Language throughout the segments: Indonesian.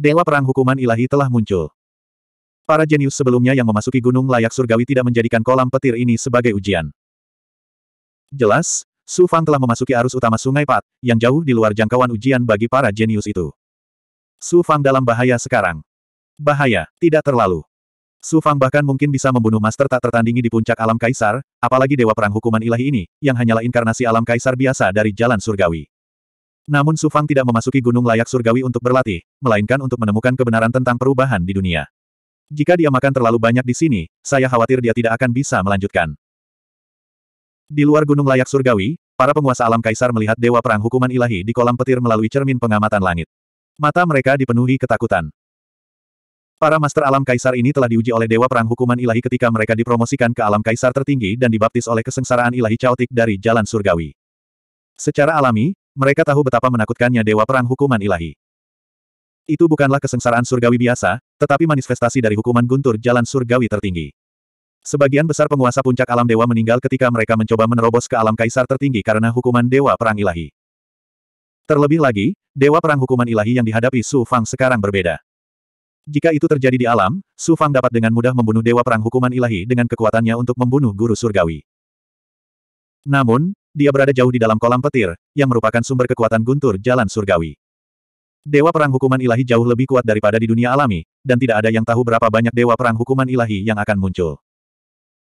Dewa Perang Hukuman Ilahi telah muncul. Para jenius sebelumnya yang memasuki gunung layak surgawi tidak menjadikan kolam petir ini sebagai ujian. Jelas, Su Fang telah memasuki arus utama Sungai Pat, yang jauh di luar jangkauan ujian bagi para jenius itu. Su Fang dalam bahaya sekarang. Bahaya, tidak terlalu. Su Fang bahkan mungkin bisa membunuh master tak tertandingi di puncak alam kaisar, apalagi dewa perang hukuman ilahi ini, yang hanyalah inkarnasi alam kaisar biasa dari jalan surgawi. Namun Su Fang tidak memasuki gunung layak surgawi untuk berlatih, melainkan untuk menemukan kebenaran tentang perubahan di dunia. Jika dia makan terlalu banyak di sini, saya khawatir dia tidak akan bisa melanjutkan. Di luar gunung layak surgawi, para penguasa alam kaisar melihat dewa perang hukuman ilahi di kolam petir melalui cermin pengamatan langit. Mata mereka dipenuhi ketakutan. Para master alam kaisar ini telah diuji oleh dewa perang hukuman ilahi ketika mereka dipromosikan ke alam kaisar tertinggi dan dibaptis oleh kesengsaraan ilahi caotik dari jalan surgawi. Secara alami, mereka tahu betapa menakutkannya dewa perang hukuman ilahi. Itu bukanlah kesengsaraan surgawi biasa, tetapi manifestasi dari hukuman guntur jalan surgawi tertinggi. Sebagian besar penguasa puncak alam dewa meninggal ketika mereka mencoba menerobos ke alam kaisar tertinggi karena hukuman dewa perang ilahi. Terlebih lagi, dewa perang hukuman ilahi yang dihadapi Su Fang sekarang berbeda. Jika itu terjadi di alam, Su Fang dapat dengan mudah membunuh dewa perang hukuman ilahi dengan kekuatannya untuk membunuh guru surgawi. Namun, dia berada jauh di dalam kolam petir, yang merupakan sumber kekuatan guntur jalan surgawi. Dewa perang hukuman ilahi jauh lebih kuat daripada di dunia alami, dan tidak ada yang tahu berapa banyak dewa perang hukuman ilahi yang akan muncul.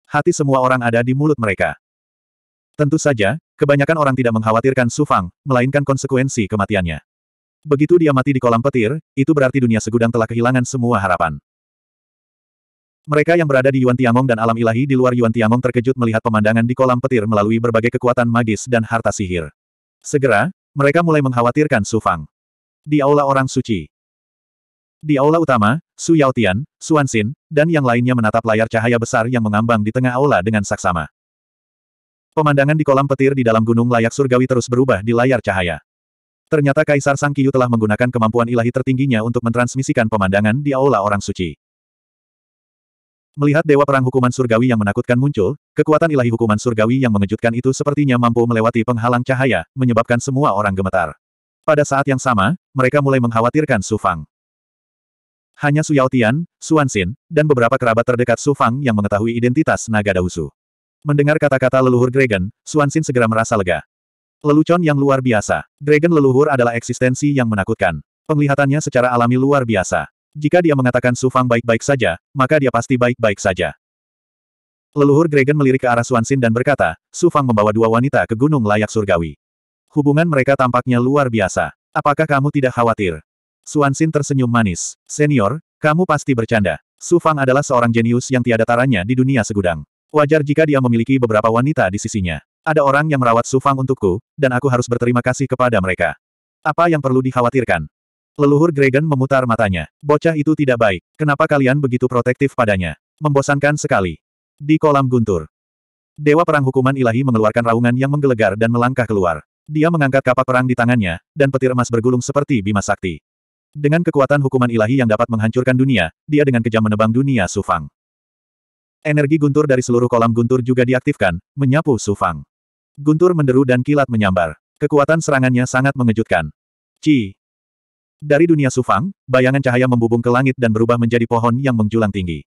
Hati semua orang ada di mulut mereka. Tentu saja, kebanyakan orang tidak mengkhawatirkan Su Fang, melainkan konsekuensi kematiannya. Begitu dia mati di kolam petir, itu berarti dunia segudang telah kehilangan semua harapan. Mereka yang berada di Yuan Tiangong dan alam ilahi di luar Yuan Tiangong terkejut melihat pemandangan di kolam petir melalui berbagai kekuatan magis dan harta sihir. Segera, mereka mulai mengkhawatirkan Su Fang. Di aula orang suci. Di aula utama, Su Yaotian, Suan Xin, dan yang lainnya menatap layar cahaya besar yang mengambang di tengah aula dengan saksama. Pemandangan di kolam petir di dalam gunung layak surgawi terus berubah di layar cahaya. Ternyata Kaisar Sang Qiyu telah menggunakan kemampuan ilahi tertingginya untuk mentransmisikan pemandangan di aula orang suci. Melihat Dewa Perang Hukuman Surgawi yang menakutkan muncul, kekuatan ilahi hukuman surgawi yang mengejutkan itu sepertinya mampu melewati penghalang cahaya, menyebabkan semua orang gemetar. Pada saat yang sama, mereka mulai mengkhawatirkan Su Fang. Hanya Su Yaotian, Suan Xin, dan beberapa kerabat terdekat Su Fang yang mengetahui identitas naga Dahusu. Mendengar kata-kata leluhur Dragon, Xin segera merasa lega. Lelucon yang luar biasa. Dragon leluhur adalah eksistensi yang menakutkan. Penglihatannya secara alami luar biasa. Jika dia mengatakan Su Fang baik-baik saja, maka dia pasti baik-baik saja. Leluhur Dragon melirik ke arah Xin dan berkata, Su Fang membawa dua wanita ke gunung layak surgawi. Hubungan mereka tampaknya luar biasa. Apakah kamu tidak khawatir? Xin tersenyum manis. Senior, kamu pasti bercanda. Su Fang adalah seorang jenius yang tiada taranya di dunia segudang. Wajar jika dia memiliki beberapa wanita di sisinya. Ada orang yang merawat Su Fang untukku, dan aku harus berterima kasih kepada mereka. Apa yang perlu dikhawatirkan? Leluhur Dragon memutar matanya. Bocah itu tidak baik. Kenapa kalian begitu protektif padanya? Membosankan sekali. Di kolam guntur. Dewa Perang Hukuman Ilahi mengeluarkan raungan yang menggelegar dan melangkah keluar. Dia mengangkat kapak perang di tangannya, dan petir emas bergulung seperti Bima Sakti. Dengan kekuatan hukuman ilahi yang dapat menghancurkan dunia, dia dengan kejam menebang dunia Su Fang. Energi guntur dari seluruh kolam guntur juga diaktifkan, menyapu Su Fang. Guntur menderu dan kilat menyambar. Kekuatan serangannya sangat mengejutkan. Ci. Dari dunia Su Fang, bayangan cahaya membubung ke langit dan berubah menjadi pohon yang menjulang tinggi.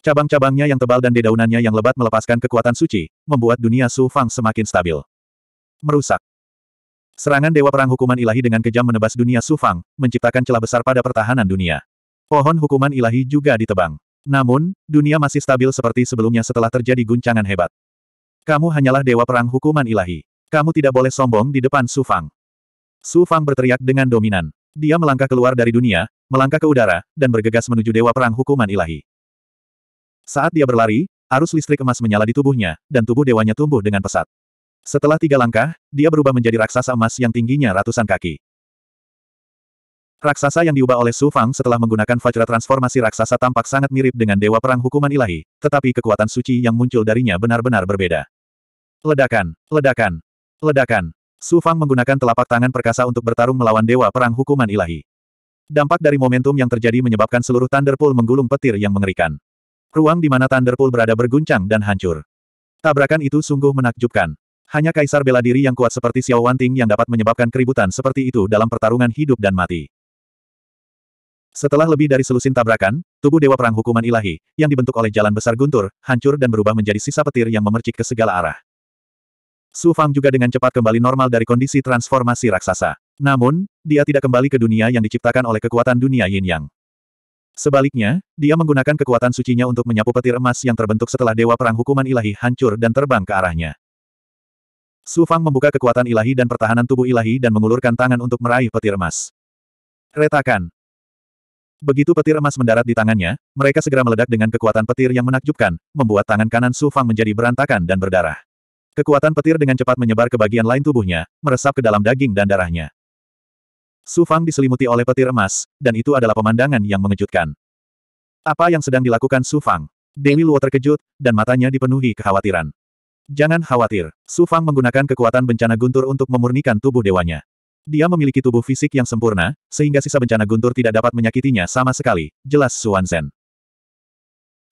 Cabang-cabangnya yang tebal dan dedaunannya yang lebat melepaskan kekuatan suci, membuat dunia Su Fang semakin stabil. Merusak. Serangan Dewa Perang Hukuman Ilahi dengan kejam menebas dunia Su Fang, menciptakan celah besar pada pertahanan dunia. Pohon hukuman ilahi juga ditebang. Namun, dunia masih stabil seperti sebelumnya setelah terjadi guncangan hebat. Kamu hanyalah dewa perang hukuman ilahi. Kamu tidak boleh sombong di depan Su Fang. Su Fang berteriak dengan dominan. Dia melangkah keluar dari dunia, melangkah ke udara, dan bergegas menuju dewa perang hukuman ilahi. Saat dia berlari, arus listrik emas menyala di tubuhnya, dan tubuh dewanya tumbuh dengan pesat. Setelah tiga langkah, dia berubah menjadi raksasa emas yang tingginya ratusan kaki. Raksasa yang diubah oleh Su Fang setelah menggunakan Vajra transformasi raksasa tampak sangat mirip dengan Dewa Perang Hukuman Ilahi, tetapi kekuatan suci yang muncul darinya benar-benar berbeda. Ledakan, ledakan, ledakan. Su Fang menggunakan telapak tangan perkasa untuk bertarung melawan Dewa Perang Hukuman Ilahi. Dampak dari momentum yang terjadi menyebabkan seluruh Thunderpool menggulung petir yang mengerikan. Ruang di mana Thunderpool berada berguncang dan hancur. Tabrakan itu sungguh menakjubkan. Hanya kaisar bela diri yang kuat seperti Xiao Wanting yang dapat menyebabkan keributan seperti itu dalam pertarungan hidup dan mati. Setelah lebih dari selusin tabrakan, tubuh Dewa Perang Hukuman Ilahi, yang dibentuk oleh jalan besar guntur, hancur dan berubah menjadi sisa petir yang memercik ke segala arah. Su Fang juga dengan cepat kembali normal dari kondisi transformasi raksasa. Namun, dia tidak kembali ke dunia yang diciptakan oleh kekuatan dunia Yin Yang. Sebaliknya, dia menggunakan kekuatan sucinya untuk menyapu petir emas yang terbentuk setelah Dewa Perang Hukuman Ilahi hancur dan terbang ke arahnya. Su Fang membuka kekuatan ilahi dan pertahanan tubuh ilahi dan mengulurkan tangan untuk meraih petir emas. Retakan. Begitu petir emas mendarat di tangannya, mereka segera meledak dengan kekuatan petir yang menakjubkan, membuat tangan kanan Su Fang menjadi berantakan dan berdarah. Kekuatan petir dengan cepat menyebar ke bagian lain tubuhnya, meresap ke dalam daging dan darahnya. Su Fang diselimuti oleh petir emas, dan itu adalah pemandangan yang mengejutkan. Apa yang sedang dilakukan Su Fang? Dewi Luo terkejut, dan matanya dipenuhi kekhawatiran. Jangan khawatir, Su Fang menggunakan kekuatan bencana guntur untuk memurnikan tubuh dewanya. Dia memiliki tubuh fisik yang sempurna, sehingga sisa bencana guntur tidak dapat menyakitinya sama sekali, jelas Su Wanzhen.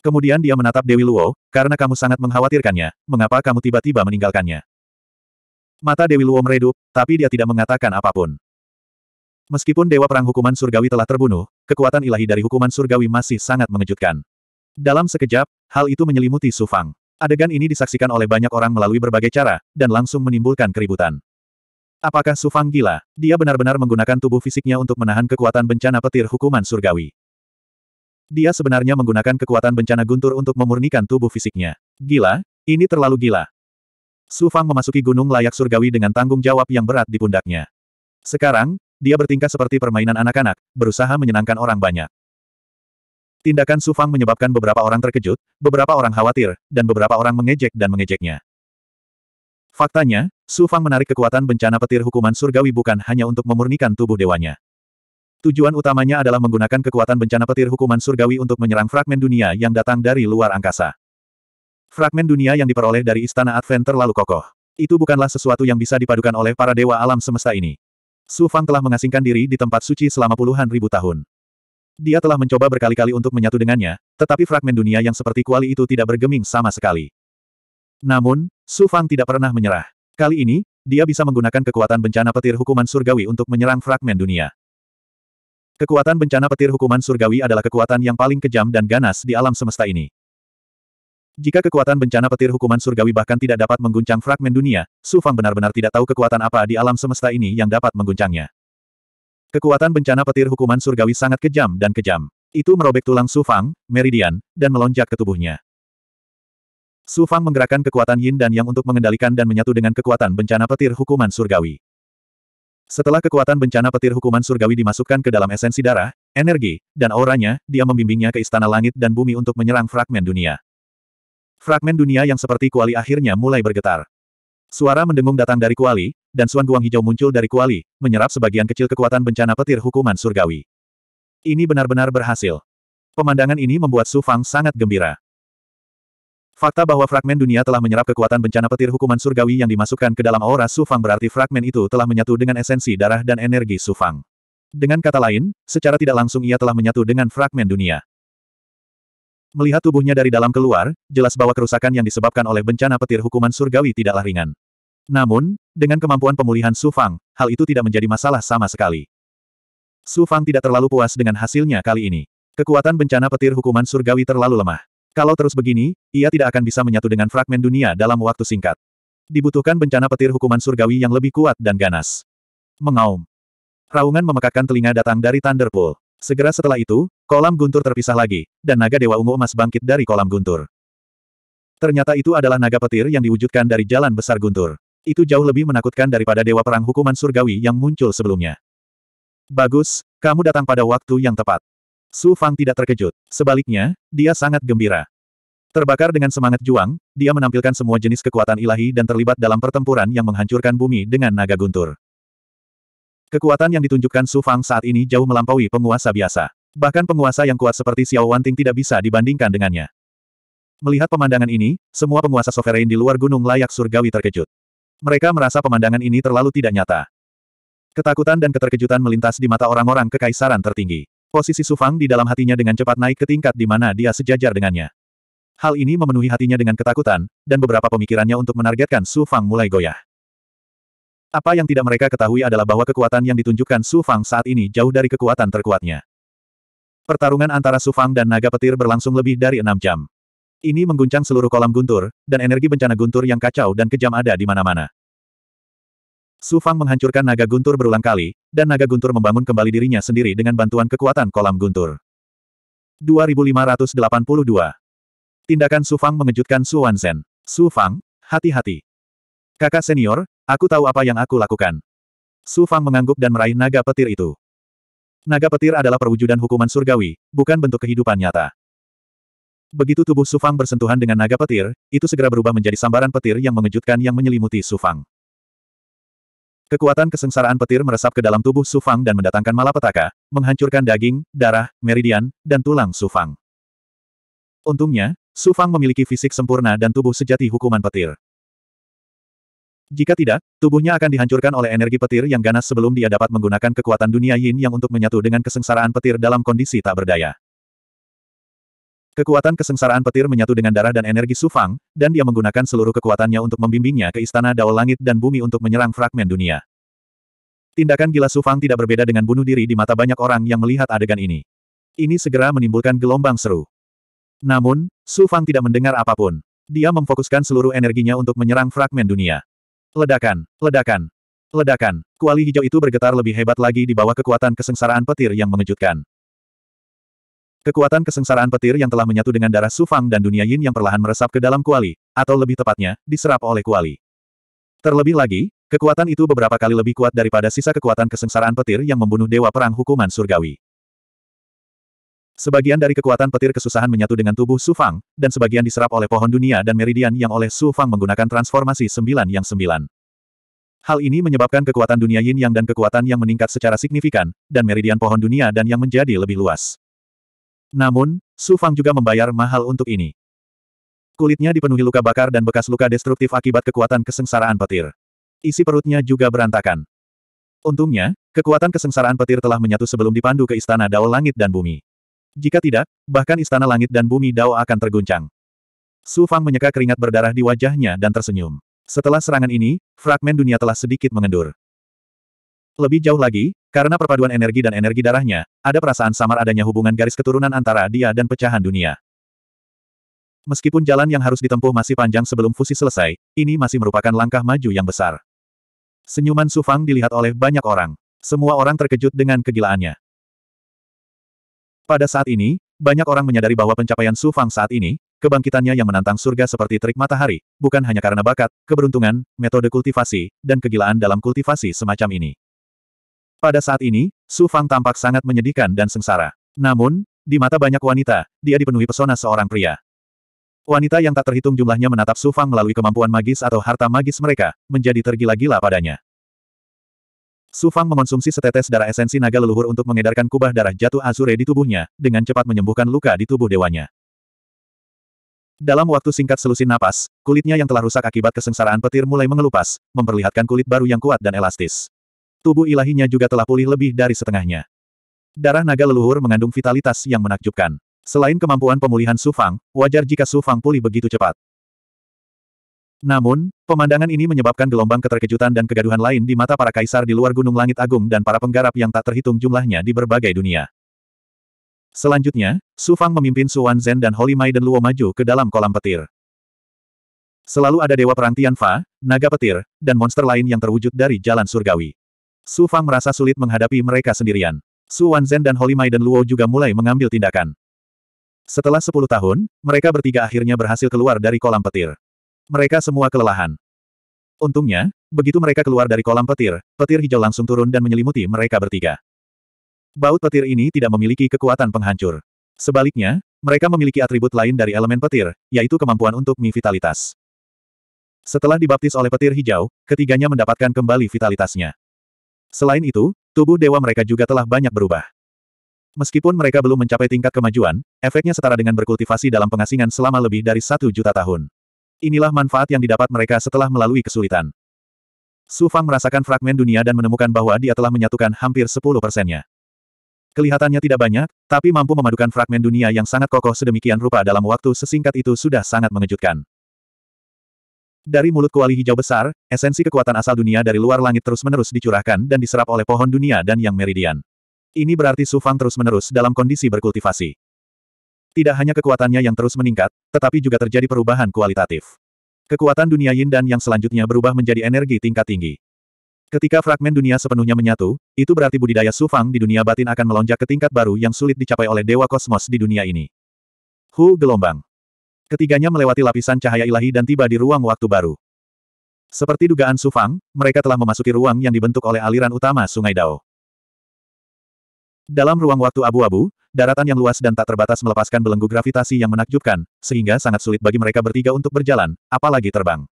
Kemudian dia menatap Dewi Luo, karena kamu sangat mengkhawatirkannya, mengapa kamu tiba-tiba meninggalkannya? Mata Dewi Luo meredup, tapi dia tidak mengatakan apa pun. Meskipun Dewa Perang Hukuman Surgawi telah terbunuh, kekuatan ilahi dari hukuman surgawi masih sangat mengejutkan. Dalam sekejap, hal itu menyelimuti Su Fang. Adegan ini disaksikan oleh banyak orang melalui berbagai cara, dan langsung menimbulkan keributan. Apakah Su Fang gila? Dia benar-benar menggunakan tubuh fisiknya untuk menahan kekuatan bencana petir hukuman surgawi. Dia sebenarnya menggunakan kekuatan bencana guntur untuk memurnikan tubuh fisiknya. Gila? Ini terlalu gila. Su Fang memasuki gunung layak surgawi dengan tanggung jawab yang berat di pundaknya. Sekarang, dia bertingkah seperti permainan anak-anak, berusaha menyenangkan orang banyak. Tindakan Su Fang menyebabkan beberapa orang terkejut, beberapa orang khawatir, dan beberapa orang mengejek dan mengejeknya. Faktanya, Su Fang menarik kekuatan bencana petir hukuman surgawi bukan hanya untuk memurnikan tubuh dewanya. Tujuan utamanya adalah menggunakan kekuatan bencana petir hukuman surgawi untuk menyerang fragmen dunia yang datang dari luar angkasa. Fragmen dunia yang diperoleh dari Istana Advent terlalu kokoh. Itu bukanlah sesuatu yang bisa dipadukan oleh para dewa alam semesta ini. Su Fang telah mengasingkan diri di tempat suci selama puluhan ribu tahun. Dia telah mencoba berkali-kali untuk menyatu dengannya, tetapi fragmen dunia yang seperti kuali itu tidak bergeming sama sekali. Namun, Su Fang tidak pernah menyerah. Kali ini, dia bisa menggunakan kekuatan bencana petir hukuman surgawi untuk menyerang fragmen dunia. Kekuatan bencana petir hukuman surgawi adalah kekuatan yang paling kejam dan ganas di alam semesta ini. Jika kekuatan bencana petir hukuman surgawi bahkan tidak dapat mengguncang fragmen dunia, Su Fang benar-benar tidak tahu kekuatan apa di alam semesta ini yang dapat mengguncangnya. Kekuatan bencana petir hukuman surgawi sangat kejam dan kejam. Itu merobek tulang Su Fang, meridian, dan melonjak ke tubuhnya. Su Fang menggerakkan kekuatan yin dan yang untuk mengendalikan dan menyatu dengan kekuatan bencana petir hukuman surgawi. Setelah kekuatan bencana petir hukuman surgawi dimasukkan ke dalam esensi darah, energi, dan auranya, dia membimbingnya ke istana langit dan bumi untuk menyerang fragmen dunia. Fragmen dunia yang seperti kuali akhirnya mulai bergetar. Suara mendengung datang dari kuali, dan suan guang hijau muncul dari kuali, menyerap sebagian kecil kekuatan bencana petir hukuman surgawi. Ini benar-benar berhasil. Pemandangan ini membuat Su Fang sangat gembira. Fakta bahwa fragmen dunia telah menyerap kekuatan bencana petir hukuman surgawi yang dimasukkan ke dalam aura Su Fang berarti fragmen itu telah menyatu dengan esensi darah dan energi Su Fang. Dengan kata lain, secara tidak langsung ia telah menyatu dengan fragmen dunia. Melihat tubuhnya dari dalam keluar, jelas bahwa kerusakan yang disebabkan oleh bencana petir hukuman surgawi tidaklah ringan. Namun, dengan kemampuan pemulihan Su Fang, hal itu tidak menjadi masalah sama sekali. Su Fang tidak terlalu puas dengan hasilnya kali ini. Kekuatan bencana petir hukuman surgawi terlalu lemah. Kalau terus begini, ia tidak akan bisa menyatu dengan fragmen dunia dalam waktu singkat. Dibutuhkan bencana petir hukuman surgawi yang lebih kuat dan ganas. Mengaum. Raungan memekakkan telinga datang dari Thunderpool. Segera setelah itu, kolam guntur terpisah lagi, dan naga Dewa Ungu Emas bangkit dari kolam guntur. Ternyata itu adalah naga petir yang diwujudkan dari jalan besar guntur. Itu jauh lebih menakutkan daripada Dewa Perang Hukuman Surgawi yang muncul sebelumnya. Bagus, kamu datang pada waktu yang tepat. Su Fang tidak terkejut. Sebaliknya, dia sangat gembira. Terbakar dengan semangat juang, dia menampilkan semua jenis kekuatan ilahi dan terlibat dalam pertempuran yang menghancurkan bumi dengan naga guntur. Kekuatan yang ditunjukkan Su Fang saat ini jauh melampaui penguasa biasa. Bahkan penguasa yang kuat seperti Xiao Wanting tidak bisa dibandingkan dengannya. Melihat pemandangan ini, semua penguasa sovereign di luar gunung layak surgawi terkejut. Mereka merasa pemandangan ini terlalu tidak nyata. Ketakutan dan keterkejutan melintas di mata orang-orang kekaisaran tertinggi. Posisi Su Fang di dalam hatinya dengan cepat naik ke tingkat di mana dia sejajar dengannya. Hal ini memenuhi hatinya dengan ketakutan, dan beberapa pemikirannya untuk menargetkan Su Fang mulai goyah. Apa yang tidak mereka ketahui adalah bahwa kekuatan yang ditunjukkan Su Fang saat ini jauh dari kekuatan terkuatnya. Pertarungan antara Su Fang dan naga petir berlangsung lebih dari enam jam. Ini mengguncang seluruh kolam guntur, dan energi bencana guntur yang kacau dan kejam ada di mana-mana. Su Fang menghancurkan naga guntur berulang kali, dan naga guntur membangun kembali dirinya sendiri dengan bantuan kekuatan kolam guntur. 2582. Tindakan Su Fang mengejutkan Su Wanzhen. Su Fang, hati-hati. Kakak senior, aku tahu apa yang aku lakukan. Su Fang mengangguk dan meraih naga petir itu. Naga petir adalah perwujudan hukuman surgawi, bukan bentuk kehidupan nyata. Begitu tubuh Sufang bersentuhan dengan naga petir, itu segera berubah menjadi sambaran petir yang mengejutkan yang menyelimuti Sufang. Kekuatan kesengsaraan petir meresap ke dalam tubuh Sufang dan mendatangkan malapetaka, menghancurkan daging, darah, meridian, dan tulang Sufang. Untungnya, Sufang memiliki fisik sempurna dan tubuh sejati hukuman petir. Jika tidak, tubuhnya akan dihancurkan oleh energi petir yang ganas sebelum dia dapat menggunakan kekuatan dunia yin yang untuk menyatu dengan kesengsaraan petir dalam kondisi tak berdaya. Kekuatan kesengsaraan petir menyatu dengan darah dan energi Sufang, dan dia menggunakan seluruh kekuatannya untuk membimbingnya ke istana Dao Langit dan Bumi untuk menyerang fragmen dunia. Tindakan gila Sufang tidak berbeda dengan bunuh diri di mata banyak orang yang melihat adegan ini. Ini segera menimbulkan gelombang seru. Namun, Sufang tidak mendengar apa pun. Dia memfokuskan seluruh energinya untuk menyerang fragmen dunia. Ledakan, ledakan, ledakan. Kuali hijau itu bergetar lebih hebat lagi di bawah kekuatan kesengsaraan petir yang mengejutkan. Kekuatan kesengsaraan petir yang telah menyatu dengan darah Sufang dan dunia yin yang perlahan meresap ke dalam kuali, atau lebih tepatnya, diserap oleh kuali. Terlebih lagi, kekuatan itu beberapa kali lebih kuat daripada sisa kekuatan kesengsaraan petir yang membunuh dewa perang hukuman surgawi. Sebagian dari kekuatan petir kesusahan menyatu dengan tubuh Su Fang, dan sebagian diserap oleh pohon dunia dan meridian yang oleh Su Fang menggunakan transformasi sembilan yang sembilan. Hal ini menyebabkan kekuatan dunia yin yang dan kekuatan yang meningkat secara signifikan, dan meridian pohon dunia dan yang menjadi lebih luas. Namun, Su Fang juga membayar mahal untuk ini. Kulitnya dipenuhi luka bakar dan bekas luka destruktif akibat kekuatan kesengsaraan petir. Isi perutnya juga berantakan. Untungnya, kekuatan kesengsaraan petir telah menyatu sebelum dipandu ke istana Dao Langit dan Bumi. Jika tidak, bahkan istana langit dan bumi Dao akan terguncang. Su Fang menyeka keringat berdarah di wajahnya dan tersenyum. Setelah serangan ini, fragmen dunia telah sedikit mengendur. Lebih jauh lagi, karena perpaduan energi dan energi darahnya, ada perasaan samar adanya hubungan garis keturunan antara dia dan pecahan dunia. Meskipun jalan yang harus ditempuh masih panjang sebelum fusi selesai, ini masih merupakan langkah maju yang besar. Senyuman Su Fang dilihat oleh banyak orang. Semua orang terkejut dengan kegilaannya. Pada saat ini, banyak orang menyadari bahwa pencapaian Su Fang saat ini, kebangkitannya yang menantang surga seperti terik matahari, bukan hanya karena bakat, keberuntungan, metode kultivasi, dan kegilaan dalam kultivasi semacam ini. Pada saat ini, Su Fang tampak sangat menyedihkan dan sengsara. Namun, di mata banyak wanita, dia dipenuhi pesona seorang pria. Wanita yang tak terhitung jumlahnya menatap Su Fang melalui kemampuan magis atau harta magis mereka, menjadi tergila-gila padanya. Su Fang mengonsumsi setetes darah esensi naga leluhur untuk mengedarkan kubah darah jatuh azure di tubuhnya, dengan cepat menyembuhkan luka di tubuh dewanya. Dalam waktu singkat selusin napas, kulitnya yang telah rusak akibat kesengsaraan petir mulai mengelupas, memperlihatkan kulit baru yang kuat dan elastis. Tubuh ilahinya juga telah pulih lebih dari setengahnya. Darah naga leluhur mengandung vitalitas yang menakjubkan. Selain kemampuan pemulihan Su Fang, wajar jika Su Fang pulih begitu cepat. Namun, pemandangan ini menyebabkan gelombang keterkejutan dan kegaduhan lain di mata para kaisar di luar Gunung Langit Agung dan para penggarap yang tak terhitung jumlahnya di berbagai dunia. Selanjutnya, Su Fang memimpin Su Wanzhen dan Holy Maiden Luo maju ke dalam kolam petir. Selalu ada Dewa Perang Tianfa, Naga Petir, dan monster lain yang terwujud dari jalan surgawi. Su Fang merasa sulit menghadapi mereka sendirian. Su Wanzhen dan Holy Maiden Luo juga mulai mengambil tindakan. Setelah 10 tahun, mereka bertiga akhirnya berhasil keluar dari kolam petir. Mereka semua kelelahan. Untungnya, begitu mereka keluar dari kolam petir, petir hijau langsung turun dan menyelimuti mereka bertiga. Baut petir ini tidak memiliki kekuatan penghancur. Sebaliknya, mereka memiliki atribut lain dari elemen petir, yaitu kemampuan untuk mi vitalitas. Setelah dibaptis oleh petir hijau, ketiganya mendapatkan kembali vitalitasnya. Selain itu, tubuh dewa mereka juga telah banyak berubah. Meskipun mereka belum mencapai tingkat kemajuan, efeknya setara dengan berkultivasi dalam pengasingan selama lebih dari satu juta tahun. Inilah manfaat yang didapat mereka setelah melalui kesulitan. Su Fang merasakan fragmen dunia dan menemukan bahwa dia telah menyatukan hampir 10 persennya. Kelihatannya tidak banyak, tapi mampu memadukan fragmen dunia yang sangat kokoh sedemikian rupa dalam waktu sesingkat itu sudah sangat mengejutkan. Dari mulut kuali hijau besar, esensi kekuatan asal dunia dari luar langit terus-menerus dicurahkan dan diserap oleh pohon dunia dan yang meridian. Ini berarti Su Fang terus-menerus dalam kondisi berkultivasi. Tidak hanya kekuatannya yang terus meningkat, tetapi juga terjadi perubahan kualitatif. Kekuatan dunia yin dan yang selanjutnya berubah menjadi energi tingkat tinggi. Ketika fragmen dunia sepenuhnya menyatu, itu berarti budidaya Su Fang di dunia batin akan melonjak ke tingkat baru yang sulit dicapai oleh Dewa Kosmos di dunia ini. Hu Gelombang Ketiganya melewati lapisan cahaya ilahi dan tiba di ruang waktu baru. Seperti dugaan Su Fang, mereka telah memasuki ruang yang dibentuk oleh aliran utama Sungai Dao. Dalam ruang waktu abu-abu, daratan yang luas dan tak terbatas melepaskan belenggu gravitasi yang menakjubkan, sehingga sangat sulit bagi mereka bertiga untuk berjalan, apalagi terbang.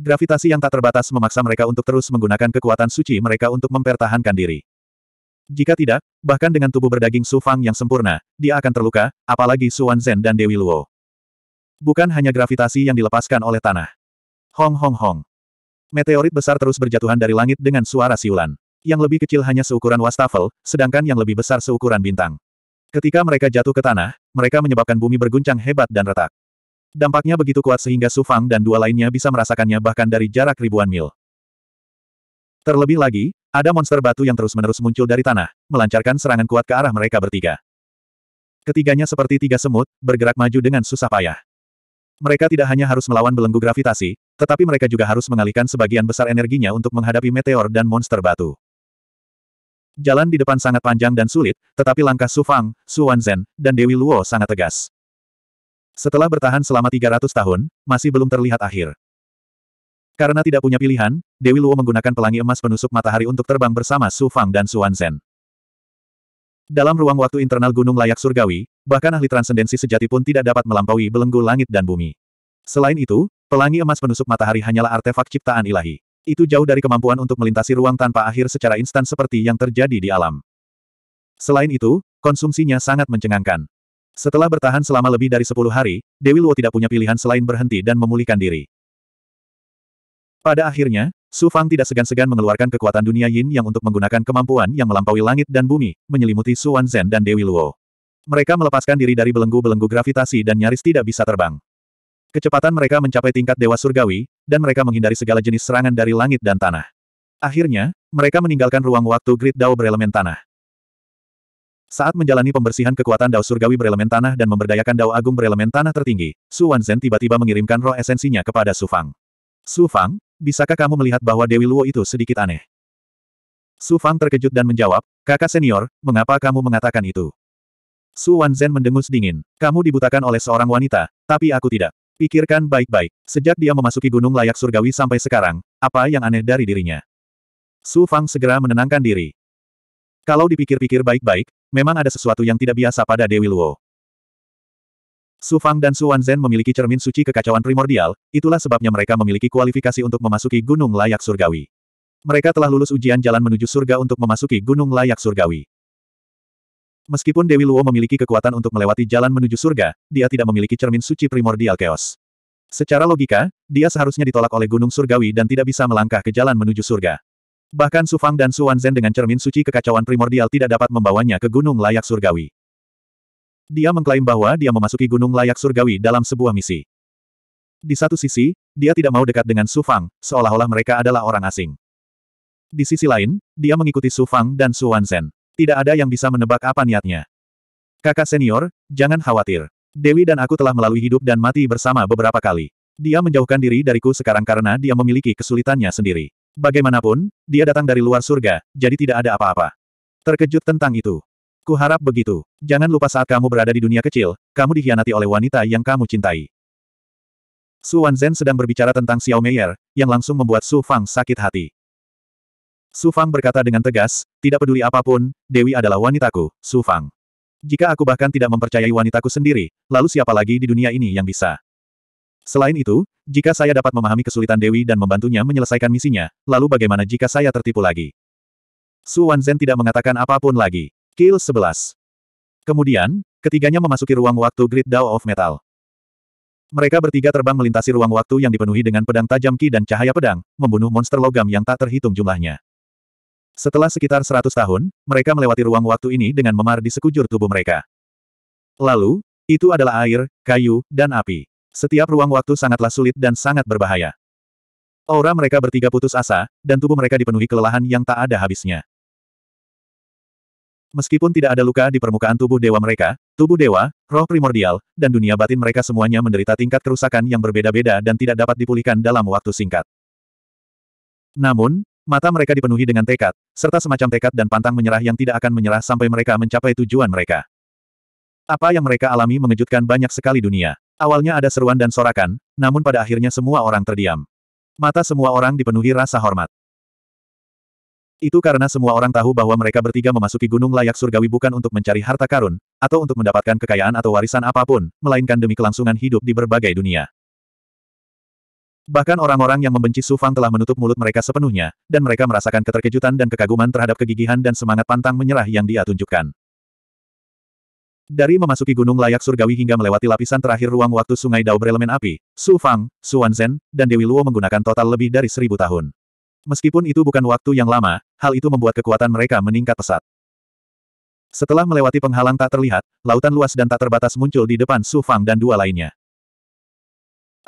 Gravitasi yang tak terbatas memaksa mereka untuk terus menggunakan kekuatan suci mereka untuk mempertahankan diri. Jika tidak, bahkan dengan tubuh berdaging Su Fang yang sempurna, dia akan terluka, apalagi Su Wanzhen dan Dewi Luo. Bukan hanya gravitasi yang dilepaskan oleh tanah. Hong hong hong. Meteorit besar terus berjatuhan dari langit dengan suara siulan. Yang lebih kecil hanya seukuran wastafel, sedangkan yang lebih besar seukuran bintang. Ketika mereka jatuh ke tanah, mereka menyebabkan bumi berguncang hebat dan retak. Dampaknya begitu kuat sehingga Su Fang dan dua lainnya bisa merasakannya bahkan dari jarak ribuan mil. Terlebih lagi, ada monster batu yang terus-menerus muncul dari tanah, melancarkan serangan kuat ke arah mereka bertiga. Ketiganya seperti tiga semut, bergerak maju dengan susah payah. Mereka tidak hanya harus melawan belenggu gravitasi, tetapi mereka juga harus mengalihkan sebagian besar energinya untuk menghadapi meteor dan monster batu. Jalan di depan sangat panjang dan sulit, tetapi langkah Su Fang, Su Wanzhen, dan Dewi Luo sangat tegas. Setelah bertahan selama 300 tahun, masih belum terlihat akhir. Karena tidak punya pilihan, Dewi Luo menggunakan pelangi emas penusuk matahari untuk terbang bersama Su Fang dan Su Wanzhen. Dalam ruang waktu internal gunung layak surgawi, bahkan ahli transendensi sejati pun tidak dapat melampaui belenggu langit dan bumi. Selain itu, pelangi emas penusuk matahari hanyalah artefak ciptaan ilahi. Itu jauh dari kemampuan untuk melintasi ruang tanpa akhir secara instan seperti yang terjadi di alam. Selain itu, konsumsinya sangat mencengangkan. Setelah bertahan selama lebih dari 10 hari, Dewi Luo tidak punya pilihan selain berhenti dan memulihkan diri. Pada akhirnya, Su Fang tidak segan-segan mengeluarkan kekuatan dunia yin yang untuk menggunakan kemampuan yang melampaui langit dan bumi, menyelimuti Su Wanzhen dan Dewi Luo. Mereka melepaskan diri dari belenggu-belenggu gravitasi dan nyaris tidak bisa terbang. Kecepatan mereka mencapai tingkat dewa surgawi, dan mereka menghindari segala jenis serangan dari langit dan tanah. Akhirnya, mereka meninggalkan ruang waktu grid Dao berelemen tanah. Saat menjalani pembersihan kekuatan Dao surgawi berelemen tanah dan memberdayakan Dao agung berelemen tanah tertinggi, Su Wanzhen tiba-tiba mengirimkan roh esensinya kepada Su Fang. Su Fang, bisakah kamu melihat bahwa Dewi Luo itu sedikit aneh? Su Fang terkejut dan menjawab, kakak senior, mengapa kamu mengatakan itu? Su Wanzhen mendengus dingin. Kamu dibutakan oleh seorang wanita, tapi aku tidak. Pikirkan baik-baik. Sejak dia memasuki gunung layak surgawi sampai sekarang, apa yang aneh dari dirinya? Su Fang segera menenangkan diri. Kalau dipikir-pikir baik-baik, memang ada sesuatu yang tidak biasa pada Dewi Luo. Su Fang dan Su Wanzhen memiliki cermin suci kekacauan primordial, itulah sebabnya mereka memiliki kualifikasi untuk memasuki gunung layak surgawi. Mereka telah lulus ujian jalan menuju surga untuk memasuki gunung layak surgawi. Meskipun Dewi Luo memiliki kekuatan untuk melewati jalan menuju surga, dia tidak memiliki cermin suci primordial chaos. Secara logika, dia seharusnya ditolak oleh gunung surgawi dan tidak bisa melangkah ke jalan menuju surga. Bahkan Su Fang dan Su Wanzhen dengan cermin suci kekacauan primordial tidak dapat membawanya ke gunung layak surgawi. Dia mengklaim bahwa dia memasuki gunung layak surgawi dalam sebuah misi. Di satu sisi, dia tidak mau dekat dengan Su Fang, seolah-olah mereka adalah orang asing. Di sisi lain, dia mengikuti Su Fang dan Su Wanzhen. Tidak ada yang bisa menebak apa niatnya. Kakak senior, jangan khawatir. Dewi dan aku telah melalui hidup dan mati bersama beberapa kali. Dia menjauhkan diri dariku sekarang karena dia memiliki kesulitannya sendiri. Bagaimanapun, dia datang dari luar surga, jadi tidak ada apa-apa. Terkejut tentang itu. Kuharap begitu. Jangan lupa saat kamu berada di dunia kecil, kamu dikhianati oleh wanita yang kamu cintai. Su Wanzhen sedang berbicara tentang Xiao Meier, yang langsung membuat Su Fang sakit hati. Su Fang berkata dengan tegas, tidak peduli apa pun, Dewi adalah wanitaku, Su Fang. Jika aku bahkan tidak mempercayai wanitaku sendiri, lalu siapa lagi di dunia ini yang bisa? Selain itu, jika saya dapat memahami kesulitan Dewi dan membantunya menyelesaikan misinya, lalu bagaimana jika saya tertipu lagi? Su Wanzhen tidak mengatakan apa pun lagi. Kill 11. Kemudian, ketiganya memasuki ruang waktu Grid Dao of Metal. Mereka bertiga terbang melintasi ruang waktu yang dipenuhi dengan pedang tajam ki dan cahaya pedang, membunuh monster logam yang tak terhitung jumlahnya. Setelah sekitar seratus tahun, mereka melewati ruang waktu ini dengan memar di sekujur tubuh mereka. Lalu, itu adalah air, kayu, dan api. Setiap ruang waktu sangatlah sulit dan sangat berbahaya. Aura mereka bertiga putus asa, dan tubuh mereka dipenuhi kelelahan yang tak ada habisnya. Meskipun tidak ada luka di permukaan tubuh dewa mereka, tubuh dewa, roh primordial, dan dunia batin mereka semuanya menderita tingkat kerusakan yang berbeda-beda dan tidak dapat dipulihkan dalam waktu singkat. Namun, mata mereka dipenuhi dengan tekad, serta semacam tekad dan pantang menyerah yang tidak akan menyerah sampai mereka mencapai tujuan mereka. Apa yang mereka alami mengejutkan banyak sekali dunia. Awalnya ada seruan dan sorakan, namun pada akhirnya semua orang terdiam. Mata semua orang dipenuhi rasa hormat. Itu karena semua orang tahu bahwa mereka bertiga memasuki gunung layak surgawi bukan untuk mencari harta karun, atau untuk mendapatkan kekayaan atau warisan apa pun, melainkan demi kelangsungan hidup di berbagai dunia. Bahkan orang-orang yang membenci Su Fang telah menutup mulut mereka sepenuhnya, dan mereka merasakan keterkejutan dan kekaguman terhadap kegigihan dan semangat pantang menyerah yang dia tunjukkan. Dari memasuki gunung layak surgawi hingga melewati lapisan terakhir ruang waktu sungai Dao berelemen api, Su Fang, Su Wanzhen, dan Dewi Luo menggunakan total lebih dari seribu tahun. Meskipun itu bukan waktu yang lama, hal itu membuat kekuatan mereka meningkat pesat. Setelah melewati penghalang tak terlihat, lautan luas dan tak terbatas muncul di depan Su Fang dan dua lainnya.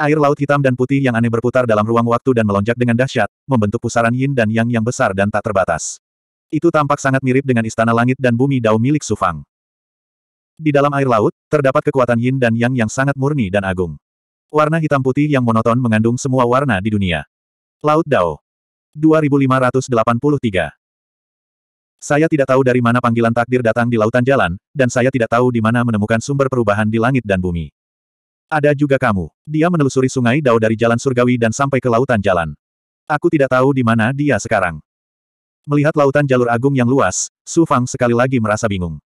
Air laut hitam dan putih yang aneh berputar dalam ruang waktu dan melonjak dengan dahsyat, membentuk pusaran yin dan yang yang besar dan tak terbatas. Itu tampak sangat mirip dengan istana langit dan bumi Dao milik Su Fang. Di dalam air laut, terdapat kekuatan yin dan yang yang sangat murni dan agung. Warna hitam putih yang monoton mengandung semua warna di dunia. Laut Dao 2583. Saya tidak tahu dari mana panggilan takdir datang di lautan jalan, dan saya tidak tahu di mana menemukan sumber perubahan di langit dan bumi. Ada juga kamu. Dia menelusuri sungai Dao dari jalan surgawi dan sampai ke lautan jalan. Aku tidak tahu di mana dia sekarang. Melihat lautan jalur agung yang luas, Su Fang sekali lagi merasa bingung.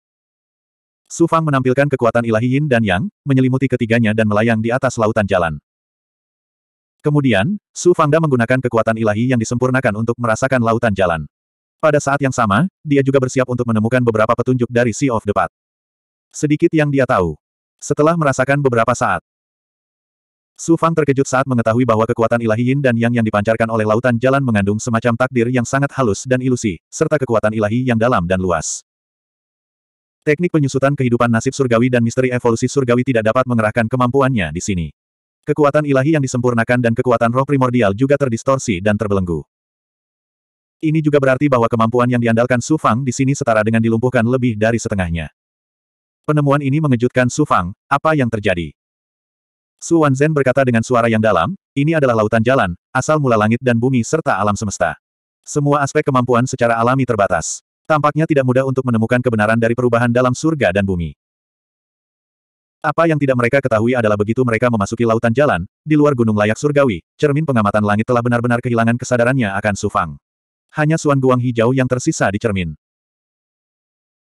Su Fang menampilkan kekuatan ilahi yin dan yang, menyelimuti ketiganya dan melayang di atas lautan jalan. Kemudian, Su Fangda menggunakan kekuatan ilahi yang disempurnakan untuk merasakan lautan jalan. Pada saat yang sama, dia juga bersiap untuk menemukan beberapa petunjuk dari Sea of the Path. Sedikit yang dia tahu. Setelah merasakan beberapa saat, Su Fang terkejut saat mengetahui bahwa kekuatan ilahi yin dan yang yang dipancarkan oleh lautan jalan mengandung semacam takdir yang sangat halus dan ilusi, serta kekuatan ilahi yang dalam dan luas. Teknik penyusutan kehidupan nasib surgawi dan misteri evolusi surgawi tidak dapat mengerahkan kemampuannya di sini. Kekuatan ilahi yang disempurnakan dan kekuatan roh primordial juga terdistorsi dan terbelenggu. Ini juga berarti bahwa kemampuan yang diandalkan Su Fang di sini setara dengan dilumpuhkan lebih dari setengahnya. Penemuan ini mengejutkan Su Fang, apa yang terjadi? Su Wanzhen berkata dengan suara yang dalam, ini adalah lautan jalan, asal mula langit dan bumi serta alam semesta. Semua aspek kemampuan secara alami terbatas. Tampaknya tidak mudah untuk menemukan kebenaran dari perubahan dalam surga dan bumi. Apa yang tidak mereka ketahui adalah begitu mereka memasuki lautan jalan, di luar gunung layak surgawi, cermin pengamatan langit telah benar-benar kehilangan kesadarannya akan Sufang. Hanya Suan Guang hijau yang tersisa di cermin.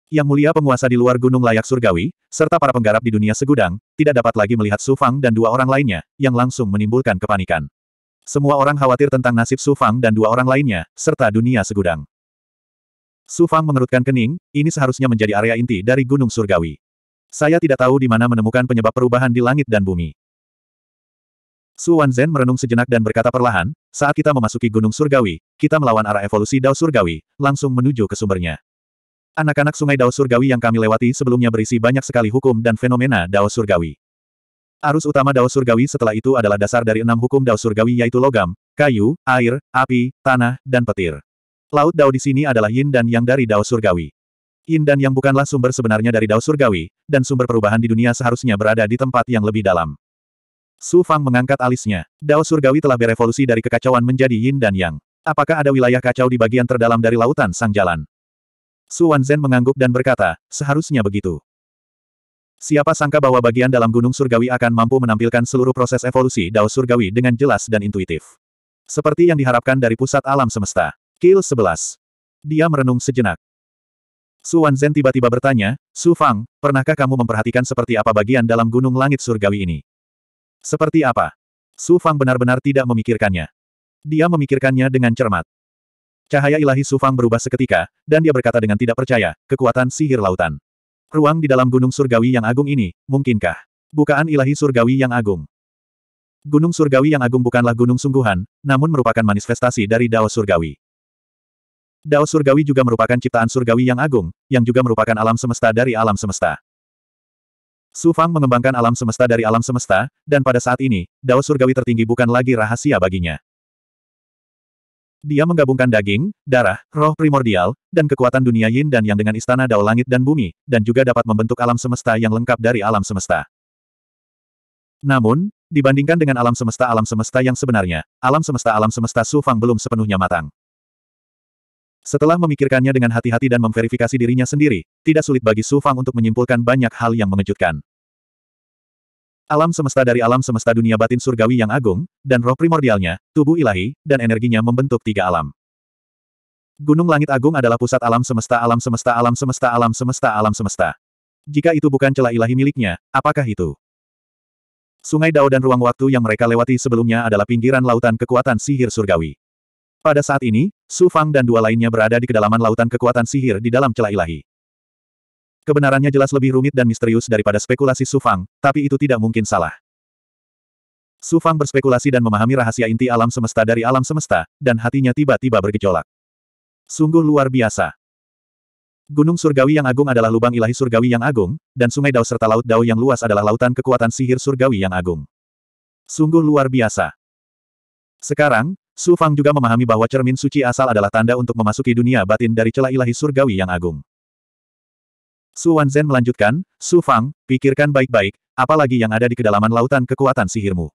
Yang mulia penguasa di luar gunung layak surgawi, serta para penggarap di dunia segudang, tidak dapat lagi melihat Sufang dan dua orang lainnya, yang langsung menimbulkan kepanikan. Semua orang khawatir tentang nasib Sufang dan dua orang lainnya, serta dunia segudang. Sufang mengerutkan kening, ini seharusnya menjadi area inti dari gunung surgawi. Saya tidak tahu di mana menemukan penyebab perubahan di langit dan bumi. Su Wanzhen merenung sejenak dan berkata perlahan, saat kita memasuki Gunung Surgawi, kita melawan arah evolusi Dao Surgawi, langsung menuju ke sumbernya. Anak-anak sungai Dao Surgawi yang kami lewati sebelumnya berisi banyak sekali hukum dan fenomena Dao Surgawi. Arus utama Dao Surgawi setelah itu adalah dasar dari enam hukum Dao Surgawi yaitu logam, kayu, air, api, tanah, dan petir. Laut Dao di sini adalah yin dan yang dari Dao Surgawi. Yin dan yang bukanlah sumber sebenarnya dari Dao Surgawi, dan sumber perubahan di dunia seharusnya berada di tempat yang lebih dalam. Su Fang mengangkat alisnya. Dao Surgawi telah berevolusi dari kekacauan menjadi Yin dan Yang. Apakah ada wilayah kacau di bagian terdalam dari lautan Sang Jalan? Su Wanzhen mengangguk dan berkata, seharusnya begitu. Siapa sangka bahwa bagian dalam Gunung Surgawi akan mampu menampilkan seluruh proses evolusi Dao Surgawi dengan jelas dan intuitif. Seperti yang diharapkan dari pusat alam semesta. Kill 11. Dia merenung sejenak. Su Wanzhen tiba-tiba bertanya, Su Fang, pernahkah kamu memperhatikan seperti apa bagian dalam gunung langit surgawi ini? Seperti apa? Su Fang benar-benar tidak memikirkannya. Dia memikirkannya dengan cermat. Cahaya ilahi Su Fang berubah seketika, dan dia berkata dengan tidak percaya, kekuatan sihir lautan. Ruang di dalam gunung surgawi yang agung ini, mungkinkah? Bukaan ilahi surgawi yang agung. Gunung surgawi yang agung bukanlah gunung sungguhan, namun merupakan manifestasi dari Dao surgawi. Dao surgawi juga merupakan ciptaan surgawi yang agung, yang juga merupakan alam semesta dari alam semesta. Su Fang mengembangkan alam semesta dari alam semesta, dan pada saat ini, Dao surgawi tertinggi bukan lagi rahasia baginya. Dia menggabungkan daging, darah, roh primordial, dan kekuatan dunia yin dan yang dengan istana dao langit dan bumi, dan juga dapat membentuk alam semesta yang lengkap dari alam semesta. Namun, dibandingkan dengan alam semesta-alam semesta yang sebenarnya, alam semesta-alam semesta Su Fang belum sepenuhnya matang. Setelah memikirkannya dengan hati-hati dan memverifikasi dirinya sendiri, tidak sulit bagi Su Fang untuk menyimpulkan banyak hal yang mengejutkan. Alam semesta dari alam semesta dunia batin surgawi yang agung, dan roh primordialnya, tubuh ilahi, dan energinya membentuk tiga alam. Gunung Langit Agung adalah pusat alam semesta alam semesta alam semesta alam semesta alam semesta. Jika itu bukan celah ilahi miliknya, apakah itu? Sungai Dao dan ruang waktu yang mereka lewati sebelumnya adalah pinggiran lautan kekuatan sihir surgawi. Pada saat ini, Su Fang dan dua lainnya berada di kedalaman lautan kekuatan sihir di dalam celah ilahi. Kebenarannya jelas lebih rumit dan misterius daripada spekulasi Su Fang, tapi itu tidak mungkin salah. Su Fang berspekulasi dan memahami rahasia inti alam semesta dari alam semesta, dan hatinya tiba-tiba bergejolak. Sungguh luar biasa. Gunung Surgawi yang agung adalah lubang ilahi surgawi yang agung, dan sungai Dao serta laut Dao yang luas adalah lautan kekuatan sihir surgawi yang agung. Sungguh luar biasa. Sekarang, Su Fang juga memahami bahwa cermin suci asal adalah tanda untuk memasuki dunia batin dari celah ilahi surgawi yang agung. Su Wanzhen melanjutkan, Su Fang, pikirkan baik-baik, apalagi yang ada di kedalaman lautan kekuatan sihirmu.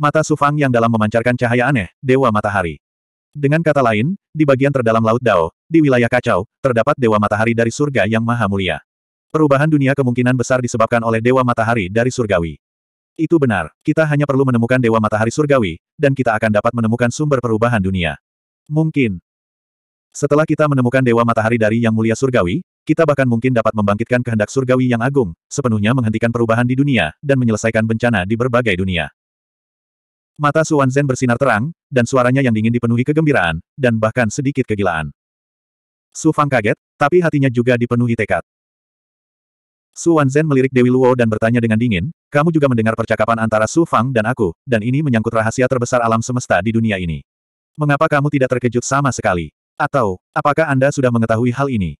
Mata Su Fang yang dalam memancarkan cahaya aneh, Dewa Matahari. Dengan kata lain, di bagian terdalam Laut Dao, di wilayah kacau, terdapat Dewa Matahari dari surga yang maha mulia. Perubahan dunia kemungkinan besar disebabkan oleh Dewa Matahari dari surgawi. Itu benar, kita hanya perlu menemukan Dewa Matahari Surgawi, dan kita akan dapat menemukan sumber perubahan dunia. Mungkin. Setelah kita menemukan Dewa Matahari dari Yang Mulia Surgawi, kita bahkan mungkin dapat membangkitkan kehendak Surgawi yang agung, sepenuhnya menghentikan perubahan di dunia, dan menyelesaikan bencana di berbagai dunia. Mata Su Wanzhen bersinar terang, dan suaranya yang dingin dipenuhi kegembiraan, dan bahkan sedikit kegilaan. Su Fang kaget, tapi hatinya juga dipenuhi tekad. Su Wanzhen melirik Dewi Luo dan bertanya dengan dingin, kamu juga mendengar percakapan antara Su Fang dan aku, dan ini menyangkut rahasia terbesar alam semesta di dunia ini. Mengapa kamu tidak terkejut sama sekali? Atau, apakah Anda sudah mengetahui hal ini?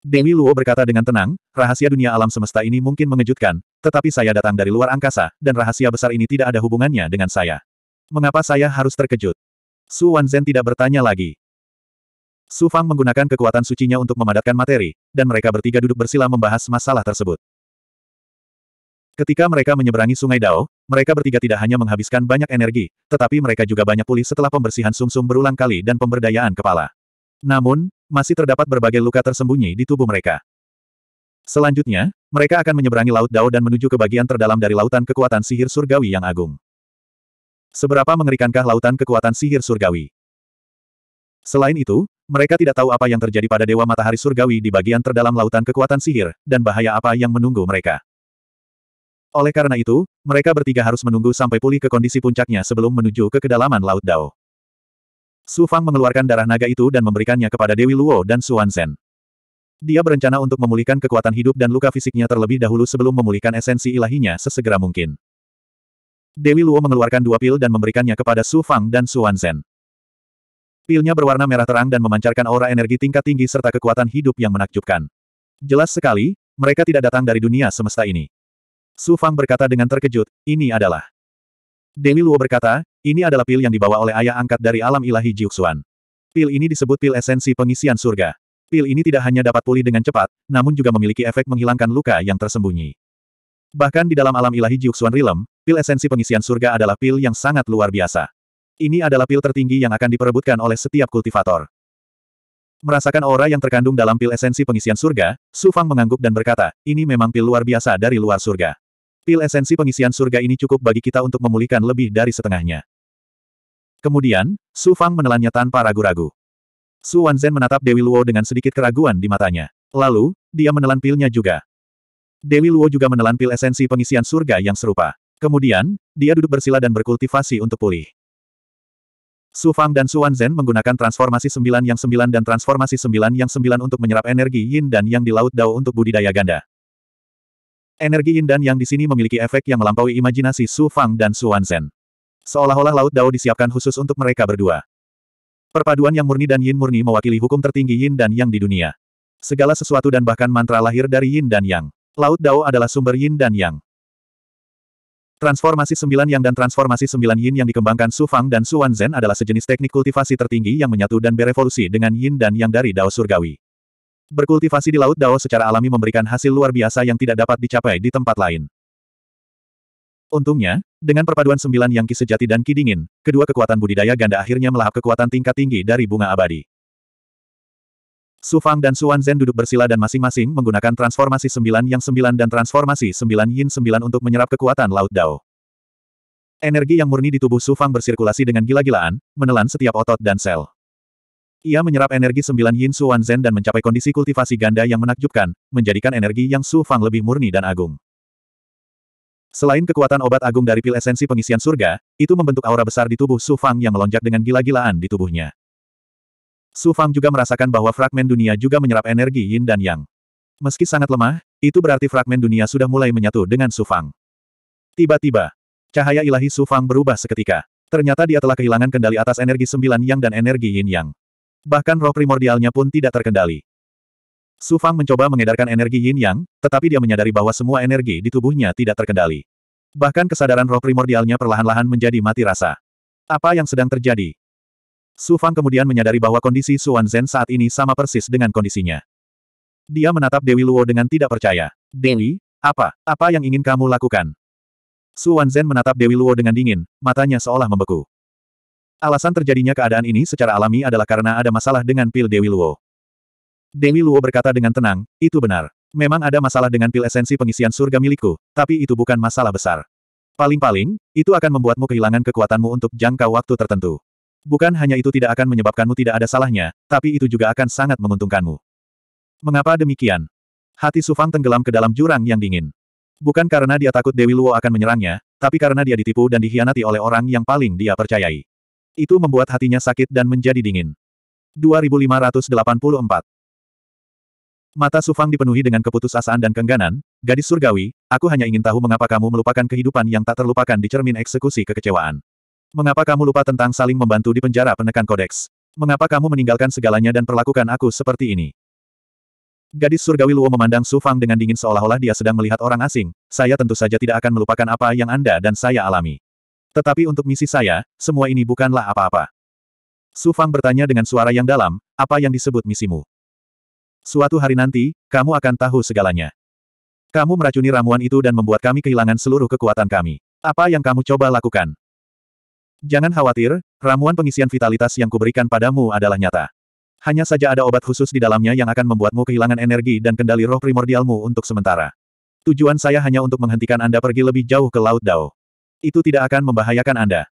Dewi Luo berkata dengan tenang, rahasia dunia alam semesta ini mungkin mengejutkan, tetapi saya datang dari luar angkasa, dan rahasia besar ini tidak ada hubungannya dengan saya. Mengapa saya harus terkejut? Su Wanzhen tidak bertanya lagi. Su Fang menggunakan kekuatan sucinya untuk memadatkan materi, dan mereka bertiga duduk bersila membahas masalah tersebut. Ketika mereka menyeberangi Sungai Dao, mereka bertiga tidak hanya menghabiskan banyak energi, tetapi mereka juga banyak pulih setelah pembersihan sumsum -sum berulang kali dan pemberdayaan kepala. Namun, masih terdapat berbagai luka tersembunyi di tubuh mereka. Selanjutnya, mereka akan menyeberangi Laut Dao dan menuju ke bagian terdalam dari lautan kekuatan sihir surgawi yang agung. Seberapa mengerikankah lautan kekuatan sihir surgawi? Selain itu, mereka tidak tahu apa yang terjadi pada Dewa Matahari Surgawi di bagian terdalam lautan kekuatan sihir, dan bahaya apa yang menunggu mereka. Oleh karena itu, mereka bertiga harus menunggu sampai pulih ke kondisi puncaknya sebelum menuju ke kedalaman Laut Dao. Su Fang mengeluarkan darah naga itu dan memberikannya kepada Dewi Luo dan Su Wanzhen. Dia berencana untuk memulihkan kekuatan hidup dan luka fisiknya terlebih dahulu sebelum memulihkan esensi ilahinya sesegera mungkin. Dewi Luo mengeluarkan dua pil dan memberikannya kepada Su Fang dan Su Wanzhen. Pilnya berwarna merah terang dan memancarkan aura energi tingkat tinggi serta kekuatan hidup yang menakjubkan. Jelas sekali, mereka tidak datang dari dunia semesta ini. Su Fang berkata dengan terkejut, ini adalah. Dewi Luo berkata, ini adalah pil yang dibawa oleh ayah angkat dari alam ilahi Jiuxuan. Pil ini disebut pil esensi pengisian surga. Pil ini tidak hanya dapat pulih dengan cepat, namun juga memiliki efek menghilangkan luka yang tersembunyi. Bahkan di dalam alam ilahi Jiuxuan Rilem, pil esensi pengisian surga adalah pil yang sangat luar biasa. Ini adalah pil tertinggi yang akan diperebutkan oleh setiap kultivator. Merasakan aura yang terkandung dalam pil esensi pengisian surga, Su Fang mengangguk dan berkata, ini memang pil luar biasa dari luar surga. Pil esensi pengisian surga ini cukup bagi kita untuk memulihkan lebih dari setengahnya. Kemudian, Su Fang menelannya tanpa ragu-ragu. Su Wanzhen menatap Dewi Luo dengan sedikit keraguan di matanya. Lalu, dia menelan pilnya juga. Dewi Luo juga menelan pil esensi pengisian surga yang serupa. Kemudian, dia duduk bersila dan berkultivasi untuk pulih. Su Fang dan Su Wanzhen menggunakan transformasi sembilan yang sembilan dan transformasi sembilan yang sembilan untuk menyerap energi yin dan yang di Laut Dao untuk budidaya ganda. Energi yin dan yang di sini memiliki efek yang melampaui imajinasi Su Fang dan Su Wanzhen. Seolah-olah Laut Dao disiapkan khusus untuk mereka berdua. Perpaduan yang murni dan yin murni mewakili hukum tertinggi yin dan yang di dunia. Segala sesuatu dan bahkan mantra lahir dari yin dan yang. Laut Dao adalah sumber yin dan yang. Transformasi sembilan yang dan transformasi sembilan yin yang dikembangkan Su Fang dan Su Wanzhen adalah sejenis teknik kultivasi tertinggi yang menyatu dan berevolusi dengan yin dan yang dari Dao Surgawi. Berkultivasi di Laut Dao secara alami memberikan hasil luar biasa yang tidak dapat dicapai di tempat lain. Untungnya, dengan perpaduan sembilan yang ki sejati dan ki dingin, kedua kekuatan budidaya ganda akhirnya melahap kekuatan tingkat tinggi dari bunga abadi. Su Fang dan Su Wanzhen duduk bersila dan masing-masing menggunakan transformasi sembilan yang sembilan dan transformasi sembilan yin sembilan untuk menyerap kekuatan Laut Dao. Energi yang murni di tubuh Su Fang bersirkulasi dengan gila-gilaan, menelan setiap otot dan sel. Ia menyerap energi sembilan yin Su Wanzhen dan mencapai kondisi kultivasi ganda yang menakjubkan, menjadikan energi yang Su Fang lebih murni dan agung. Selain kekuatan obat agung dari pil esensi pengisian surga, itu membentuk aura besar di tubuh Su Fang yang melonjak dengan gila-gilaan di tubuhnya. Su Fang juga merasakan bahwa fragmen dunia juga menyerap energi yin dan yang. Meski sangat lemah, itu berarti fragmen dunia sudah mulai menyatu dengan Su Fang. Tiba-tiba, cahaya ilahi Su Fang berubah seketika. Ternyata dia telah kehilangan kendali atas energi sembilan yang dan energi yin yang. Bahkan roh primordialnya pun tidak terkendali. Su Fang mencoba mengedarkan energi yin yang, tetapi dia menyadari bahwa semua energi di tubuhnya tidak terkendali. Bahkan kesadaran roh primordialnya perlahan-lahan menjadi mati rasa. Apa yang sedang terjadi? Su Fang kemudian menyadari bahwa kondisi Su Wanzhen saat ini sama persis dengan kondisinya. Dia menatap Dewi Luo dengan tidak percaya. Dewi, apa? Apa yang ingin kamu lakukan? Su Wanzhen menatap Dewi Luo dengan dingin, matanya seolah membeku. Alasan terjadinya keadaan ini secara alami adalah karena ada masalah dengan pil Dewi Luo. Dewi Luo berkata dengan tenang, itu benar. Memang ada masalah dengan pil esensi pengisian surga milikku, tapi itu bukan masalah besar. Paling-paling, itu akan membuatmu kehilangan kekuatanmu untuk jangka waktu tertentu. Bukan hanya itu tidak akan menyebabkanmu tidak ada salahnya, tapi itu juga akan sangat menguntungkanmu. Mengapa demikian? Hati Sufang tenggelam ke dalam jurang yang dingin. Bukan karena dia takut Dewi Luo akan menyerangnya, tapi karena dia ditipu dan dikhianati oleh orang yang paling dia percayai. Itu membuat hatinya sakit dan menjadi dingin. 2584 Mata Sufang dipenuhi dengan keputusasaan dan kengganan, gadis surgawi, aku hanya ingin tahu mengapa kamu melupakan kehidupan yang tak terlupakan di cermin eksekusi kekecewaan. Mengapa kamu lupa tentang saling membantu di penjara penekan kodeks? Mengapa kamu meninggalkan segalanya dan perlakukan aku seperti ini? Gadis surgawi Luo memandang Su Fang dengan dingin seolah-olah dia sedang melihat orang asing. Saya tentu saja tidak akan melupakan apa yang Anda dan saya alami. Tetapi untuk misi saya, semua ini bukanlah apa-apa. Su Fang bertanya dengan suara yang dalam, apa yang disebut misimu? Suatu hari nanti, kamu akan tahu segalanya. Kamu meracuni ramuan itu dan membuat kami kehilangan seluruh kekuatan kami. Apa yang kamu coba lakukan? Jangan khawatir, ramuan pengisian vitalitas yang kuberikan padamu adalah nyata. Hanya saja ada obat khusus di dalamnya yang akan membuatmu kehilangan energi dan kendali roh primordialmu untuk sementara. Tujuan saya hanya untuk menghentikan Anda pergi lebih jauh ke Laut Dao. Itu tidak akan membahayakan Anda.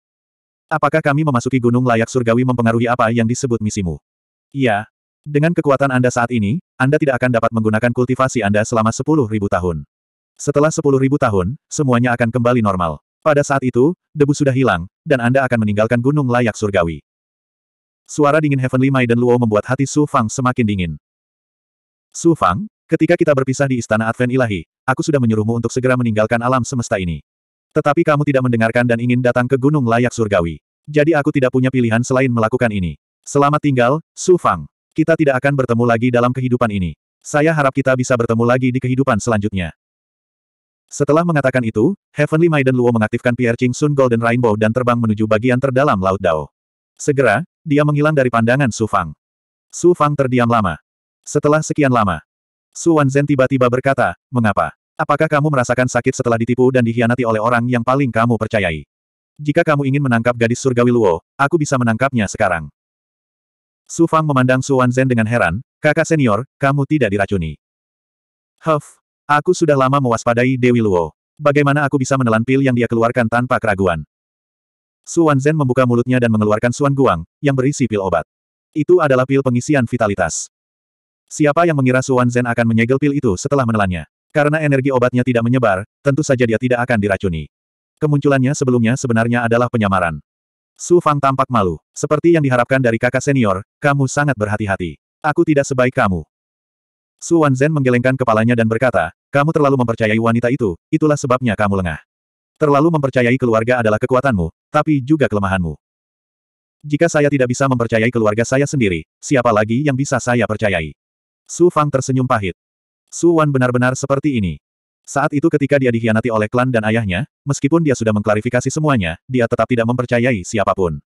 Apakah kami memasuki gunung layak surgawi mempengaruhi apa yang disebut misimu? Iya. Dengan kekuatan Anda saat ini, Anda tidak akan dapat menggunakan kultivasi Anda selama 10.000 tahun. Setelah 10.000 tahun, semuanya akan kembali normal. Pada saat itu, debu sudah hilang, dan Anda akan meninggalkan gunung layak surgawi. Suara dingin Heavenly Maiden Luo membuat hati Su Fang semakin dingin. Su Fang, ketika kita berpisah di Istana Advent Ilahi, aku sudah menyuruhmu untuk segera meninggalkan alam semesta ini. Tetapi kamu tidak mendengarkan dan ingin datang ke gunung layak surgawi. Jadi aku tidak punya pilihan selain melakukan ini. Selamat tinggal, Su Fang. Kita tidak akan bertemu lagi dalam kehidupan ini. Saya harap kita bisa bertemu lagi di kehidupan selanjutnya. Setelah mengatakan itu, Heavenly Maiden Luo mengaktifkan Pierre Ching Sun Golden Rainbow dan terbang menuju bagian terdalam Laut Dao. Segera, dia menghilang dari pandangan Su Fang. Su Fang terdiam lama. Setelah sekian lama, Su Wanzhen tiba-tiba berkata, mengapa? Apakah kamu merasakan sakit setelah ditipu dan dikhianati oleh orang yang paling kamu percayai? Jika kamu ingin menangkap gadis surgawi Luo, aku bisa menangkapnya sekarang. Su Fang memandang Su Wanzhen dengan heran, kakak senior, kamu tidak diracuni. Huff, Aku sudah lama mewaspadai Dewi Luo. Bagaimana aku bisa menelan pil yang dia keluarkan tanpa keraguan? Su Wanzhen membuka mulutnya dan mengeluarkan Suan Guang, yang berisi pil obat. Itu adalah pil pengisian vitalitas. Siapa yang mengira Su Wanzhen akan menyegel pil itu setelah menelannya? Karena energi obatnya tidak menyebar, tentu saja dia tidak akan diracuni. Kemunculannya sebelumnya sebenarnya adalah penyamaran. Su Fang tampak malu. Seperti yang diharapkan dari kakak senior, kamu sangat berhati-hati. Aku tidak sebaik kamu. Su Wanzhen menggelengkan kepalanya dan berkata, kamu terlalu mempercayai wanita itu, itulah sebabnya kamu lengah. Terlalu mempercayai keluarga adalah kekuatanmu, tapi juga kelemahanmu. Jika saya tidak bisa mempercayai keluarga saya sendiri, siapa lagi yang bisa saya percayai? Su Fang tersenyum pahit. Su Wan benar-benar seperti ini. Saat itu ketika dia dikhianati oleh klan dan ayahnya, meskipun dia sudah mengklarifikasi semuanya, dia tetap tidak mempercayai siapa pun.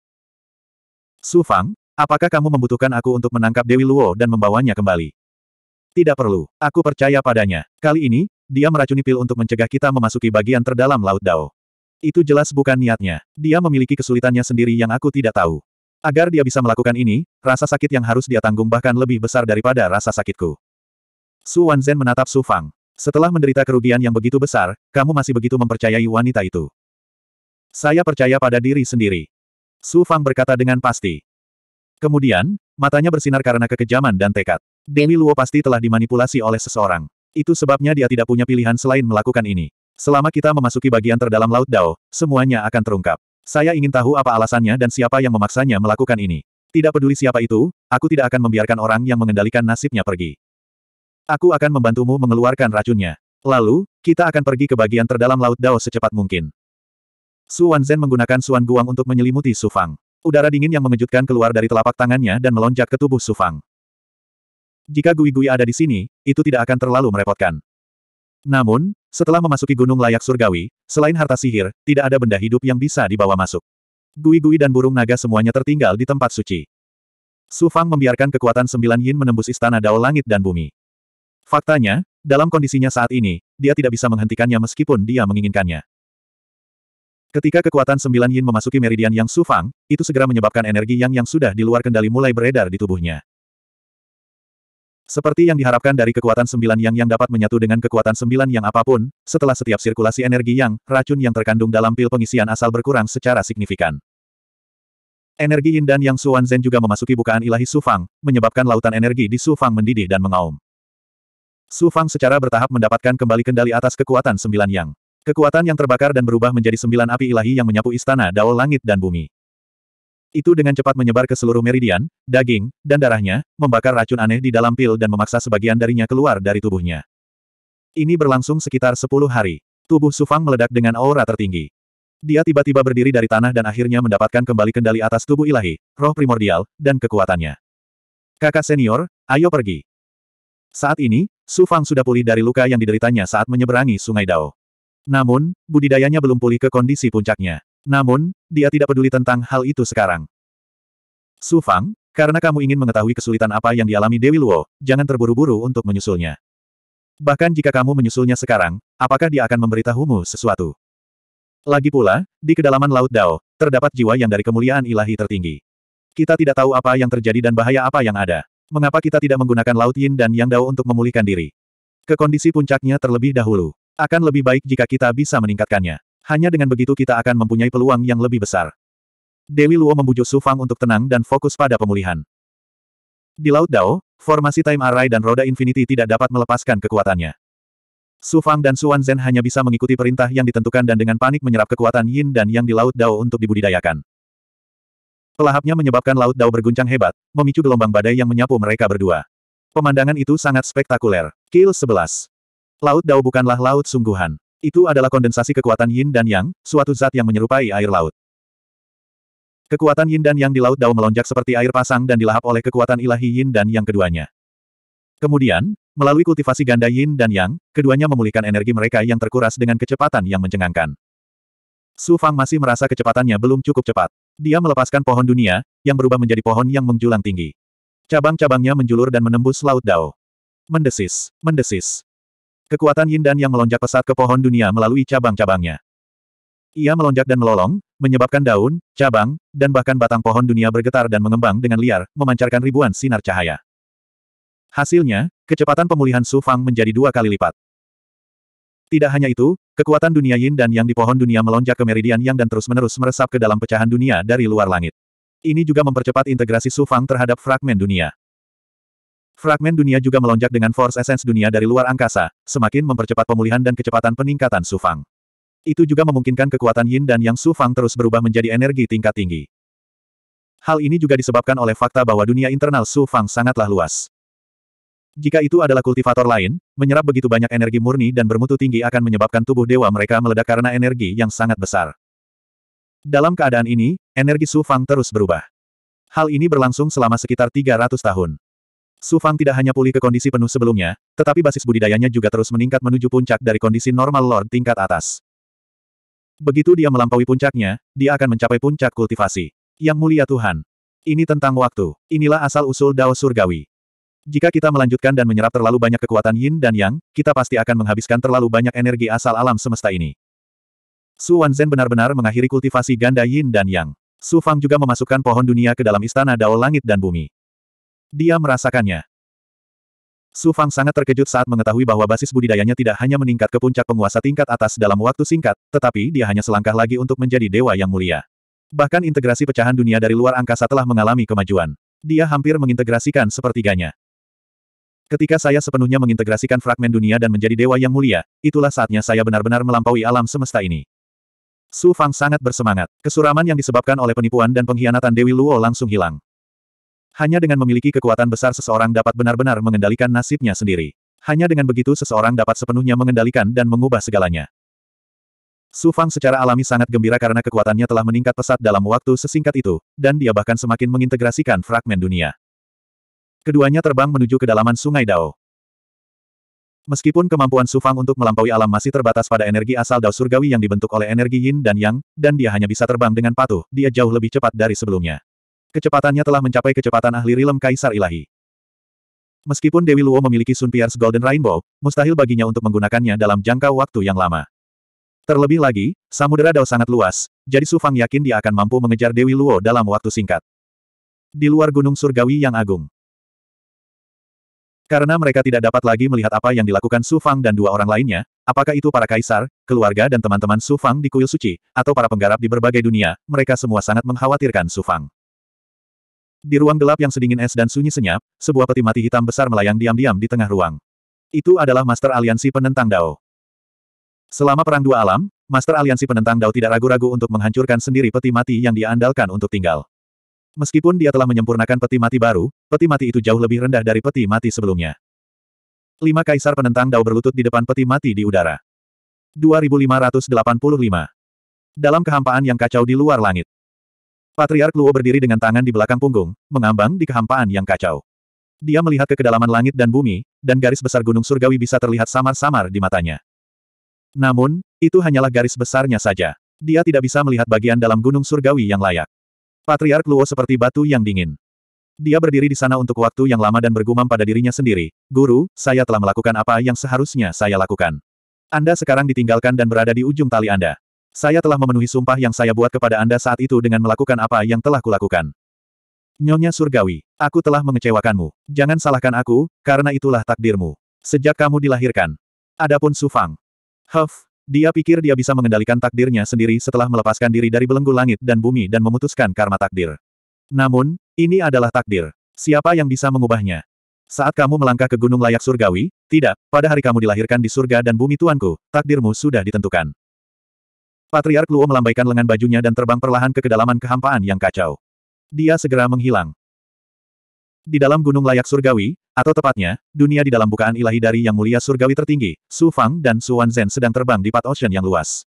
Su Fang, apakah kamu membutuhkan aku untuk menangkap Dewi Luo dan membawanya kembali? Tidak perlu, aku percaya padanya. Kali ini, dia meracuni pil untuk mencegah kita memasuki bagian terdalam Laut Dao. Itu jelas bukan niatnya. Dia memiliki kesulitannya sendiri yang aku tidak tahu. Agar dia bisa melakukan ini, rasa sakit yang harus dia tanggung bahkan lebih besar daripada rasa sakitku. Su Wanzhen menatap Su Fang. Setelah menderita kerugian yang begitu besar, kamu masih begitu mempercayai wanita itu. Saya percaya pada diri sendiri. Su Fang berkata dengan pasti. Kemudian, matanya bersinar karena kekejaman dan tekad. Dewi Luo pasti telah dimanipulasi oleh seseorang. Itu sebabnya dia tidak punya pilihan selain melakukan ini. Selama kita memasuki bagian terdalam Laut Dao, semuanya akan terungkap. Saya ingin tahu apa alasannya dan siapa yang memaksanya melakukan ini. Tidak peduli siapa itu, aku tidak akan membiarkan orang yang mengendalikan nasibnya pergi. Aku akan membantumu mengeluarkan racunnya. Lalu, kita akan pergi ke bagian terdalam Laut Dao secepat mungkin. Su Wanzhen menggunakan Suan Guang untuk menyelimuti Su Fang. Udara dingin yang mengejutkan keluar dari telapak tangannya dan melonjak ke tubuh Su Fang. Jika Gui-Gui ada di sini, itu tidak akan terlalu merepotkan. Namun, setelah memasuki gunung layak surgawi, selain harta sihir, tidak ada benda hidup yang bisa dibawa masuk. Gui-Gui dan burung naga semuanya tertinggal di tempat suci. Su Fang membiarkan kekuatan sembilan yin menembus istana Dao Langit dan Bumi. Faktanya, dalam kondisinya saat ini, dia tidak bisa menghentikannya meskipun dia menginginkannya. Ketika kekuatan sembilan yin memasuki meridian yang Sufang, itu segera menyebabkan energi yang yang sudah di luar kendali mulai beredar di tubuhnya. Seperti yang diharapkan dari kekuatan sembilan yang yang dapat menyatu dengan kekuatan sembilan yang apa pun, setelah setiap sirkulasi energi yang, racun yang terkandung dalam pil pengisian asal berkurang secara signifikan. Energi yin dan yang Suan Zhen juga memasuki bukaan ilahi Sufang, menyebabkan lautan energi di Sufang mendidih dan mengaum. Su Fang secara bertahap mendapatkan kembali kendali atas kekuatan sembilan yang. Kekuatan yang terbakar dan berubah menjadi sembilan api ilahi yang menyapu istana Dao Langit dan Bumi. Itu dengan cepat menyebar ke seluruh meridian, daging, dan darahnya, membakar racun aneh di dalam pil dan memaksa sebagian darinya keluar dari tubuhnya. Ini berlangsung sekitar sepuluh hari. Tubuh Su Fang meledak dengan aura tertinggi. Dia tiba-tiba berdiri dari tanah dan akhirnya mendapatkan kembali kendali atas tubuh ilahi, roh primordial, dan kekuatannya. Kakak senior, ayo pergi. Saat ini, Su Fang sudah pulih dari luka yang dideritanya saat menyeberangi Sungai Dao. Namun, budidayanya belum pulih ke kondisi puncaknya. Namun, dia tidak peduli tentang hal itu sekarang. Su Fang, karena kamu ingin mengetahui kesulitan apa yang dialami Dewi Luo, jangan terburu-buru untuk menyusulnya. Bahkan jika kamu menyusulnya sekarang, apakah dia akan memberitahumu sesuatu? Lagi pula, di kedalaman Laut Dao, terdapat jiwa yang dari kemuliaan ilahi tertinggi. Kita tidak tahu apa yang terjadi dan bahaya apa yang ada. Mengapa kita tidak menggunakan Laut Yin dan Yang Dao untuk memulihkan diri? Ke kondisi puncaknya terlebih dahulu. Akan lebih baik jika kita bisa meningkatkannya. Hanya dengan begitu kita akan mempunyai peluang yang lebih besar. Dewi Luo membujuk Su Fang untuk tenang dan fokus pada pemulihan. Di Laut Dao, formasi Time Array dan roda Infinity tidak dapat melepaskan kekuatannya. Su Fang dan Suan Zhen hanya bisa mengikuti perintah yang ditentukan dan dengan panik menyerap kekuatan Yin dan Yang di Laut Dao untuk dibudidayakan. Pelahapnya menyebabkan laut Dao berguncang hebat, memicu gelombang badai yang menyapu mereka berdua. Pemandangan itu sangat spektakuler. Kill 11. Laut Dao bukanlah laut sungguhan. Itu adalah kondensasi kekuatan Yin dan Yang, suatu zat yang menyerupai air laut. Kekuatan Yin dan Yang di Laut Dao melonjak seperti air pasang dan dilahap oleh kekuatan ilahi Yin dan Yang keduanya. Kemudian, melalui kultivasi ganda Yin dan Yang, keduanya memulihkan energi mereka yang terkuras dengan kecepatan yang mencengangkan. Su Fang masih merasa kecepatannya belum cukup cepat. Dia melepaskan pohon dunia, yang berubah menjadi pohon yang menjulang tinggi. Cabang-cabangnya menjulur dan menembus Laut Dao. Mendesis, mendesis. Kekuatan Yin dan yang melonjak pesat ke pohon dunia melalui cabang-cabangnya. Ia melonjak dan melolong, menyebabkan daun, cabang, dan bahkan batang pohon dunia bergetar dan mengembang dengan liar, memancarkan ribuan sinar cahaya. Hasilnya, kecepatan pemulihan Su Fang menjadi dua kali lipat. Tidak hanya itu, kekuatan dunia yin dan yang di pohon dunia melonjak ke meridian yang dan terus-menerus meresap ke dalam pecahan dunia dari luar langit. Ini juga mempercepat integrasi Su Fang terhadap fragmen dunia. Fragmen dunia juga melonjak dengan force essence dunia dari luar angkasa, semakin mempercepat pemulihan dan kecepatan peningkatan Su Fang. Itu juga memungkinkan kekuatan yin dan yang Su Fang terus berubah menjadi energi tingkat tinggi. Hal ini juga disebabkan oleh fakta bahwa dunia internal Su Fang sangatlah luas. Jika itu adalah kultivator lain, menyerap begitu banyak energi murni dan bermutu tinggi akan menyebabkan tubuh dewa mereka meledak karena energi yang sangat besar. Dalam keadaan ini, energi Su Fang terus berubah. Hal ini berlangsung selama sekitar 300 tahun. Su Fang tidak hanya pulih ke kondisi penuh sebelumnya, tetapi basis budidayanya juga terus meningkat menuju puncak dari kondisi normal Lord tingkat atas. Begitu dia melampaui puncaknya, dia akan mencapai puncak kultivasi. Yang mulia Tuhan. Ini tentang waktu. Inilah asal-usul Dao Surgawi. Jika kita melanjutkan dan menyerap terlalu banyak kekuatan Yin dan Yang, kita pasti akan menghabiskan terlalu banyak energi asal alam semesta ini. Su Wanzhen benar-benar mengakhiri kultivasi ganda Yin dan Yang. Su Fang juga memasukkan pohon dunia ke dalam istana Dao Langit dan Bumi. Dia merasakannya. Su Fang sangat terkejut saat mengetahui bahwa basis budidayanya tidak hanya meningkat ke puncak penguasa tingkat atas dalam waktu singkat, tetapi dia hanya selangkah lagi untuk menjadi dewa yang mulia. Bahkan integrasi pecahan dunia dari luar angkasa telah mengalami kemajuan. Dia hampir mengintegrasikan sepertiganya. Ketika saya sepenuhnya mengintegrasikan fragmen dunia dan menjadi dewa yang mulia, itulah saatnya saya benar-benar melampaui alam semesta ini. Su Fang sangat bersemangat. Kesuraman yang disebabkan oleh penipuan dan pengkhianatan Dewi Luo langsung hilang. Hanya dengan memiliki kekuatan besar seseorang dapat benar-benar mengendalikan nasibnya sendiri. Hanya dengan begitu seseorang dapat sepenuhnya mengendalikan dan mengubah segalanya. Su Fang secara alami sangat gembira karena kekuatannya telah meningkat pesat dalam waktu sesingkat itu, dan dia bahkan semakin mengintegrasikan fragmen dunia. Keduanya terbang menuju kedalaman Sungai Dao. Meskipun kemampuan Su Fang untuk melampaui alam masih terbatas pada energi asal Dao Surgawi yang dibentuk oleh energi Yin dan Yang, dan dia hanya bisa terbang dengan patuh, dia jauh lebih cepat dari sebelumnya. Kecepatannya telah mencapai kecepatan ahli rilem Kaisar Ilahi. Meskipun Dewi Luo memiliki Sun Pierce Golden Rainbow, mustahil baginya untuk menggunakannya dalam jangka waktu yang lama. Terlebih lagi, Samudera Dao sangat luas, jadi Su Fang yakin dia akan mampu mengejar Dewi Luo dalam waktu singkat. Di luar Gunung Surgawi yang agung. Karena mereka tidak dapat lagi melihat apa yang dilakukan Su Fang dan dua orang lainnya, apakah itu para kaisar, keluarga dan teman-teman Su Fang di kuil suci, atau para penggarap di berbagai dunia, mereka semua sangat mengkhawatirkan Su Fang. Di ruang gelap yang sedingin es dan sunyi senyap, sebuah peti mati hitam besar melayang diam-diam di tengah ruang. Itu adalah Master Aliansi Penentang Dao. Selama Perang Dua Alam, Master Aliansi Penentang Dao tidak ragu-ragu untuk menghancurkan sendiri peti mati yang dia andalkan untuk tinggal. Meskipun dia telah menyempurnakan peti mati baru, peti mati itu jauh lebih rendah dari peti mati sebelumnya. Lima kaisar penentang Dao berlutut di depan peti mati di udara. 2585. Dalam kehampaan yang kacau di luar langit. Patriark Luo berdiri dengan tangan di belakang punggung, mengambang di kehampaan yang kacau. Dia melihat ke kedalaman langit dan bumi, dan garis besar gunung surgawi bisa terlihat samar-samar di matanya. Namun, itu hanyalah garis besarnya saja. Dia tidak bisa melihat bagian dalam gunung surgawi yang layak. Patriark Luo seperti batu yang dingin. Dia berdiri di sana untuk waktu yang lama dan bergumam pada dirinya sendiri, Guru, saya telah melakukan apa yang seharusnya saya lakukan. Anda sekarang ditinggalkan dan berada di ujung tali Anda. Saya telah memenuhi sumpah yang saya buat kepada Anda saat itu dengan melakukan apa yang telah kulakukan. Nyonya Surgawi, aku telah mengecewakanmu. Jangan salahkan aku, karena itulah takdirmu. Sejak kamu dilahirkan. Adapun Sufang. Huff, dia pikir dia bisa mengendalikan takdirnya sendiri setelah melepaskan diri dari belenggu langit dan bumi dan memutuskan karma takdir. Namun, ini adalah takdir. Siapa yang bisa mengubahnya? Saat kamu melangkah ke gunung layak surgawi, tidak, pada hari kamu dilahirkan di surga dan bumi tuanku, takdirmu sudah ditentukan. Patriark Luo melambaikan lengan bajunya dan terbang perlahan ke kedalaman kehampaan yang kacau. Dia segera menghilang. Di dalam gunung layak surgawi, atau tepatnya, dunia di dalam bukaan ilahi dari yang mulia surgawi tertinggi, Su Fang dan Su Wanzhen sedang terbang di Pat Ocean yang luas.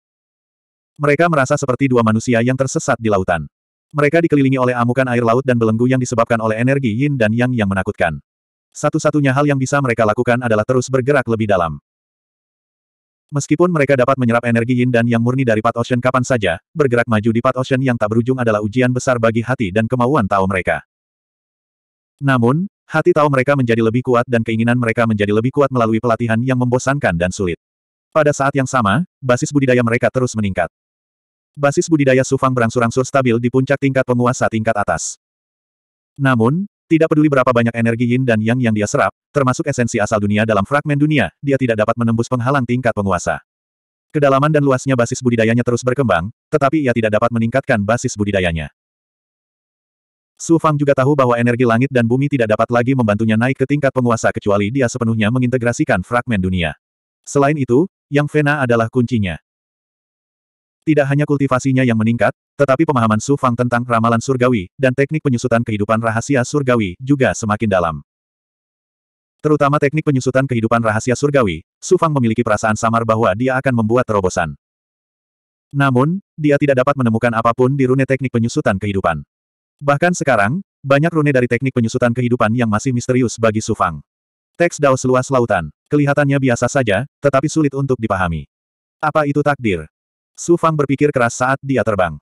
Mereka merasa seperti dua manusia yang tersesat di lautan. Mereka dikelilingi oleh amukan air laut dan belenggu yang disebabkan oleh energi yin dan yang yang menakutkan. Satu-satunya hal yang bisa mereka lakukan adalah terus bergerak lebih dalam. Meskipun mereka dapat menyerap energi yin dan yang murni dari Pat Ocean kapan saja, bergerak maju di Pat Ocean yang tak berujung adalah ujian besar bagi hati dan kemauan tahu mereka. Namun, hati tahu mereka menjadi lebih kuat dan keinginan mereka menjadi lebih kuat melalui pelatihan yang membosankan dan sulit. Pada saat yang sama, basis budidaya mereka terus meningkat. Basis budidaya Sufang berangsur-angsur stabil di puncak tingkat penguasa tingkat atas. Namun, tidak peduli berapa banyak energi yin dan yang yang dia serap, termasuk esensi asal dunia dalam fragmen dunia, dia tidak dapat menembus penghalang tingkat penguasa. Kedalaman dan luasnya basis budidayanya terus berkembang, tetapi ia tidak dapat meningkatkan basis budidayanya. Su Fang juga tahu bahwa energi langit dan bumi tidak dapat lagi membantunya naik ke tingkat penguasa kecuali dia sepenuhnya mengintegrasikan fragmen dunia. Selain itu, Yang Fena adalah kuncinya. Tidak hanya kultivasinya yang meningkat, tetapi pemahaman Su Fang tentang ramalan surgawi, dan teknik penyusutan kehidupan rahasia surgawi, juga semakin dalam. Terutama teknik penyusutan kehidupan rahasia surgawi, Su Fang memiliki perasaan samar bahwa dia akan membuat terobosan. Namun, dia tidak dapat menemukan apa pun di rune teknik penyusutan kehidupan. Bahkan sekarang, Banyak rune dari teknik penyusutan kehidupan yang masih misterius bagi Su Fang. Teks Dao seluas lautan. Kelihatannya biasa saja, tetapi sulit untuk dipahami. Apa itu takdir? Su Fang berpikir keras saat dia terbang.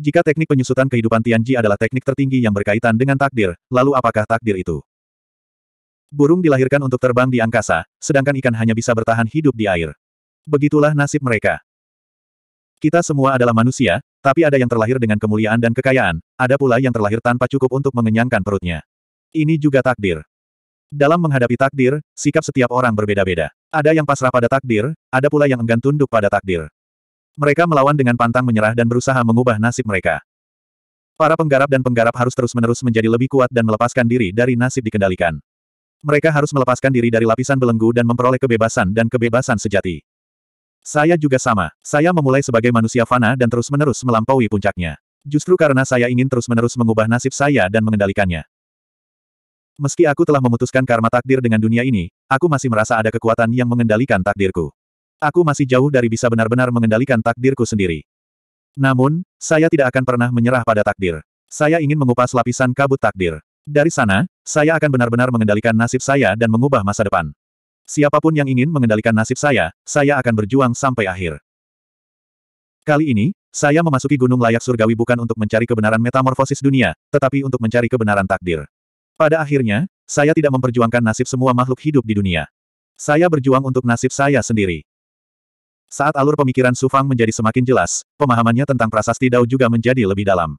Jika teknik penyusutan kehidupan Tianji adalah teknik tertinggi yang berkaitan dengan takdir, lalu apakah takdir itu? Burung dilahirkan untuk terbang di angkasa, sedangkan ikan hanya bisa bertahan hidup di air. Begitulah nasib mereka. Kita semua adalah manusia, tapi ada yang terlahir dengan kemuliaan dan kekayaan, ada pula yang terlahir tanpa cukup untuk mengenyangkan perutnya. Ini juga takdir. Dalam menghadapi takdir, sikap setiap orang berbeda-beda. Ada yang pasrah pada takdir, ada pula yang enggan tunduk pada takdir. Mereka melawan dengan pantang menyerah dan berusaha mengubah nasib mereka. Para penggarap dan penggarap harus terus-menerus menjadi lebih kuat dan melepaskan diri dari nasib dikendalikan. Mereka harus melepaskan diri dari lapisan belenggu dan memperoleh kebebasan dan kebebasan sejati. Saya juga sama. Saya memulai sebagai manusia fana dan terus-menerus melampaui puncaknya. Justru karena saya ingin terus-menerus mengubah nasib saya dan mengendalikannya. Meski aku telah memutuskan karma takdir dengan dunia ini, aku masih merasa ada kekuatan yang mengendalikan takdirku. Aku masih jauh dari bisa benar-benar mengendalikan takdirku sendiri. Namun, saya tidak akan pernah menyerah pada takdir. Saya ingin mengupas lapisan kabut takdir. Dari sana, saya akan benar-benar mengendalikan nasib saya dan mengubah masa depan. Siapa pun yang ingin mengendalikan nasib saya, saya akan berjuang sampai akhir. Kali ini, saya memasuki gunung layak surgawi bukan untuk mencari kebenaran metamorfosis dunia, tetapi untuk mencari kebenaran takdir. Pada akhirnya, saya tidak memperjuangkan nasib semua makhluk hidup di dunia. Saya berjuang untuk nasib saya sendiri. Saat alur pemikiran Sufang menjadi semakin jelas, pemahamannya tentang prasasti Dao juga menjadi lebih dalam.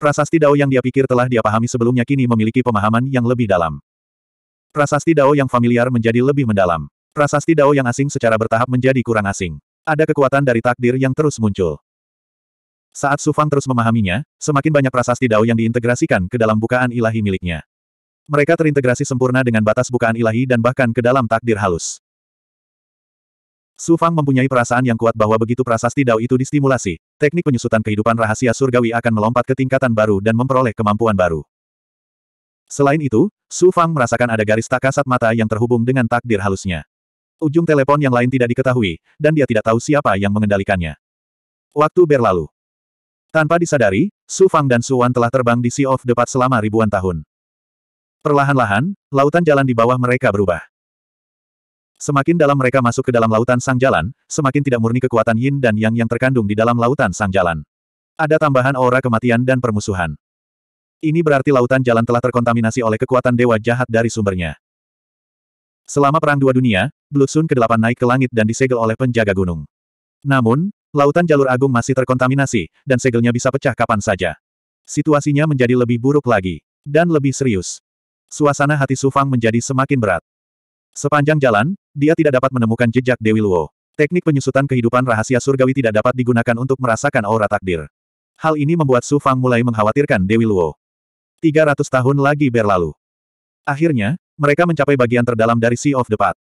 Prasasti Dao yang dia pikir telah dia pahami sebelumnya kini memiliki pemahaman yang lebih dalam. Prasasti Dao yang familiar menjadi lebih mendalam. Prasasti Dao yang asing secara bertahap menjadi kurang asing. Ada kekuatan dari takdir yang terus muncul. Saat Su Fang terus memahaminya, semakin banyak prasasti Dao yang diintegrasikan ke dalam bukaan ilahi miliknya. Mereka terintegrasi sempurna dengan batas bukaan ilahi dan bahkan ke dalam takdir halus. Su Fang mempunyai perasaan yang kuat bahwa begitu prasasti Dao itu distimulasi, teknik penyusutan kehidupan rahasia surgawi akan melompat ke tingkatan baru dan memperoleh kemampuan baru. Selain itu, Su Fang merasakan ada garis tak kasat mata yang terhubung dengan takdir halusnya. Ujung telepon yang lain tidak diketahui, dan dia tidak tahu siapa yang mengendalikannya. Waktu berlalu. Tanpa disadari, Su Fang dan Su Wan telah terbang di Sea of the Path selama ribuan tahun. Perlahan-lahan, lautan jalan di bawah mereka berubah. Semakin dalam mereka masuk ke dalam lautan sang jalan, semakin tidak murni kekuatan yin dan yang yang terkandung di dalam lautan sang jalan. Ada tambahan aura kematian dan permusuhan. Ini berarti lautan jalan telah terkontaminasi oleh kekuatan dewa jahat dari sumbernya. Selama Perang Dua Dunia, Blood Sun ke-8 naik ke langit dan disegel oleh penjaga gunung. Namun, lautan jalur agung masih terkontaminasi, dan segelnya bisa pecah kapan saja. Situasinya menjadi lebih buruk lagi. Dan lebih serius. Suasana hati Sufang menjadi semakin berat. Sepanjang jalan, dia tidak dapat menemukan jejak Dewi Luo. Teknik penyusutan kehidupan rahasia surgawi tidak dapat digunakan untuk merasakan aura takdir. Hal ini membuat Su Fang mulai mengkhawatirkan Dewi Luo. 300 tahun lagi berlalu. Akhirnya, mereka mencapai bagian terdalam dari Sea of the Path.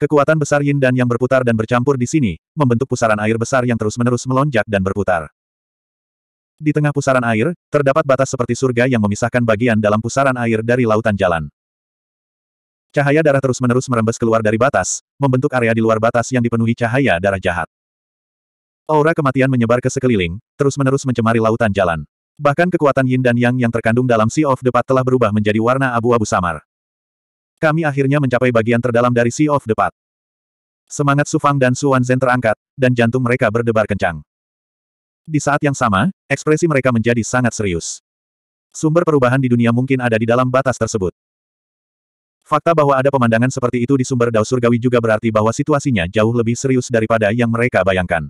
Kekuatan besar Yin dan yang berputar dan bercampur di sini, membentuk pusaran air besar yang terus-menerus melonjak dan berputar. Di tengah pusaran air, terdapat batas seperti surga yang memisahkan bagian dalam pusaran air dari lautan jalan. Cahaya darah terus-menerus merembes keluar dari batas, membentuk area di luar batas yang dipenuhi cahaya darah jahat. Aura kematian menyebar ke sekeliling, terus-menerus mencemari lautan jalan. Bahkan kekuatan yin dan yang yang terkandung dalam Sea of the Path telah berubah menjadi warna abu-abu samar. Kami akhirnya mencapai bagian terdalam dari Sea of the Path. Semangat Su Fang dan Su Wanzhen terangkat, dan jantung mereka berdebar kencang. Di saat yang sama, ekspresi mereka menjadi sangat serius. Sumber perubahan di dunia mungkin ada di dalam batas tersebut. Fakta bahwa ada pemandangan seperti itu di sumber Dao Surgawi juga berarti bahwa situasinya jauh lebih serius daripada yang mereka bayangkan.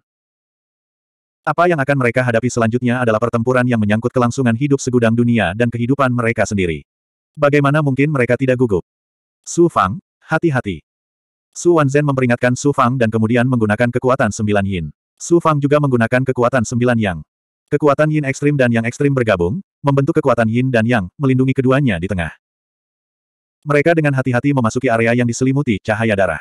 Apa yang akan mereka hadapi selanjutnya adalah pertempuran yang menyangkut kelangsungan hidup segudang dunia dan kehidupan mereka sendiri. Bagaimana mungkin mereka tidak gugup? Su Fang, hati-hati. Su Wanzhen memperingatkan Su Fang dan kemudian menggunakan kekuatan sembilan yin. Su Fang juga menggunakan kekuatan sembilan yang. Kekuatan yin ekstrim dan yang ekstrim bergabung, membentuk kekuatan yin dan yang, melindungi keduanya di tengah. Mereka dengan hati-hati memasuki area yang diselimuti cahaya darah.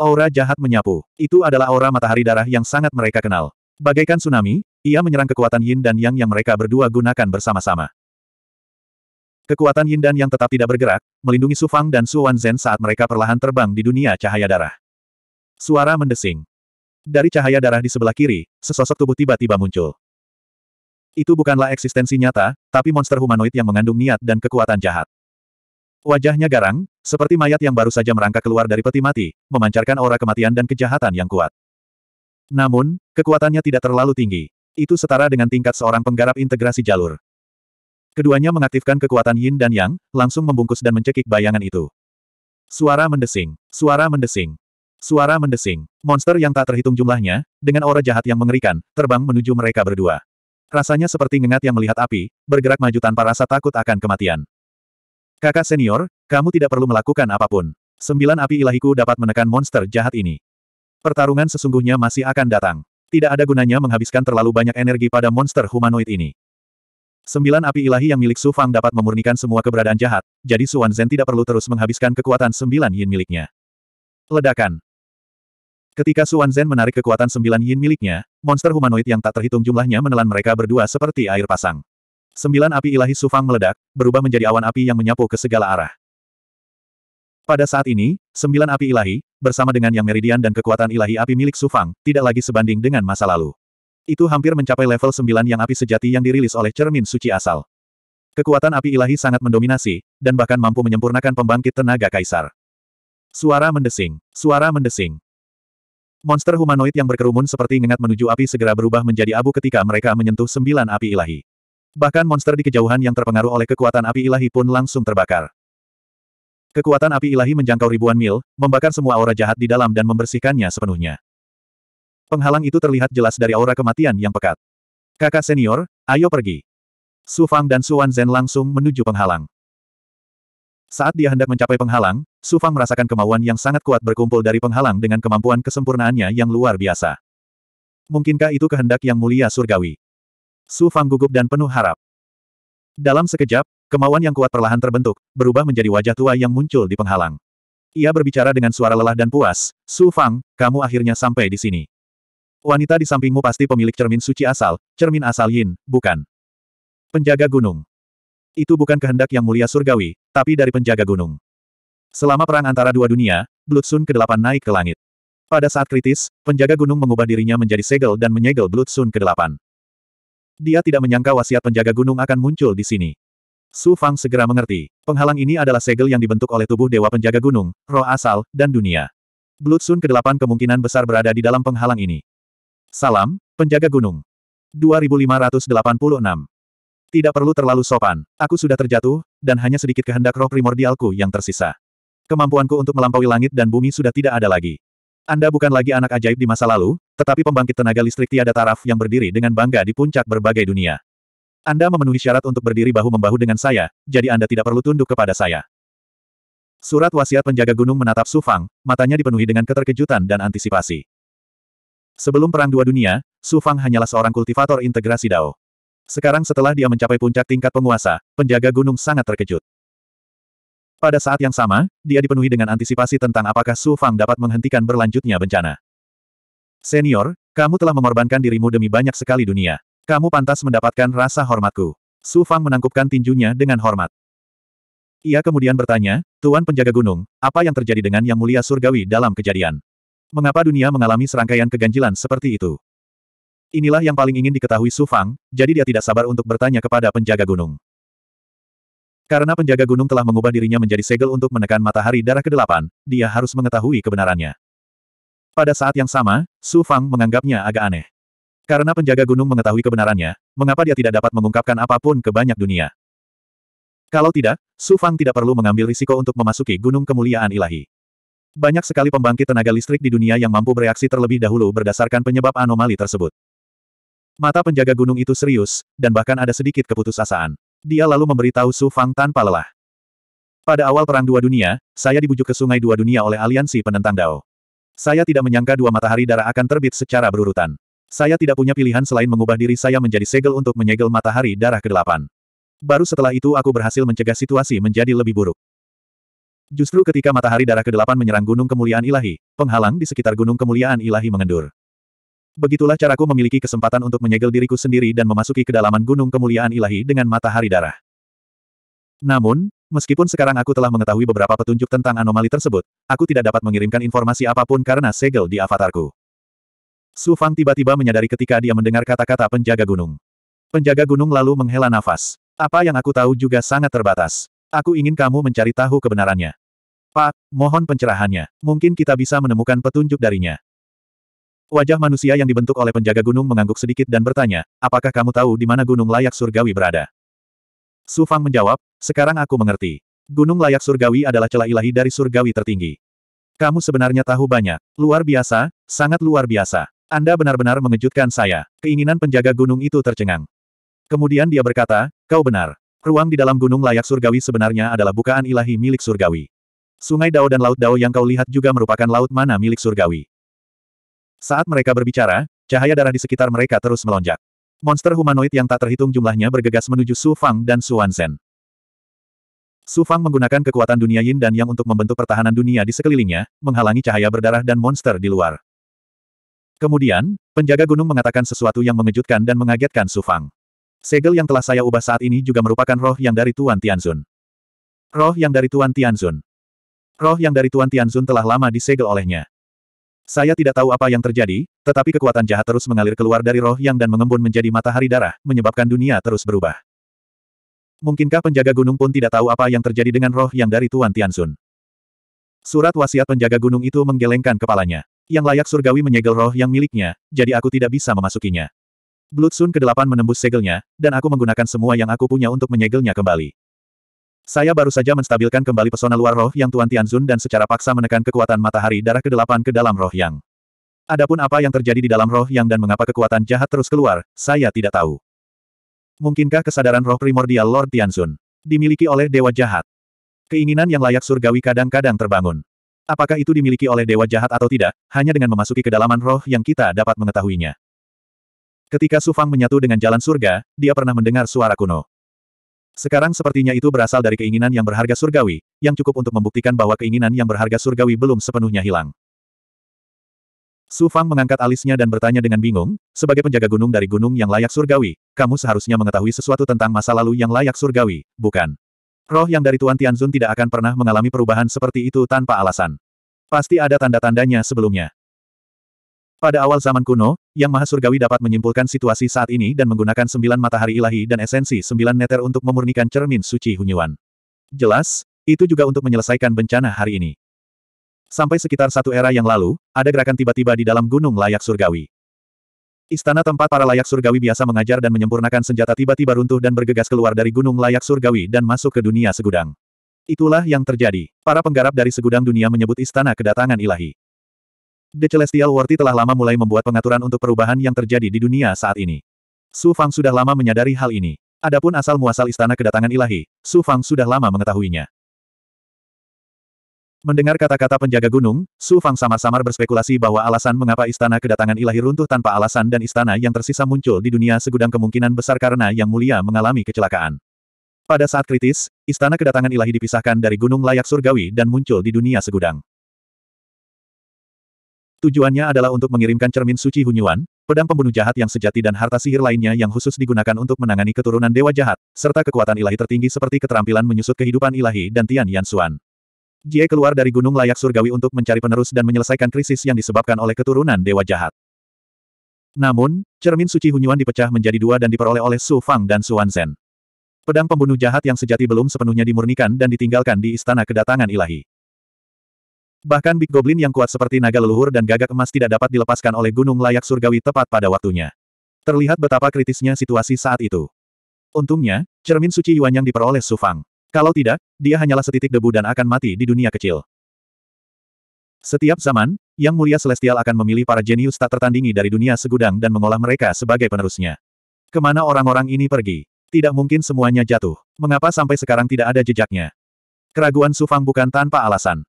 Aura jahat menyapu. Itu adalah aura matahari darah yang sangat mereka kenal. Bagaikan tsunami, ia menyerang kekuatan yin dan yang yang mereka berdua gunakan bersama-sama. Kekuatan yin dan yang tetap tidak bergerak, melindungi Su Fang dan Su Wanzhen saat mereka perlahan terbang di dunia cahaya darah. Suara mendesing. Dari cahaya darah di sebelah kiri, sesosok tubuh tiba-tiba muncul. Itu bukanlah eksistensi nyata, tapi monster humanoid yang mengandung niat dan kekuatan jahat. Wajahnya garang, seperti mayat yang baru saja merangkak keluar dari peti mati, memancarkan aura kematian dan kejahatan yang kuat. Namun, kekuatannya tidak terlalu tinggi. Itu setara dengan tingkat seorang penggarap integrasi jalur. Keduanya mengaktifkan kekuatan yin dan yang, langsung membungkus dan mencekik bayangan itu. Suara mendesing, suara mendesing, suara mendesing. Monster yang tak terhitung jumlahnya, dengan aura jahat yang mengerikan, terbang menuju mereka berdua. Rasanya seperti ngengat yang melihat api, bergerak maju tanpa rasa takut akan kematian. Kakak senior, kamu tidak perlu melakukan apa pun. Sembilan api ilahiku dapat menekan monster jahat ini. Pertarungan sesungguhnya masih akan datang. Tidak ada gunanya menghabiskan terlalu banyak energi pada monster humanoid ini. Sembilan api ilahi yang milik Su Fang dapat memurnikan semua keberadaan jahat, jadi Su Zhen tidak perlu terus menghabiskan kekuatan sembilan yin miliknya. Ledakan. Ketika Su Zhen menarik kekuatan sembilan yin miliknya, monster humanoid yang tak terhitung jumlahnya menelan mereka berdua seperti air pasang. Sembilan api ilahi Su Fang meledak, berubah menjadi awan api yang menyapu ke segala arah. Pada saat ini, sembilan api ilahi, bersama dengan yang meridian dan kekuatan ilahi api milik Su Fang, tidak lagi sebanding dengan masa lalu. Itu hampir mencapai level sembilan yang api sejati yang dirilis oleh cermin suci asal. Kekuatan api ilahi sangat mendominasi, dan bahkan mampu menyempurnakan pembangkit tenaga kaisar. Suara mendesing, suara mendesing, Monster humanoid yang berkerumun seperti ngengat menuju api segera berubah menjadi abu ketika mereka menyentuh sembilan api ilahi. Bahkan monster di kejauhan yang terpengaruh oleh kekuatan api ilahi pun langsung terbakar. Kekuatan api ilahi menjangkau ribuan mil, membakar semua aura jahat di dalam dan membersihkannya sepenuhnya. Penghalang itu terlihat jelas dari aura kematian yang pekat. Kakak senior, ayo pergi. Su Fang dan Su Zhen langsung menuju penghalang. Saat dia hendak mencapai penghalang, Su Fang merasakan kemauan yang sangat kuat berkumpul dari penghalang dengan kemampuan kesempurnaannya yang luar biasa. Mungkinkah itu kehendak yang mulia surgawi? Su Fang gugup dan penuh harap. Dalam sekejap, kemauan yang kuat perlahan terbentuk, berubah menjadi wajah tua yang muncul di penghalang. Ia berbicara dengan suara lelah dan puas, Su Fang, kamu akhirnya sampai di sini. Wanita di sampingmu pasti pemilik cermin suci asal, cermin asal Yin, bukan? Penjaga gunung. Itu bukan kehendak yang mulia surgawi, tapi dari penjaga gunung. Selama perang antara dua dunia, Blood Sun ke-8 naik ke langit. Pada saat kritis, penjaga gunung mengubah dirinya menjadi segel dan menyegel Blood Sun ke-8. Dia tidak menyangka wasiat penjaga gunung akan muncul di sini. Su Fang segera mengerti. Penghalang ini adalah segel yang dibentuk oleh tubuh dewa penjaga gunung, roh asal, dan dunia. Blood Sun ke-8 kemungkinan besar berada di dalam penghalang ini. Salam, penjaga gunung. 2586 tidak perlu terlalu sopan. Aku sudah terjatuh, dan hanya sedikit kehendak roh primordialku yang tersisa. Kemampuanku untuk melampaui langit dan bumi sudah tidak ada lagi. Anda bukan lagi anak ajaib di masa lalu, tetapi pembangkit tenaga listrik tiada taraf yang berdiri dengan bangga di puncak berbagai dunia. Anda memenuhi syarat untuk berdiri bahu-membahu dengan saya, jadi Anda tidak perlu tunduk kepada saya. Surat wasiat penjaga gunung menatap Su Fang, matanya dipenuhi dengan keterkejutan dan antisipasi. Sebelum Perang Dua Dunia, Su Fang hanyalah seorang kultivator integrasi Dao. Sekarang setelah dia mencapai puncak tingkat penguasa, penjaga gunung sangat terkejut. Pada saat yang sama, dia dipenuhi dengan antisipasi tentang apakah Su Fang dapat menghentikan berlanjutnya bencana. Senior, kamu telah mengorbankan dirimu demi banyak sekali dunia. Kamu pantas mendapatkan rasa hormatku. Su Fang menangkupkan tinjunya dengan hormat. Ia kemudian bertanya, Tuan penjaga gunung, apa yang terjadi dengan Yang Mulia Surgawi dalam kejadian? Mengapa dunia mengalami serangkaian keganjilan seperti itu? Inilah yang paling ingin diketahui Su Fang, jadi dia tidak sabar untuk bertanya kepada penjaga gunung. Karena penjaga gunung telah mengubah dirinya menjadi segel untuk menekan matahari darah ke-8, dia harus mengetahui kebenarannya. Pada saat yang sama, Su Fang menganggapnya agak aneh. Karena penjaga gunung mengetahui kebenarannya, mengapa dia tidak dapat mengungkapkan apa pun ke banyak dunia? Kalau tidak, Su Fang tidak perlu mengambil risiko untuk memasuki gunung kemuliaan ilahi. Banyak sekali pembangkit tenaga listrik di dunia yang mampu bereaksi terlebih dahulu berdasarkan penyebab anomali tersebut. Mata penjaga gunung itu serius, dan bahkan ada sedikit keputusasaan. Dia lalu memberitahu Su Fang tanpa lelah. Pada awal Perang Dua Dunia, saya dibujuk ke Sungai Dua Dunia oleh aliansi penentang Dao. Saya tidak menyangka dua matahari darah akan terbit secara berurutan. Saya tidak punya pilihan selain mengubah diri saya menjadi segel untuk menyegel matahari darah ke-8. Baru setelah itu aku berhasil mencegah situasi menjadi lebih buruk. Justru ketika matahari darah ke-8 menyerang Gunung Kemuliaan Ilahi, penghalang di sekitar Gunung Kemuliaan Ilahi mengendur. Begitulah caraku memiliki kesempatan untuk menyegel diriku sendiri dan memasuki kedalaman gunung kemuliaan ilahi dengan matahari darah. Namun, meskipun sekarang aku telah mengetahui beberapa petunjuk tentang anomali tersebut, aku tidak dapat mengirimkan informasi apa pun karena segel di avatarku. Su Fang tiba-tiba menyadari ketika dia mendengar kata-kata penjaga gunung. Penjaga gunung lalu menghela nafas. Apa yang aku tahu juga sangat terbatas. Aku ingin kamu mencari tahu kebenarannya. Pak, mohon pencerahannya. Mungkin kita bisa menemukan petunjuk darinya. Wajah manusia yang dibentuk oleh penjaga gunung mengangguk sedikit dan bertanya, apakah kamu tahu di mana gunung layak surgawi berada? Su Fang menjawab, sekarang aku mengerti. Gunung layak surgawi adalah celah ilahi dari surgawi tertinggi. Kamu sebenarnya tahu banyak. Luar biasa, sangat luar biasa. Anda benar-benar mengejutkan saya. Keinginan penjaga gunung itu tercengang. Kemudian dia berkata, kau benar. Ruang di dalam gunung layak surgawi sebenarnya adalah bukaan ilahi milik surgawi. Sungai Dao dan Laut Dao yang kau lihat juga merupakan laut mana milik surgawi. Saat mereka berbicara, cahaya darah di sekitar mereka terus melonjak. Monster humanoid yang tak terhitung jumlahnya bergegas menuju Su Fang dan Su Wanzhen. Su Fang menggunakan kekuatan dunia yin dan yang untuk membentuk pertahanan dunia di sekelilingnya, menghalangi cahaya berdarah dan monster di luar. Kemudian, penjaga gunung mengatakan sesuatu yang mengejutkan dan mengagetkan Su Fang. Segel yang telah saya ubah saat ini juga merupakan roh yang dari Tuan Tianzun. Roh yang dari Tuan Tianzun. Roh yang dari Tuan Tianzun telah lama disegel olehnya. Saya tidak tahu apa yang terjadi, tetapi kekuatan jahat terus mengalir keluar dari roh yang dan mengembun menjadi matahari darah, menyebabkan dunia terus berubah. Mungkinkah penjaga gunung pun tidak tahu apa yang terjadi dengan roh yang dari Tuan Tiansun? Surat wasiat penjaga gunung itu menggelengkan kepalanya. Yang layak surgawi menyegel roh yang miliknya, jadi aku tidak bisa memasukinya. Blood Sun ke-8 menembus segelnya, dan aku menggunakan semua yang aku punya untuk menyegelnya kembali. Saya baru saja menstabilkan kembali pesona luar roh yang Tuan Tianzun dan secara paksa menekan kekuatan matahari darah ke-8 ke dalam roh yang. Adapun apa yang terjadi di dalam roh yang dan mengapa kekuatan jahat terus keluar, saya tidak tahu. Mungkinkah kesadaran roh primordial Lord Tianzun dimiliki oleh dewa jahat? Keinginan yang layak surgawi kadang-kadang terbangun. Apakah itu dimiliki oleh dewa jahat atau tidak, hanya dengan memasuki kedalaman roh yang kita dapat mengetahuinya. Ketika Su Fang menyatu dengan jalan surga, dia pernah mendengar suara kuno. Sekarang sepertinya itu berasal dari keinginan yang berharga surgawi, yang cukup untuk membuktikan bahwa keinginan yang berharga surgawi belum sepenuhnya hilang. Su Fang mengangkat alisnya dan bertanya dengan bingung, sebagai penjaga gunung dari gunung yang layak surgawi, kamu seharusnya mengetahui sesuatu tentang masa lalu yang layak surgawi, bukan? Roh yang dari Tuan Tianzun tidak akan pernah mengalami perubahan seperti itu tanpa alasan. Pasti ada tanda-tandanya sebelumnya. Pada awal zaman kuno, Yang Maha Surgawi dapat menyimpulkan situasi saat ini dan menggunakan sembilan matahari ilahi dan esensi sembilan neter untuk memurnikan cermin suci Hunyuan. Jelas, itu juga untuk menyelesaikan bencana hari ini. Sampai sekitar satu era yang lalu, ada gerakan tiba-tiba di dalam gunung layak surgawi. Istana tempat para layak surgawi biasa mengajar dan menyempurnakan senjata tiba-tiba runtuh dan bergegas keluar dari gunung layak surgawi dan masuk ke dunia segudang. Itulah yang terjadi. Para penggarap dari segudang dunia menyebut istana kedatangan ilahi. The Celestial Worthy telah lama mulai membuat pengaturan untuk perubahan yang terjadi di dunia saat ini. Su Fang sudah lama menyadari hal ini. Adapun asal-muasal istana kedatangan ilahi, Su Fang sudah lama mengetahuinya. Mendengar kata-kata penjaga gunung, Su Fang samar-samar berspekulasi bahwa alasan mengapa istana kedatangan ilahi runtuh tanpa alasan dan istana yang tersisa muncul di dunia segudang kemungkinan besar karena yang mulia mengalami kecelakaan. Pada saat kritis, istana kedatangan ilahi dipisahkan dari gunung layak surgawi dan muncul di dunia segudang. Tujuannya adalah untuk mengirimkan cermin suci Hunyuan, pedang pembunuh jahat yang sejati dan harta sihir lainnya yang khusus digunakan untuk menangani keturunan dewa jahat, serta kekuatan ilahi tertinggi seperti keterampilan menyusut kehidupan ilahi dan Tian Yansuan. Jie keluar dari gunung layak surgawi untuk mencari penerus dan menyelesaikan krisis yang disebabkan oleh keturunan dewa jahat. Namun, cermin suci Hunyuan dipecah menjadi dua dan diperoleh oleh Su Fang dan Su. Pedang pembunuh jahat yang sejati belum sepenuhnya dimurnikan dan ditinggalkan di istana kedatangan ilahi. Bahkan Big Goblin yang kuat seperti naga leluhur dan gagak emas tidak dapat dilepaskan oleh gunung layak surgawi tepat pada waktunya. Terlihat betapa kritisnya situasi saat itu. Untungnya, cermin suci Yuan yang diperoleh Su Fang. Kalau tidak, dia hanyalah setitik debu dan akan mati di dunia kecil. Setiap zaman, Yang Mulia Celestial akan memilih para jenius tak tertandingi dari dunia segudang dan mengolah mereka sebagai penerusnya. Ke mana orang-orang ini pergi? Tidak mungkin semuanya jatuh. Mengapa sampai sekarang tidak ada jejaknya? Keraguan Su Fang bukan tanpa alasan.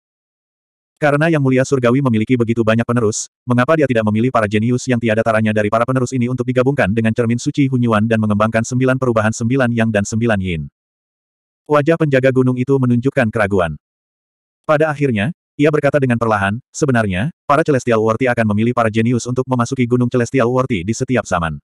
Karena Yang Mulia Surgawi memiliki begitu banyak penerus, mengapa dia tidak memilih para jenius yang tiada taranya dari para penerus ini untuk digabungkan dengan cermin suci Hunyuan dan mengembangkan sembilan perubahan sembilan Yang dan sembilan Yin? Wajah penjaga gunung itu menunjukkan keraguan. Pada akhirnya, ia berkata dengan perlahan, sebenarnya, para Celestial Worthy akan memilih para jenius untuk memasuki gunung Celestial Worthy di setiap zaman.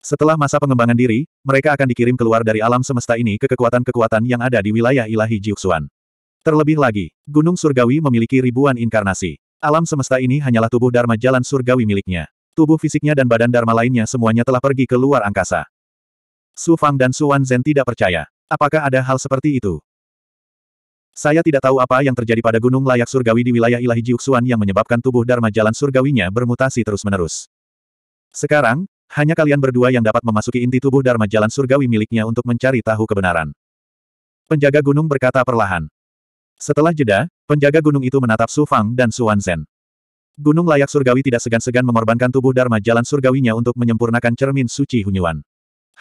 Setelah masa pengembangan diri, mereka akan dikirim keluar dari alam semesta ini ke kekuatan-kekuatan yang ada di wilayah ilahi Jiuxuan. Terlebih lagi, Gunung Surgawi memiliki ribuan inkarnasi. Alam semesta ini hanyalah tubuh Dharma jalan surgawi miliknya. Tubuh fisiknya dan badan Dharma lainnya semuanya telah pergi ke luar angkasa. Su Fang dan Su Wanzhen tidak percaya. Apakah ada hal seperti itu? Saya tidak tahu apa yang terjadi pada gunung layak surgawi di wilayah ilahi Jiuxuan yang menyebabkan tubuh Dharma jalan surgawinya bermutasi terus-menerus. Sekarang, hanya kalian berdua yang dapat memasuki inti tubuh Dharma jalan surgawi miliknya untuk mencari tahu kebenaran. Penjaga gunung berkata perlahan. Setelah jeda, penjaga gunung itu menatap Su Fang dan Su Wanzhen. Gunung layak surgawi tidak segan-segan mengorbankan tubuh Dharma jalan surgawinya untuk menyempurnakan cermin suci Hunyuan.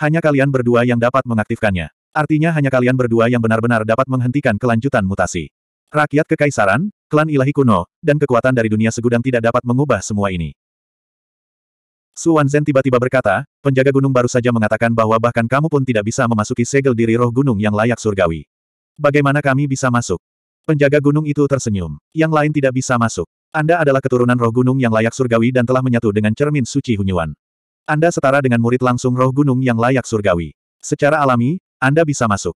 Hanya kalian berdua yang dapat mengaktifkannya. Artinya hanya kalian berdua yang benar-benar dapat menghentikan kelanjutan mutasi. Rakyat kekaisaran, klan ilahi kuno, dan kekuatan dari dunia segudang tidak dapat mengubah semua ini. Su Wanzhen tiba-tiba berkata, penjaga gunung baru saja mengatakan bahwa bahkan kamu pun tidak bisa memasuki segel diri roh gunung yang layak surgawi. Bagaimana kami bisa masuk? Penjaga gunung itu tersenyum. Yang lain tidak bisa masuk. Anda adalah keturunan roh gunung yang layak surgawi dan telah menyatu dengan cermin suci Hunyuan. Anda setara dengan murid langsung roh gunung yang layak surgawi. Secara alami, Anda bisa masuk.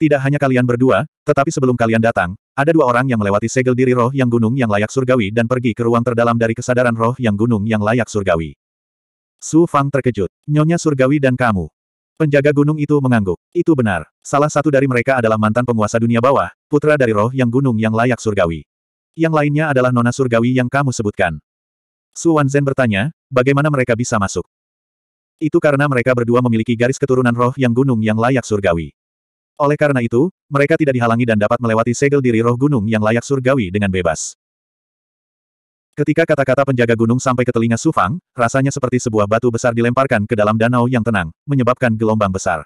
Tidak hanya kalian berdua, tetapi sebelum kalian datang, ada dua orang yang melewati segel diri roh yang gunung yang layak surgawi dan pergi ke ruang terdalam dari kesadaran roh yang gunung yang layak surgawi. Su Fang terkejut. Nyonya surgawi dan kamu. Penjaga gunung itu mengangguk. Itu benar. Salah satu dari mereka adalah mantan penguasa dunia bawah, putra dari roh yang gunung yang layak surgawi. Yang lainnya adalah nona surgawi yang kamu sebutkan. Su Wanzhen bertanya, bagaimana mereka bisa masuk? Itu karena mereka berdua memiliki garis keturunan roh yang gunung yang layak surgawi. Oleh karena itu, mereka tidak dihalangi dan dapat melewati segel diri roh gunung yang layak surgawi dengan bebas. Ketika kata-kata penjaga gunung sampai ke telinga Su Fang, rasanya seperti sebuah batu besar dilemparkan ke dalam danau yang tenang, menyebabkan gelombang besar.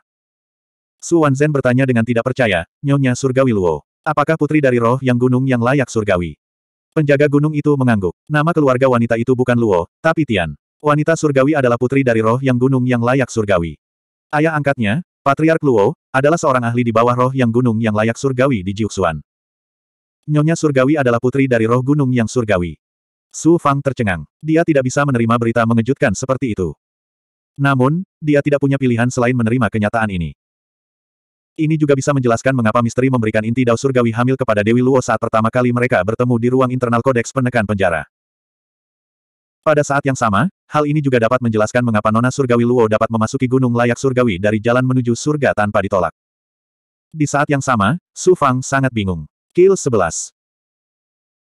Su Wanzhen bertanya dengan tidak percaya, Nyonya Surgawi Luo, apakah putri dari roh yang gunung yang layak surgawi? Penjaga gunung itu mengangguk. Nama keluarga wanita itu bukan Luo, tapi Tian. Wanita surgawi adalah putri dari roh yang gunung yang layak surgawi. Ayah angkatnya, Patriark Luo, adalah seorang ahli di bawah roh yang gunung yang layak surgawi di Jiuxuan. Nyonya surgawi adalah putri dari roh gunung yang surgawi. Su Fang tercengang. Dia tidak bisa menerima berita mengejutkan seperti itu. Namun, dia tidak punya pilihan selain menerima kenyataan ini. Ini juga bisa menjelaskan mengapa misteri memberikan inti dao surgawi hamil kepada Dewi Luo saat pertama kali mereka bertemu di ruang internal kodeks penekan penjara. Pada saat yang sama, hal ini juga dapat menjelaskan mengapa Nona Surgawi Luo dapat memasuki gunung layak surgawi dari jalan menuju surga tanpa ditolak. Di saat yang sama, Su Fang sangat bingung. Kill 11.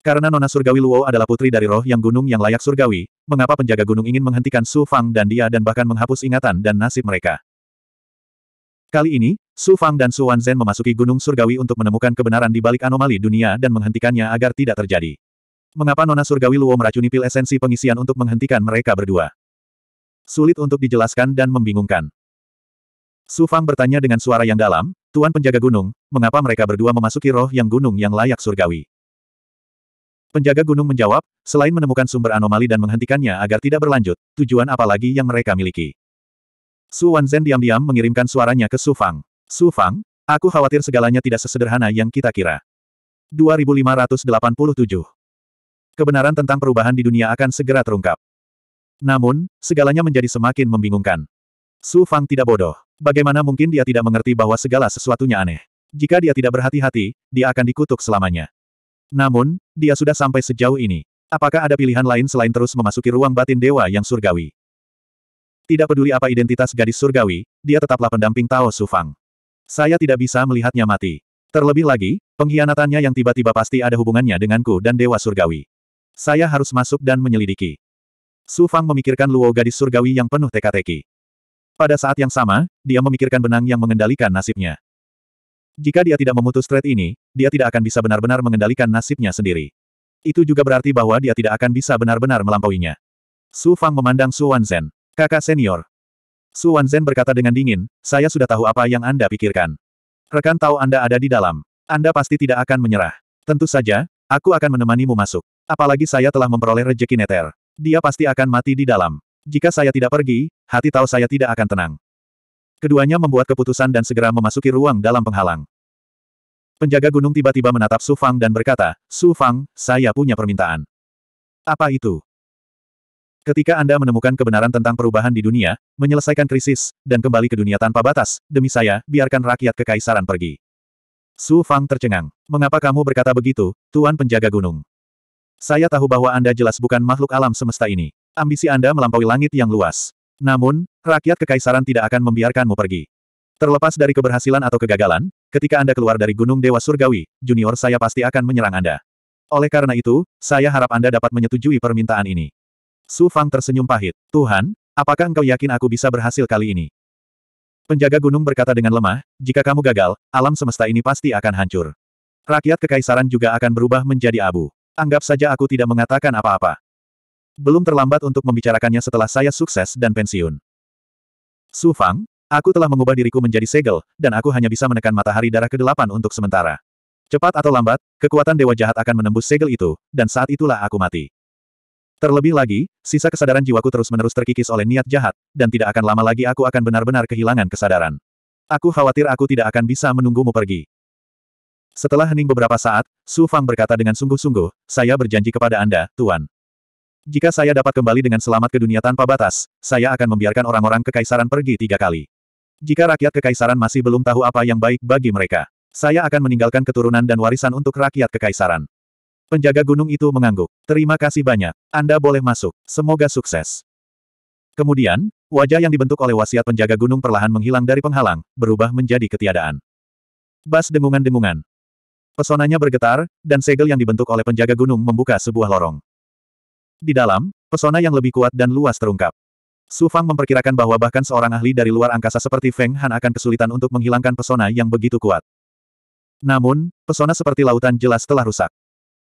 Karena Nona Surgawi Luo adalah putri dari roh yang gunung yang layak surgawi, mengapa penjaga gunung ingin menghentikan Su Fang dan dia dan bahkan menghapus ingatan dan nasib mereka? Kali ini, Su Fang dan Su Wanzhen memasuki Gunung Surgawi untuk menemukan kebenaran di balik anomali dunia dan menghentikannya agar tidak terjadi. Mengapa Nona Surgawi Luo meracuni pil esensi pengisian untuk menghentikan mereka berdua? Sulit untuk dijelaskan dan membingungkan. Su Fang bertanya dengan suara yang dalam, Tuan penjaga gunung, mengapa mereka berdua memasuki roh yang gunung yang layak surgawi? Penjaga gunung menjawab, selain menemukan sumber anomali dan menghentikannya agar tidak berlanjut, tujuan apa lagi yang mereka miliki? Su Wanzhen diam-diam mengirimkan suaranya ke Su Fang. Su Fang, aku khawatir segalanya tidak sesederhana yang kita kira. 2587. Kebenaran tentang perubahan di dunia akan segera terungkap. Namun, segalanya menjadi semakin membingungkan. Su Fang tidak bodoh. Bagaimana mungkin dia tidak mengerti bahwa segala sesuatunya aneh? Jika dia tidak berhati-hati, dia akan dikutuk selamanya. Namun, dia sudah sampai sejauh ini. Apakah ada pilihan lain selain terus memasuki ruang batin dewa yang surgawi? Tidak peduli apa identitas gadis surgawi, dia tetaplah pendamping Tao Su Fang. Saya tidak bisa melihatnya mati. Terlebih lagi, pengkhianatannya yang tiba-tiba pasti ada hubungannya denganku dan Dewa Surgawi. Saya harus masuk dan menyelidiki. Su Fang memikirkan Luo gadis surgawi yang penuh teka-teki. Pada saat yang sama, dia memikirkan benang yang mengendalikan nasibnya. Jika dia tidak memutus thread ini, dia tidak akan bisa benar-benar mengendalikan nasibnya sendiri. Itu juga berarti bahwa dia tidak akan bisa benar-benar melampauinya. Su Fang memandang Su Wanzhen. Kakak senior. Su Wanzhen berkata dengan dingin, saya sudah tahu apa yang Anda pikirkan. Rekan tahu Anda ada di dalam. Anda pasti tidak akan menyerah. Tentu saja, aku akan menemanimu masuk. Apalagi saya telah memperoleh rejeki neter. Dia pasti akan mati di dalam. Jika saya tidak pergi, hati tahu saya tidak akan tenang. Keduanya membuat keputusan dan segera memasuki ruang dalam penghalang. Penjaga gunung tiba-tiba menatap Su Fang dan berkata, Su Fang, saya punya permintaan. Apa itu? Ketika Anda menemukan kebenaran tentang perubahan di dunia, menyelesaikan krisis, dan kembali ke dunia tanpa batas, demi saya, biarkan rakyat kekaisaran pergi. Su Fang tercengang. Mengapa kamu berkata begitu, Tuan Penjaga Gunung? Saya tahu bahwa Anda jelas bukan makhluk alam semesta ini. Ambisi Anda melampaui langit yang luas. Namun, rakyat kekaisaran tidak akan membiarkanmu pergi. Terlepas dari keberhasilan atau kegagalan, ketika Anda keluar dari Gunung Dewa Surgawi, junior saya pasti akan menyerang Anda. Oleh karena itu, saya harap Anda dapat menyetujui permintaan ini. Su Fang tersenyum pahit. Tuhan, apakah engkau yakin aku bisa berhasil kali ini? Penjaga gunung berkata dengan lemah, jika kamu gagal, alam semesta ini pasti akan hancur. Rakyat kekaisaran juga akan berubah menjadi abu. Anggap saja aku tidak mengatakan apa-apa. Belum terlambat untuk membicarakannya setelah saya sukses dan pensiun. Su Fang, aku telah mengubah diriku menjadi segel, dan aku hanya bisa menekan matahari darah ke-8 untuk sementara. Cepat atau lambat, kekuatan dewa jahat akan menembus segel itu, dan saat itulah aku mati. Terlebih lagi, sisa kesadaran jiwaku terus-menerus terkikis oleh niat jahat, dan tidak akan lama lagi aku akan benar-benar kehilangan kesadaran. Aku khawatir aku tidak akan bisa menunggumu pergi. Setelah hening beberapa saat, Su Fang berkata dengan sungguh-sungguh, saya berjanji kepada Anda, Tuan. Jika saya dapat kembali dengan selamat ke dunia tanpa batas, saya akan membiarkan orang-orang kekaisaran pergi tiga kali. Jika rakyat kekaisaran masih belum tahu apa yang baik bagi mereka, saya akan meninggalkan keturunan dan warisan untuk rakyat kekaisaran. Penjaga gunung itu mengangguk. Terima kasih banyak. Anda boleh masuk. Semoga sukses. Kemudian, wajah yang dibentuk oleh wasiat penjaga gunung perlahan menghilang dari penghalang, berubah menjadi ketiadaan. Bas dengungan-dengungan. Pesonanya bergetar, dan segel yang dibentuk oleh penjaga gunung membuka sebuah lorong. Di dalam, pesona yang lebih kuat dan luas terungkap. Su Fang memperkirakan bahwa bahkan seorang ahli dari luar angkasa seperti Feng Han akan kesulitan untuk menghilangkan pesona yang begitu kuat. Namun, pesona seperti lautan jelas telah rusak.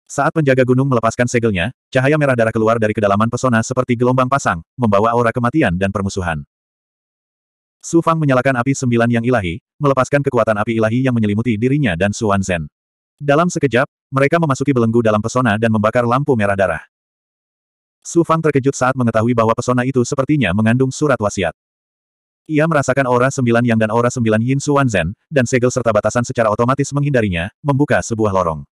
Saat penjaga gunung melepaskan segelnya, cahaya merah darah keluar dari kedalaman pesona seperti gelombang pasang, membawa aura kematian dan permusuhan. Su Fang menyalakan api sembilan yang ilahi, melepaskan kekuatan api ilahi yang menyelimuti dirinya dan Su Wan Zhen. Dalam sekejap, mereka memasuki belenggu dalam pesona dan membakar lampu merah darah. Su Fang terkejut saat mengetahui bahwa pesona itu sepertinya mengandung surat wasiat. Ia merasakan aura sembilan yang dan aura sembilan Yin Su Wan Zhen, dan segel serta batasan secara otomatis menghindarinya, membuka sebuah lorong.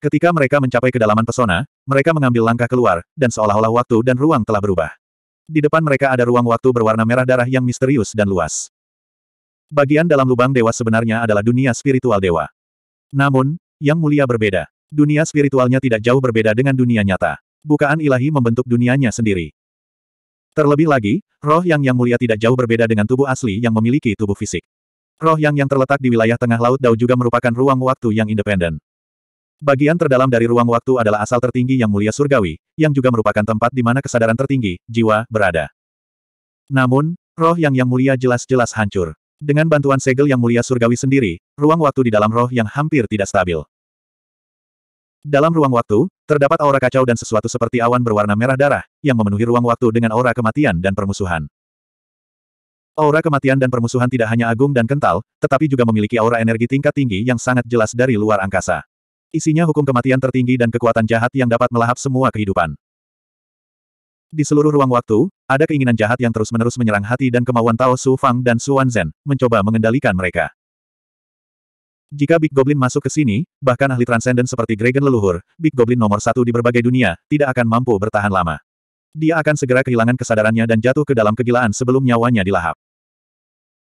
Ketika mereka mencapai kedalaman pesona, mereka mengambil langkah keluar, dan seolah-olah waktu dan ruang telah berubah. Di depan mereka ada ruang waktu berwarna merah darah yang misterius dan luas. Bagian dalam lubang dewa sebenarnya adalah dunia spiritual dewa. Namun, yang mulia berbeda. Dunia spiritualnya tidak jauh berbeda dengan dunia nyata. Bukaan ilahi membentuk dunianya sendiri. Terlebih lagi, roh yang yang mulia tidak jauh berbeda dengan tubuh asli yang memiliki tubuh fisik. Roh yang yang terletak di wilayah tengah laut Dao juga merupakan ruang waktu yang independen. Bagian terdalam dari ruang waktu adalah asal tertinggi yang mulia surgawi, yang juga merupakan tempat di mana kesadaran tertinggi, jiwa, berada. Namun, roh yang yang mulia jelas-jelas hancur. Dengan bantuan segel yang mulia surgawi sendiri, ruang waktu di dalam roh yang hampir tidak stabil. Dalam ruang waktu, terdapat aura kacau dan sesuatu seperti awan berwarna merah darah, yang memenuhi ruang waktu dengan aura kematian dan permusuhan. Aura kematian dan permusuhan tidak hanya agung dan kental, tetapi juga memiliki aura energi tingkat tinggi yang sangat jelas dari luar angkasa. Isinya hukum kematian tertinggi dan kekuatan jahat yang dapat melahap semua kehidupan. Di seluruh ruang waktu, ada keinginan jahat yang terus-menerus menyerang hati dan kemauan Tao Su Fang dan Su Wanzhen, mencoba mengendalikan mereka. Jika Big Goblin masuk ke sini, bahkan ahli transenden seperti Dragon leluhur, Big Goblin nomor satu di berbagai dunia, tidak akan mampu bertahan lama. Dia akan segera kehilangan kesadarannya dan jatuh ke dalam kegilaan sebelum nyawanya dilahap.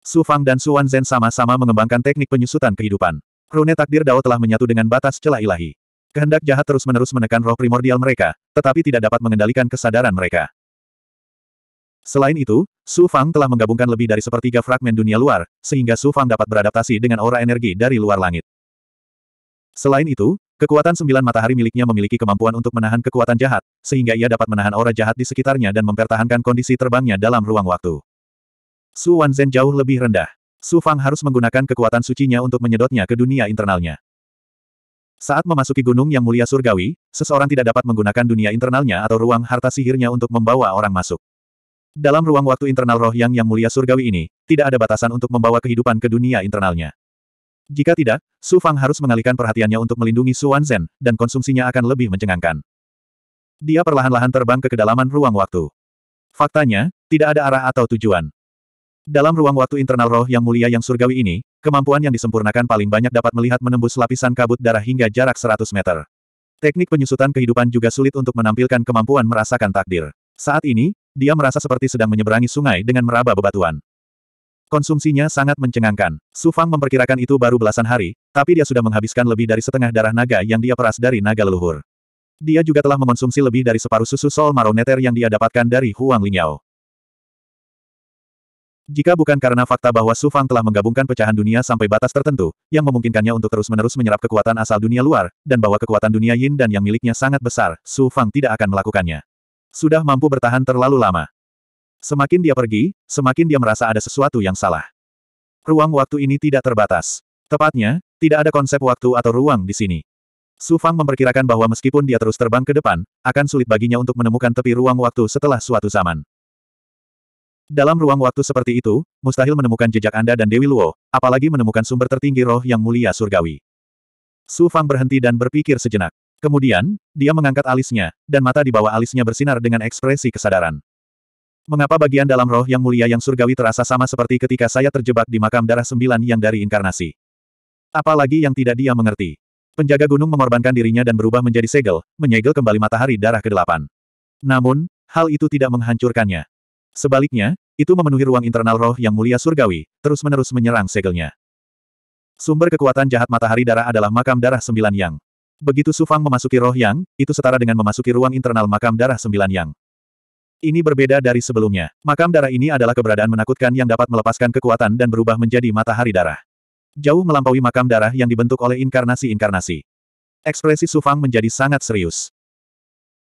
Su Fang dan Su Wan Zhen sama-sama mengembangkan teknik penyusutan kehidupan. Rune takdir Dao telah menyatu dengan batas celah ilahi. Kehendak jahat terus-menerus menekan roh primordial mereka, tetapi tidak dapat mengendalikan kesadaran mereka. Selain itu, Su Fang telah menggabungkan lebih dari sepertiga fragmen dunia luar, sehingga Su Fang dapat beradaptasi dengan aura energi dari luar langit. Selain itu, kekuatan sembilan matahari miliknya memiliki kemampuan untuk menahan kekuatan jahat, sehingga ia dapat menahan aura jahat di sekitarnya dan mempertahankan kondisi terbangnya dalam ruang waktu. Su Wanzhen jauh lebih rendah. Su Fang harus menggunakan kekuatan sucinya untuk menyedotnya ke dunia internalnya. Saat memasuki gunung yang mulia surgawi, seseorang tidak dapat menggunakan dunia internalnya atau ruang harta sihirnya untuk membawa orang masuk. Dalam ruang waktu internal roh yang yang mulia surgawi ini, tidak ada batasan untuk membawa kehidupan ke dunia internalnya. Jika tidak, Su Fang harus mengalihkan perhatiannya untuk melindungi Su Wanzhen, dan konsumsinya akan lebih mencengangkan. Dia perlahan-lahan terbang ke kedalaman ruang waktu. Faktanya, tidak ada arah atau tujuan. Dalam ruang waktu internal roh yang mulia yang surgawi ini, kemampuan yang disempurnakan paling banyak dapat melihat menembus lapisan kabut darah hingga jarak 100 meter. Teknik penyusutan kehidupan juga sulit untuk menampilkan kemampuan merasakan takdir. Saat ini, dia merasa seperti sedang menyeberangi sungai dengan meraba bebatuan. Konsumsinya sangat mencengangkan. Su Fang memperkirakan itu baru belasan hari, tapi dia sudah menghabiskan lebih dari setengah darah naga yang dia peras dari naga leluhur. Dia juga telah mengonsumsi lebih dari separuh susu Sol Maroneter yang dia dapatkan dari Huang Lingyao. Jika bukan karena fakta bahwa Su Fang telah menggabungkan pecahan dunia sampai batas tertentu, yang memungkinkannya untuk terus-menerus menyerap kekuatan asal dunia luar, dan bahwa kekuatan dunia yin dan yang miliknya sangat besar, Su Fang tidak akan melakukannya. Sudah mampu bertahan terlalu lama. Semakin dia pergi, semakin dia merasa ada sesuatu yang salah. Ruang waktu ini tidak terbatas. Tepatnya, tidak ada konsep waktu atau ruang di sini. Su Fang memperkirakan bahwa meskipun dia terus terbang ke depan, akan sulit baginya untuk menemukan tepi ruang waktu setelah suatu zaman. Dalam ruang waktu seperti itu, mustahil menemukan jejak Anda dan Dewi Luo, apalagi menemukan sumber tertinggi roh yang mulia surgawi. Su Fang berhenti dan berpikir sejenak. Kemudian, dia mengangkat alisnya, dan mata di bawah alisnya bersinar dengan ekspresi kesadaran. Mengapa bagian dalam roh yang mulia yang surgawi terasa sama seperti ketika saya terjebak di makam darah sembilan yang dari inkarnasi? Apalagi yang tidak dia mengerti. Penjaga gunung mengorbankan dirinya dan berubah menjadi segel, menyegel kembali matahari darah ke-8. Namun, hal itu tidak menghancurkannya. Sebaliknya, itu memenuhi ruang internal roh yang mulia surgawi, terus-menerus menyerang segelnya. Sumber kekuatan jahat matahari darah adalah makam darah sembilan yang. Begitu Sufang memasuki roh yang, itu setara dengan memasuki ruang internal makam darah sembilan yang. Ini berbeda dari sebelumnya. Makam darah ini adalah keberadaan menakutkan yang dapat melepaskan kekuatan dan berubah menjadi matahari darah. Jauh melampaui makam darah yang dibentuk oleh inkarnasi-inkarnasi. Ekspresi Sufang menjadi sangat serius.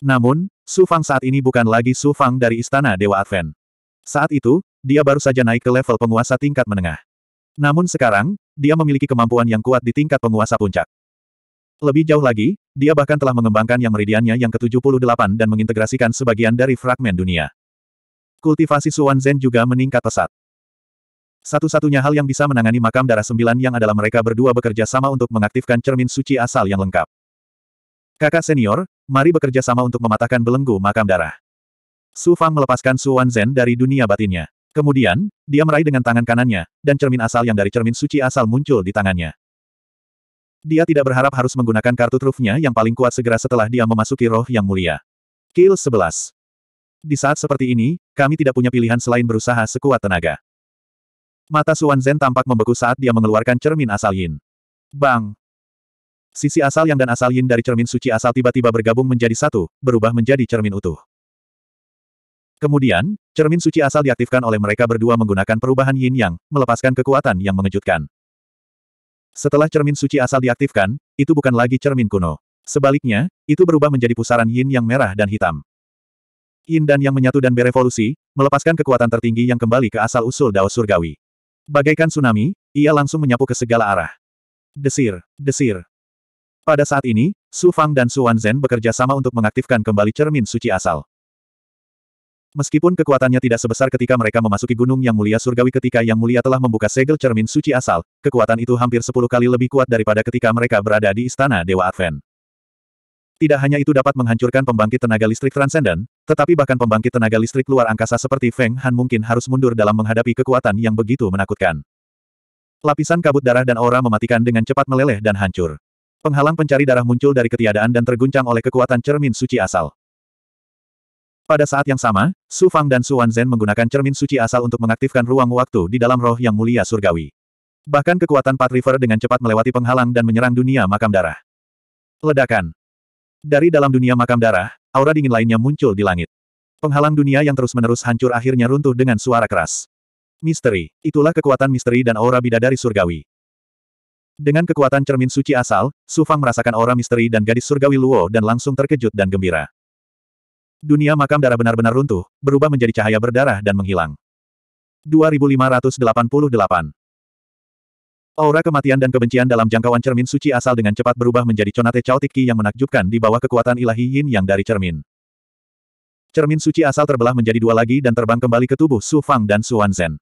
Namun, Sufang saat ini bukan lagi Sufang dari Istana Dewa Advent. Saat itu, dia baru saja naik ke level penguasa tingkat menengah. Namun sekarang, dia memiliki kemampuan yang kuat di tingkat penguasa puncak. Lebih jauh lagi, dia bahkan telah mengembangkan yang meridiannya yang ke-78 dan mengintegrasikan sebagian dari fragmen dunia. Kultivasi Suan Zen juga meningkat pesat. Satu-satunya hal yang bisa menangani makam darah sembilan yang adalah mereka berdua bekerja sama untuk mengaktifkan cermin suci asal yang lengkap. Kakak senior, mari bekerja sama untuk mematahkan belenggu makam darah. Su Fang melepaskan Su Zhen dari dunia batinnya. Kemudian, dia meraih dengan tangan kanannya, dan cermin asal yang dari cermin suci asal muncul di tangannya. Dia tidak berharap harus menggunakan kartu trufnya yang paling kuat segera setelah dia memasuki roh yang mulia. Kill 11. Di saat seperti ini, kami tidak punya pilihan selain berusaha sekuat tenaga. Mata Su Zhen tampak membeku saat dia mengeluarkan cermin asal yin. Bang! Sisi asal yang dan asal yin dari cermin suci asal tiba-tiba bergabung menjadi satu, berubah menjadi cermin utuh. Kemudian, cermin suci asal diaktifkan oleh mereka berdua menggunakan perubahan yin yang, melepaskan kekuatan yang mengejutkan. Setelah cermin suci asal diaktifkan, itu bukan lagi cermin kuno. Sebaliknya, itu berubah menjadi pusaran yin yang merah dan hitam. Yin dan yang menyatu dan berevolusi, melepaskan kekuatan tertinggi yang kembali ke asal-usul Dao Surgawi. Bagaikan tsunami, ia langsung menyapu ke segala arah. Desir, desir. Pada saat ini, Su Fang dan Su Wanzhen bekerja sama untuk mengaktifkan kembali cermin suci asal. Meskipun kekuatannya tidak sebesar ketika mereka memasuki gunung yang mulia surgawi ketika yang mulia telah membuka segel cermin suci asal, kekuatan itu hampir sepuluh kali lebih kuat daripada ketika mereka berada di istana Dewa Advent. Tidak hanya itu dapat menghancurkan pembangkit tenaga listrik transenden, tetapi bahkan pembangkit tenaga listrik luar angkasa seperti Feng Han mungkin harus mundur dalam menghadapi kekuatan yang begitu menakutkan. Lapisan kabut darah dan aura mematikan dengan cepat meleleh dan hancur. Penghalang pencari darah muncul dari ketiadaan dan terguncang oleh kekuatan cermin suci asal. Pada saat yang sama, Su Fang dan Su Wanzhen menggunakan cermin suci asal untuk mengaktifkan ruang waktu di dalam roh yang mulia surgawi. Bahkan kekuatan Pat River dengan cepat melewati penghalang dan menyerang dunia makam darah. Ledakan. Dari dalam dunia makam darah, aura dingin lainnya muncul di langit. Penghalang dunia yang terus-menerus hancur akhirnya runtuh dengan suara keras. Misteri. Itulah kekuatan misteri dan aura bidadari surgawi. Dengan kekuatan cermin suci asal, Su Fang merasakan aura misteri dan gadis surgawi Luo dan langsung terkejut dan gembira. Dunia makam darah benar-benar runtuh, berubah menjadi cahaya berdarah dan menghilang. 2588 Aura kematian dan kebencian dalam jangkauan cermin suci asal dengan cepat berubah menjadi conate Chaotic yang menakjubkan di bawah kekuatan ilahi yin yang dari cermin. Cermin suci asal terbelah menjadi dua lagi dan terbang kembali ke tubuh Su Fang dan Su Wanzhen.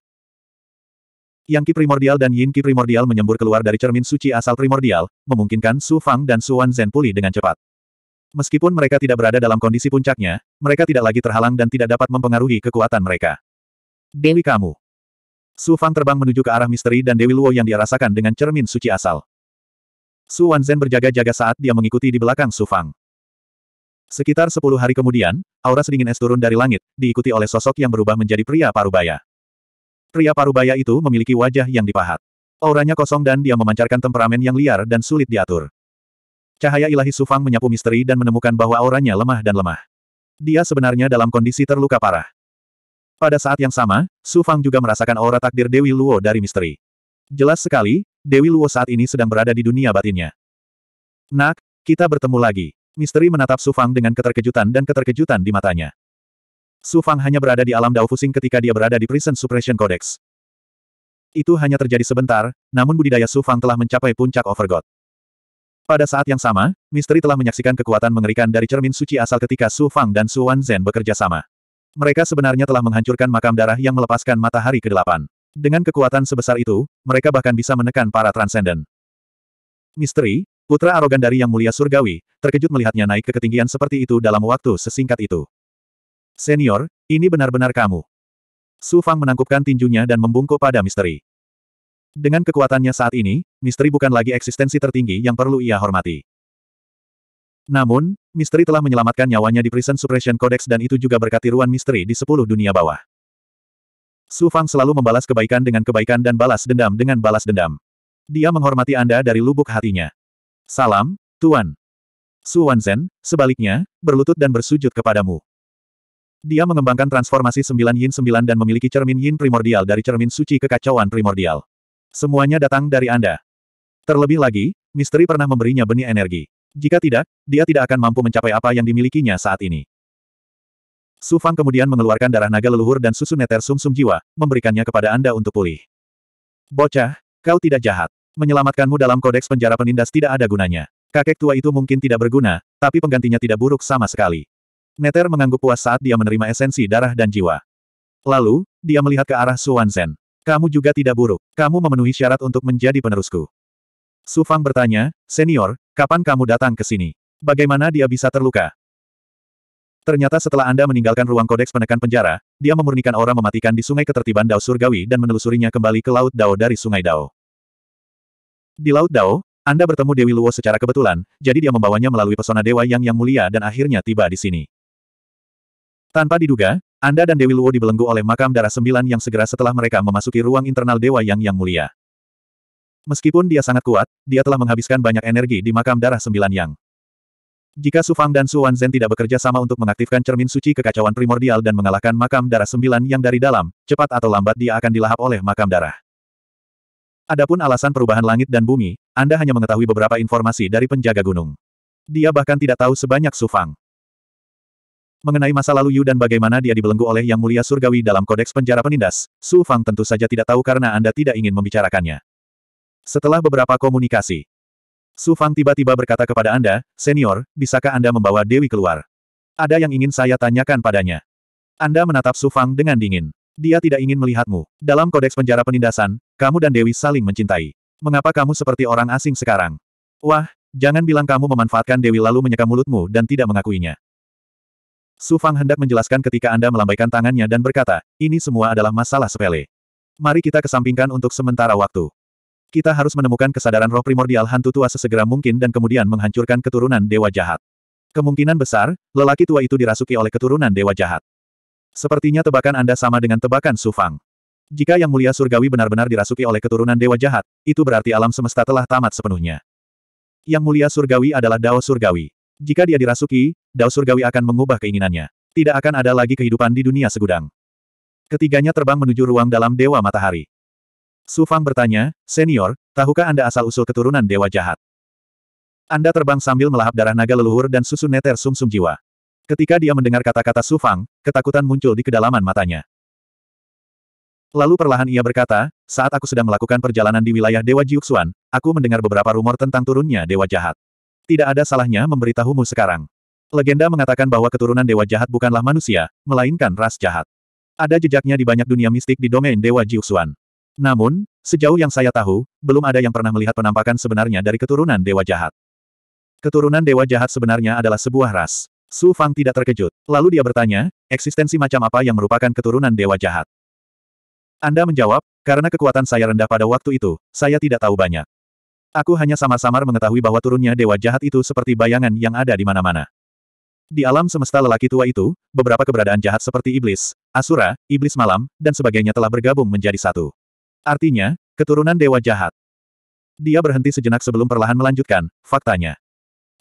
Yang Ki primordial dan Yin Ki primordial menyembur keluar dari cermin suci asal primordial, memungkinkan Su Fang dan Su Wanzhen pulih dengan cepat. Meskipun mereka tidak berada dalam kondisi puncaknya, mereka tidak lagi terhalang dan tidak dapat mempengaruhi kekuatan mereka. Dewi kamu. Su Fang terbang menuju ke arah misteri dan Dewi Luo yang dia rasakan dengan cermin suci asal. Su Wanzhen berjaga-jaga saat dia mengikuti di belakang Su Fang. Sekitar sepuluh hari kemudian, aura sedingin es turun dari langit, diikuti oleh sosok yang berubah menjadi pria parubaya. Pria parubaya itu memiliki wajah yang dipahat. Auranya kosong dan dia memancarkan temperamen yang liar dan sulit diatur. Cahaya ilahi Sufang menyapu misteri dan menemukan bahwa auranya lemah dan lemah. Dia sebenarnya dalam kondisi terluka parah. Pada saat yang sama, Su Fang juga merasakan aura takdir Dewi Luo dari misteri. Jelas sekali, Dewi Luo saat ini sedang berada di dunia batinnya. Nak, kita bertemu lagi. Misteri menatap Su Fang dengan keterkejutan dan keterkejutan di matanya. Su Fang hanya berada di alam Dao Fusing ketika dia berada di Prison Suppression Codex. Itu hanya terjadi sebentar, namun budidaya Su Fang telah mencapai puncak Overgod. Pada saat yang sama, Misteri telah menyaksikan kekuatan mengerikan dari cermin suci asal ketika Su Fang dan Su Wan Zhen bekerja sama. Mereka sebenarnya telah menghancurkan makam darah yang melepaskan matahari ke-8. Dengan kekuatan sebesar itu, mereka bahkan bisa menekan para transenden. Misteri, putra arogan dari Yang Mulia Surgawi, terkejut melihatnya naik ke ketinggian seperti itu dalam waktu sesingkat itu. Senior, ini benar-benar kamu. Su Fang menangkupkan tinjunya dan membungkuk pada misteri. Dengan kekuatannya saat ini, misteri bukan lagi eksistensi tertinggi yang perlu ia hormati. Namun, misteri telah menyelamatkan nyawanya di Prison Suppression Codex dan itu juga berkat tiruan misteri di sepuluh dunia bawah. Su Fang selalu membalas kebaikan dengan kebaikan dan balas dendam dengan balas dendam. Dia menghormati Anda dari lubuk hatinya. Salam, Tuan. Su Wanzhen, sebaliknya, berlutut dan bersujud kepadamu. Dia mengembangkan transformasi sembilan Yin sembilan dan memiliki cermin Yin primordial dari cermin suci kekacauan primordial. Semuanya datang dari Anda. Terlebih lagi, misteri pernah memberinya benih energi. Jika tidak, dia tidak akan mampu mencapai apa yang dimilikinya saat ini. Su Fang kemudian mengeluarkan darah naga leluhur dan susu neter sumsum -sum jiwa, memberikannya kepada Anda untuk pulih. Bocah, kau tidak jahat. Menyelamatkanmu dalam kodeks penjara penindas tidak ada gunanya. Kakek tua itu mungkin tidak berguna, tapi penggantinya tidak buruk sama sekali. Neter mengangguk puas saat dia menerima esensi darah dan jiwa. Lalu, dia melihat ke arah Su Wanzhen. Kamu juga tidak buruk. Kamu memenuhi syarat untuk menjadi penerusku. Su Fang bertanya, Senior, kapan kamu datang ke sini? Bagaimana dia bisa terluka? Ternyata setelah Anda meninggalkan ruang kodeks penekan penjara, dia memurnikan aura mematikan di sungai ketertiban Dao Surgawi dan menelusurinya kembali ke Laut Dao dari sungai Dao. Di Laut Dao, Anda bertemu Dewi Luo secara kebetulan, jadi dia membawanya melalui pesona Dewa Yang Yang Mulia dan akhirnya tiba di sini. Tanpa diduga, Anda dan Dewi Luo dibelenggu oleh makam darah sembilan yang segera setelah mereka memasuki ruang internal Dewa Yang Yang Mulia. Meskipun dia sangat kuat, dia telah menghabiskan banyak energi di makam darah sembilan yang. Jika Su Fang dan Su Wanzhen tidak bekerja sama untuk mengaktifkan cermin suci kekacauan primordial dan mengalahkan makam darah sembilan yang dari dalam, cepat atau lambat dia akan dilahap oleh makam darah. Adapun alasan perubahan langit dan bumi, Anda hanya mengetahui beberapa informasi dari penjaga gunung. Dia bahkan tidak tahu sebanyak Su Fang. Mengenai masa lalu Yu dan bagaimana dia dibelenggu oleh Yang Mulia Surgawi dalam kodeks penjara penindas, Su Fang tentu saja tidak tahu karena Anda tidak ingin membicarakannya. Setelah beberapa komunikasi, Su Fang tiba-tiba berkata kepada Anda, Senior, bisakah Anda membawa Dewi keluar? Ada yang ingin saya tanyakan padanya. Anda menatap Su Fang dengan dingin. Dia tidak ingin melihatmu. Dalam kodeks penjara penindasan, kamu dan Dewi saling mencintai. Mengapa kamu seperti orang asing sekarang? Wah, jangan bilang kamu memanfaatkan Dewi lalu menyeka mulutmu dan tidak mengakuinya. Su Fang hendak menjelaskan ketika Anda melambaikan tangannya dan berkata, ini semua adalah masalah sepele. Mari kita kesampingkan untuk sementara waktu. Kita harus menemukan kesadaran roh primordial hantu tua sesegera mungkin dan kemudian menghancurkan keturunan dewa jahat. Kemungkinan besar, lelaki tua itu dirasuki oleh keturunan dewa jahat. Sepertinya tebakan Anda sama dengan tebakan Su Fang. Jika Yang Mulia Surgawi benar-benar dirasuki oleh keturunan dewa jahat, itu berarti alam semesta telah tamat sepenuhnya. Yang Mulia Surgawi adalah Dao Surgawi. Jika dia dirasuki, Dao Surgawi akan mengubah keinginannya. Tidak akan ada lagi kehidupan di dunia segudang. Ketiganya terbang menuju ruang dalam Dewa Matahari. Su Fang bertanya, Senior, tahukah Anda asal-usul keturunan Dewa Jahat? Anda terbang sambil melahap darah naga leluhur dan susu neter sumsum -sum jiwa. Ketika dia mendengar kata-kata Su Fang, ketakutan muncul di kedalaman matanya. Lalu perlahan ia berkata, saat aku sedang melakukan perjalanan di wilayah Dewa Jiuxuan, aku mendengar beberapa rumor tentang turunnya Dewa Jahat. Tidak ada salahnya memberitahumu sekarang. Legenda mengatakan bahwa keturunan dewa jahat bukanlah manusia, melainkan ras jahat. Ada jejaknya di banyak dunia mistik di domain Dewa Jiuxuan. Namun, sejauh yang saya tahu, belum ada yang pernah melihat penampakan sebenarnya dari keturunan dewa jahat. Keturunan dewa jahat sebenarnya adalah sebuah ras. Su Fang tidak terkejut. Lalu dia bertanya, eksistensi macam apa yang merupakan keturunan dewa jahat? Anda menjawab, karena kekuatan saya rendah pada waktu itu, saya tidak tahu banyak. Aku hanya samar-samar mengetahui bahwa turunnya dewa jahat itu seperti bayangan yang ada di mana-mana. Di alam semesta lelaki tua itu, beberapa keberadaan jahat seperti iblis, asura, iblis malam, dan sebagainya telah bergabung menjadi satu. Artinya, keturunan dewa jahat. Dia berhenti sejenak sebelum perlahan melanjutkan, faktanya.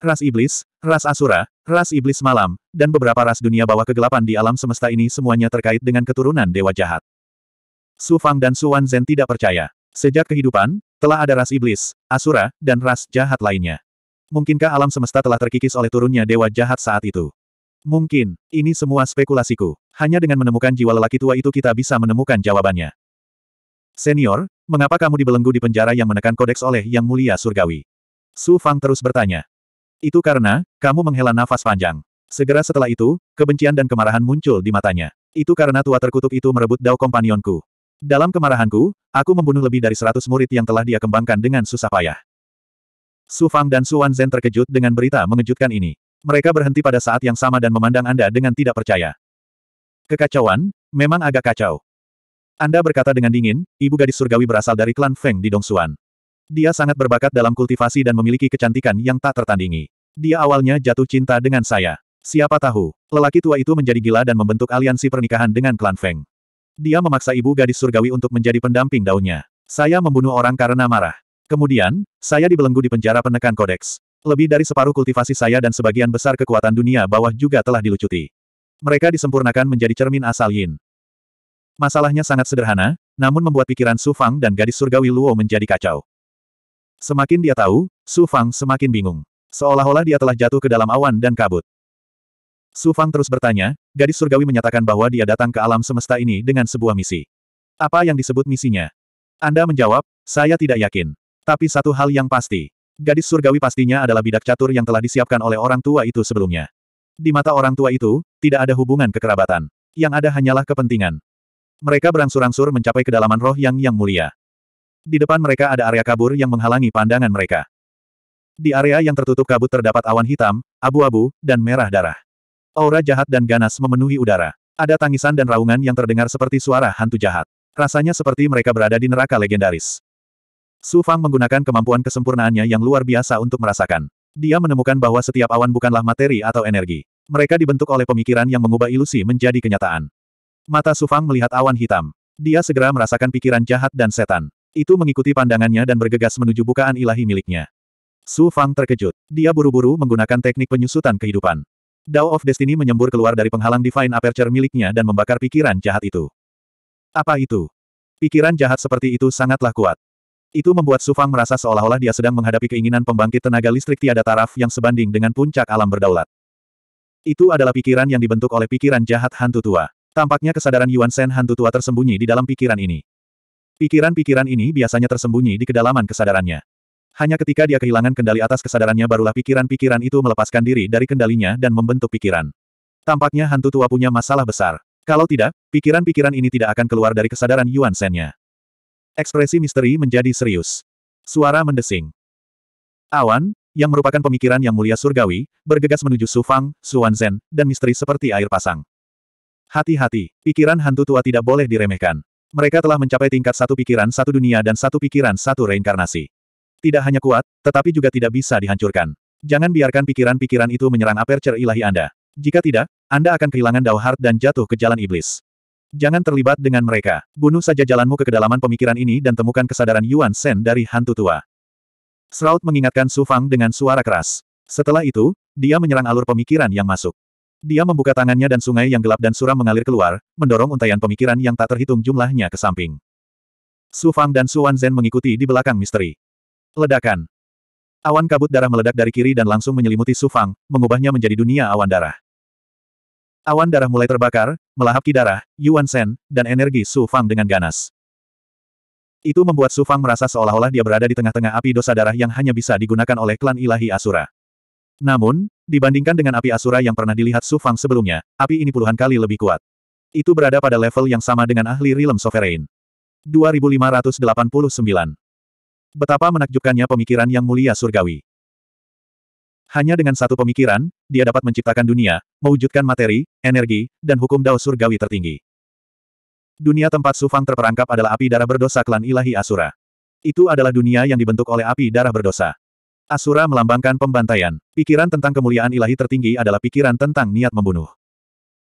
Ras iblis, ras asura, ras iblis malam, dan beberapa ras dunia bawah kegelapan di alam semesta ini semuanya terkait dengan keturunan dewa jahat. Su Fang dan Su Wan Zhen tidak percaya. Sejak kehidupan, telah ada ras iblis, asura, dan ras jahat lainnya. Mungkinkah alam semesta telah terkikis oleh turunnya dewa jahat saat itu? Mungkin, ini semua spekulasiku. Hanya dengan menemukan jiwa lelaki tua itu kita bisa menemukan jawabannya. Senior, mengapa kamu dibelenggu di penjara yang menekan kodeks oleh Yang Mulia Surgawi? Su Fang terus bertanya. Itu karena, kamu menghela nafas panjang. Segera setelah itu, kebencian dan kemarahan muncul di matanya. Itu karena tua terkutuk itu merebut dao kompanionku. Dalam kemarahanku, aku membunuh lebih dari seratus murid yang telah dia kembangkan dengan susah payah. Su Fang dan Su Wan Zhen terkejut dengan berita mengejutkan ini. Mereka berhenti pada saat yang sama dan memandang Anda dengan tidak percaya. Kekacauan, memang agak kacau. Anda berkata dengan dingin, ibu gadis surgawi berasal dari klan Feng di Dongsuan. Dia sangat berbakat dalam kultivasi dan memiliki kecantikan yang tak tertandingi. Dia awalnya jatuh cinta dengan saya. Siapa tahu, lelaki tua itu menjadi gila dan membentuk aliansi pernikahan dengan klan Feng. Dia memaksa ibu gadis surgawi untuk menjadi pendamping daunnya. Saya membunuh orang karena marah. Kemudian, saya dibelenggu di penjara penekan kodeks. Lebih dari separuh kultivasi saya dan sebagian besar kekuatan dunia bawah juga telah dilucuti. Mereka disempurnakan menjadi cermin asal yin. Masalahnya sangat sederhana, namun membuat pikiran Su Fang dan gadis surgawi Luo menjadi kacau. Semakin dia tahu, Su Fang semakin bingung. Seolah-olah dia telah jatuh ke dalam awan dan kabut. Su Fang terus bertanya, gadis surgawi menyatakan bahwa dia datang ke alam semesta ini dengan sebuah misi. Apa yang disebut misinya? Anda menjawab, saya tidak yakin. Tapi satu hal yang pasti. Gadis surgawi pastinya adalah bidak catur yang telah disiapkan oleh orang tua itu sebelumnya. Di mata orang tua itu, tidak ada hubungan kekerabatan. Yang ada hanyalah kepentingan. Mereka berangsur-angsur mencapai kedalaman roh yang yang mulia. Di depan mereka ada area kabur yang menghalangi pandangan mereka. Di area yang tertutup kabut terdapat awan hitam, abu-abu, dan merah darah. Aura jahat dan ganas memenuhi udara. Ada tangisan dan raungan yang terdengar seperti suara hantu jahat. Rasanya seperti mereka berada di neraka legendaris. Su Fang menggunakan kemampuan kesempurnaannya yang luar biasa untuk merasakan. Dia menemukan bahwa setiap awan bukanlah materi atau energi. Mereka dibentuk oleh pemikiran yang mengubah ilusi menjadi kenyataan. Mata Sufang melihat awan hitam. Dia segera merasakan pikiran jahat dan setan. Itu mengikuti pandangannya dan bergegas menuju bukaan ilahi miliknya. Su Fang terkejut. Dia buru-buru menggunakan teknik penyusutan kehidupan. Dao of Destiny menyembur keluar dari penghalang Divine Aperture miliknya dan membakar pikiran jahat itu. Apa itu? Pikiran jahat seperti itu sangatlah kuat. Itu membuat Su Fang merasa seolah-olah dia sedang menghadapi keinginan pembangkit tenaga listrik tiada taraf yang sebanding dengan puncak alam berdaulat. Itu adalah pikiran yang dibentuk oleh pikiran jahat hantu tua. Tampaknya kesadaran Yuan Shen hantu tua tersembunyi di dalam pikiran ini. Pikiran-pikiran ini biasanya tersembunyi di kedalaman kesadarannya. Hanya ketika dia kehilangan kendali atas kesadarannya barulah pikiran-pikiran itu melepaskan diri dari kendalinya dan membentuk pikiran. Tampaknya hantu tua punya masalah besar. Kalau tidak, pikiran-pikiran ini tidak akan keluar dari kesadaran Yuan Shen-nya. Ekspresi misteri menjadi serius. Suara mendesing. Awan, yang merupakan pemikiran yang mulia surgawi, bergegas menuju Su Fang, Su Wan Zhen, dan misteri seperti air pasang. Hati-hati, pikiran hantu tua tidak boleh diremehkan. Mereka telah mencapai tingkat satu pikiran satu dunia dan satu pikiran satu reinkarnasi. Tidak hanya kuat, tetapi juga tidak bisa dihancurkan. Jangan biarkan pikiran-pikiran itu menyerang aperture ilahi Anda. Jika tidak, Anda akan kehilangan Dao Heart dan jatuh ke jalan iblis. Jangan terlibat dengan mereka. Bunuh saja jalanmu ke kedalaman pemikiran ini dan temukan kesadaran Yuan Shen dari hantu tua. Shroud mengingatkan Su Fang dengan suara keras. Setelah itu, dia menyerang alur pemikiran yang masuk. Dia membuka tangannya dan sungai yang gelap dan suram mengalir keluar, mendorong untayan pemikiran yang tak terhitung jumlahnya ke samping. Su Fang dan Su Wan Zhen mengikuti di belakang misteri. Ledakan. Awan kabut darah meledak dari kiri dan langsung menyelimuti Su Fang, mengubahnya menjadi dunia awan darah. Awan darah mulai terbakar, melahap ki darah, Yuan Shen, dan energi Su Fang dengan ganas. Itu membuat Su Fang merasa seolah-olah dia berada di tengah-tengah api dosa darah yang hanya bisa digunakan oleh klan ilahi Asura. Namun, dibandingkan dengan api Asura yang pernah dilihat Su Fang sebelumnya, api ini puluhan kali lebih kuat. Itu berada pada level yang sama dengan ahli Realm Sovereign. 2589. Betapa menakjubkannya pemikiran yang mulia surgawi. Hanya dengan satu pemikiran, dia dapat menciptakan dunia, mewujudkan materi, energi, dan hukum dao surgawi tertinggi. Dunia tempat Su Fang terperangkap adalah api darah berdosa klan ilahi Asura. Itu adalah dunia yang dibentuk oleh api darah berdosa. Asura melambangkan pembantaian. Pikiran tentang kemuliaan ilahi tertinggi adalah pikiran tentang niat membunuh.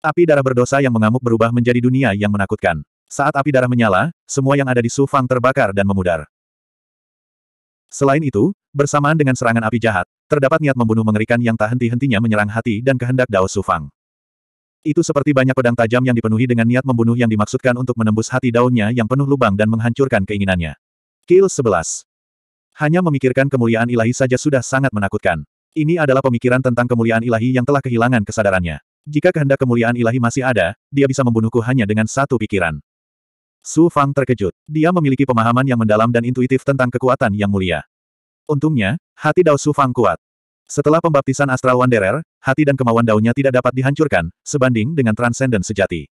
Api darah berdosa yang mengamuk berubah menjadi dunia yang menakutkan. Saat api darah menyala, semua yang ada di Su Fang terbakar dan memudar. Selain itu, bersamaan dengan serangan api jahat, terdapat niat membunuh mengerikan yang tak henti-hentinya menyerang hati dan kehendak Dao Sufang. Itu seperti banyak pedang tajam yang dipenuhi dengan niat membunuh yang dimaksudkan untuk menembus hati daunnya yang penuh lubang dan menghancurkan keinginannya. Kill 11. Hanya memikirkan kemuliaan ilahi saja sudah sangat menakutkan. Ini adalah pemikiran tentang kemuliaan ilahi yang telah kehilangan kesadarannya. Jika kehendak kemuliaan ilahi masih ada, dia bisa membunuhku hanya dengan satu pikiran. Su Fang terkejut. Dia memiliki pemahaman yang mendalam dan intuitif tentang kekuatan yang mulia. Untungnya, hati Dao Su Fang kuat. Setelah pembaptisan Astral Wanderer, hati dan kemauan daunnya tidak dapat dihancurkan, sebanding dengan transenden sejati.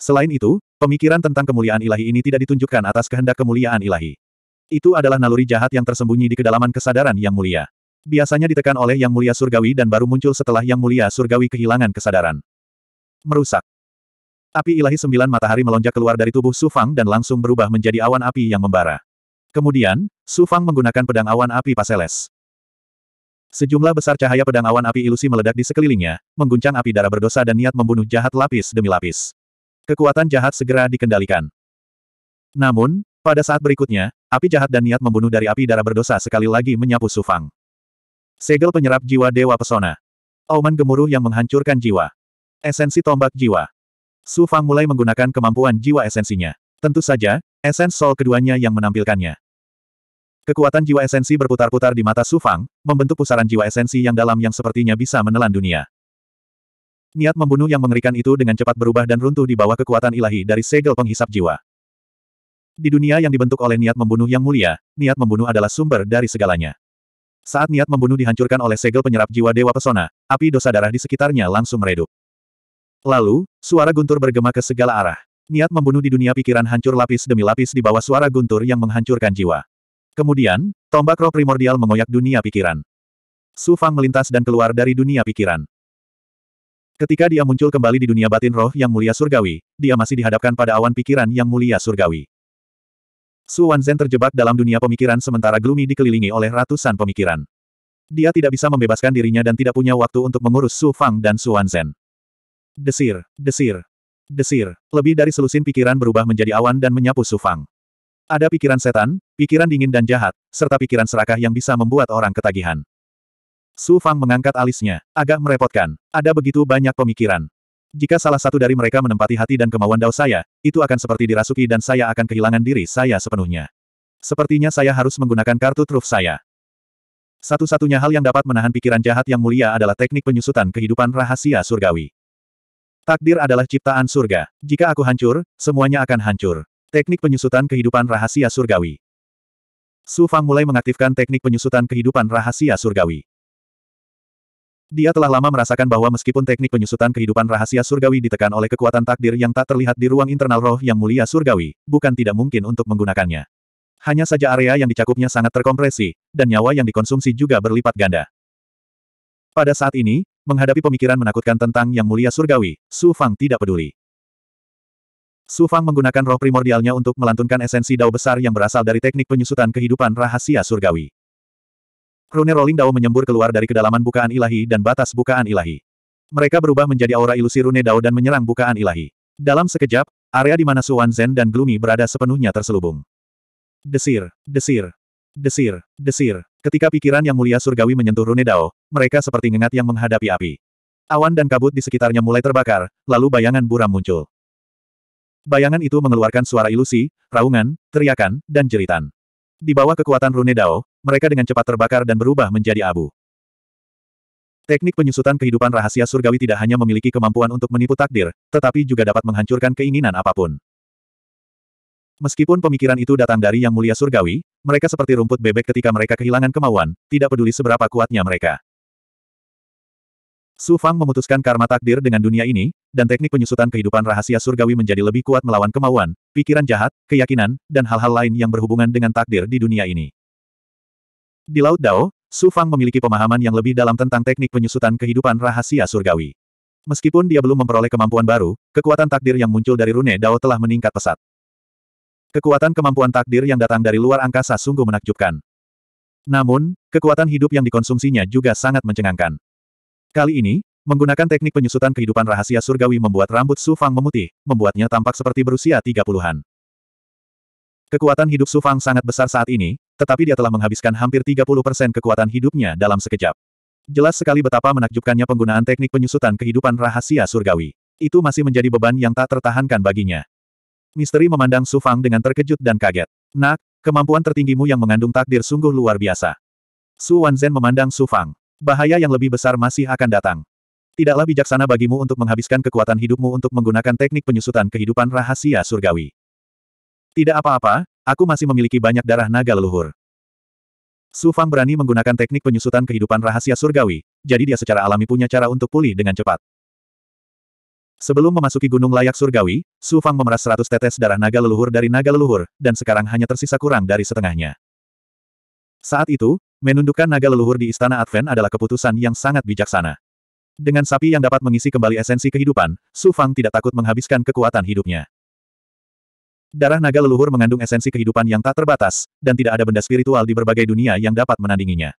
Selain itu, pemikiran tentang kemuliaan ilahi ini tidak ditunjukkan atas kehendak kemuliaan ilahi. Itu adalah naluri jahat yang tersembunyi di kedalaman kesadaran yang mulia. Biasanya ditekan oleh yang mulia surgawi dan baru muncul setelah yang mulia surgawi kehilangan kesadaran. Merusak. Api ilahi sembilan matahari melonjak keluar dari tubuh Su Fang dan langsung berubah menjadi awan api yang membara. Kemudian, Su Fang menggunakan pedang awan api paseles. Sejumlah besar cahaya pedang awan api ilusi meledak di sekelilingnya, mengguncang api darah berdosa dan niat membunuh jahat lapis demi lapis. Kekuatan jahat segera dikendalikan. Namun, pada saat berikutnya, api jahat dan niat membunuh dari api darah berdosa sekali lagi menyapu Su Fang. Segel penyerap jiwa Dewa Pesona. Auman gemuruh yang menghancurkan jiwa. Esensi tombak jiwa. Su Fang mulai menggunakan kemampuan jiwa esensinya. Tentu saja, esens soul keduanya yang menampilkannya. Kekuatan jiwa esensi berputar-putar di mata Su Fang, membentuk pusaran jiwa esensi yang dalam yang sepertinya bisa menelan dunia. Niat membunuh yang mengerikan itu dengan cepat berubah dan runtuh di bawah kekuatan ilahi dari segel penghisap jiwa. Di dunia yang dibentuk oleh niat membunuh yang mulia, niat membunuh adalah sumber dari segalanya. Saat niat membunuh dihancurkan oleh segel penyerap jiwa Dewa Pesona, api dosa darah di sekitarnya langsung meredup. Lalu, suara guntur bergema ke segala arah. Niat membunuh di dunia pikiran hancur lapis demi lapis di bawah suara guntur yang menghancurkan jiwa. Kemudian, tombak roh primordial mengoyak dunia pikiran. Su Fang melintas dan keluar dari dunia pikiran. Ketika dia muncul kembali di dunia batin roh yang mulia surgawi, dia masih dihadapkan pada awan pikiran yang mulia surgawi. Su Wanzhen terjebak dalam dunia pemikiran sementara Gloomy dikelilingi oleh ratusan pemikiran. Dia tidak bisa membebaskan dirinya dan tidak punya waktu untuk mengurus Su Fang dan Su Wanzhen. Desir, desir, desir. Lebih dari selusin pikiran berubah menjadi awan dan menyapu Sufang. Ada pikiran setan, pikiran dingin dan jahat, serta pikiran serakah yang bisa membuat orang ketagihan. Su Fang mengangkat alisnya. Agak merepotkan. Ada begitu banyak pemikiran. Jika salah satu dari mereka menempati hati dan kemauan dao saya, itu akan seperti dirasuki dan saya akan kehilangan diri saya sepenuhnya. Sepertinya saya harus menggunakan kartu truf saya. Satu-satunya hal yang dapat menahan pikiran jahat yang mulia adalah teknik penyusutan kehidupan rahasia surgawi. Takdir adalah ciptaan surga. Jika aku hancur, semuanya akan hancur. Teknik penyusutan kehidupan rahasia surgawi. Su Fang mulai mengaktifkan teknik penyusutan kehidupan rahasia surgawi. Dia telah lama merasakan bahwa meskipun teknik penyusutan kehidupan rahasia surgawi ditekan oleh kekuatan takdir yang tak terlihat di ruang internal roh yang mulia surgawi, bukan tidak mungkin untuk menggunakannya. Hanya saja area yang dicakupnya sangat terkompresi, dan nyawa yang dikonsumsi juga berlipat ganda. Pada saat ini, Menghadapi pemikiran menakutkan tentang Yang Mulia Surgawi, Su Fang tidak peduli. Su Fang menggunakan roh primordialnya untuk melantunkan esensi dao besar yang berasal dari teknik penyusutan kehidupan rahasia surgawi. Rune Rolling Dao menyembur keluar dari kedalaman bukaan ilahi dan batas bukaan ilahi. Mereka berubah menjadi aura ilusi rune Dao dan menyerang bukaan ilahi. Dalam sekejap, area di mana Su Wan Zhen dan Gloomy berada sepenuhnya terselubung. Desir, desir, desir, desir. Ketika pikiran yang mulia surgawi menyentuh rune Dao, mereka seperti ngengat yang menghadapi api. Awan dan kabut di sekitarnya mulai terbakar, lalu bayangan buram muncul. Bayangan itu mengeluarkan suara ilusi, raungan, teriakan, dan jeritan. Di bawah kekuatan rune Dao, mereka dengan cepat terbakar dan berubah menjadi abu. Teknik penyusutan kehidupan rahasia surgawi tidak hanya memiliki kemampuan untuk menipu takdir, tetapi juga dapat menghancurkan keinginan apa pun. Meskipun pemikiran itu datang dari Yang Mulia Surgawi, mereka seperti rumput bebek ketika mereka kehilangan kemauan, tidak peduli seberapa kuatnya mereka. Su Fang memutuskan karma takdir dengan dunia ini, dan teknik penyusutan kehidupan rahasia surgawi menjadi lebih kuat melawan kemauan, pikiran jahat, keyakinan, dan hal-hal lain yang berhubungan dengan takdir di dunia ini. Di Laut Dao, Su Fang memiliki pemahaman yang lebih dalam tentang teknik penyusutan kehidupan rahasia surgawi. Meskipun dia belum memperoleh kemampuan baru, kekuatan takdir yang muncul dari rune Dao telah meningkat pesat. Kekuatan kemampuan takdir yang datang dari luar angkasa sungguh menakjubkan. Namun, kekuatan hidup yang dikonsumsinya juga sangat mencengangkan. Kali ini, menggunakan teknik penyusutan kehidupan rahasia surgawi membuat rambut Su Fang memutih, membuatnya tampak seperti berusia tiga puluhan. Kekuatan hidup Su Fang sangat besar saat ini, tetapi dia telah menghabiskan hampir 30% kekuatan hidupnya dalam sekejap. Jelas sekali betapa menakjubkannya penggunaan teknik penyusutan kehidupan rahasia surgawi. Itu masih menjadi beban yang tak tertahankan baginya. Misteri memandang Su Fang dengan terkejut dan kaget. Nak, kemampuan tertinggimu yang mengandung takdir sungguh luar biasa. Su Wanzhen memandang Su Fang. Bahaya yang lebih besar masih akan datang. Tidaklah bijaksana bagimu untuk menghabiskan kekuatan hidupmu untuk menggunakan teknik penyusutan kehidupan rahasia surgawi. Tidak apa-apa, aku masih memiliki banyak darah naga leluhur. Su Fang berani menggunakan teknik penyusutan kehidupan rahasia surgawi, jadi dia secara alami punya cara untuk pulih dengan cepat. Sebelum memasuki gunung layak surgawi, Su Fang memeras seratus tetes darah naga leluhur dari naga leluhur, dan sekarang hanya tersisa kurang dari setengahnya. Saat itu, menundukkan naga leluhur di Istana Advent adalah keputusan yang sangat bijaksana. Dengan sapi yang dapat mengisi kembali esensi kehidupan, Su Fang tidak takut menghabiskan kekuatan hidupnya. Darah naga leluhur mengandung esensi kehidupan yang tak terbatas, dan tidak ada benda spiritual di berbagai dunia yang dapat menandinginya.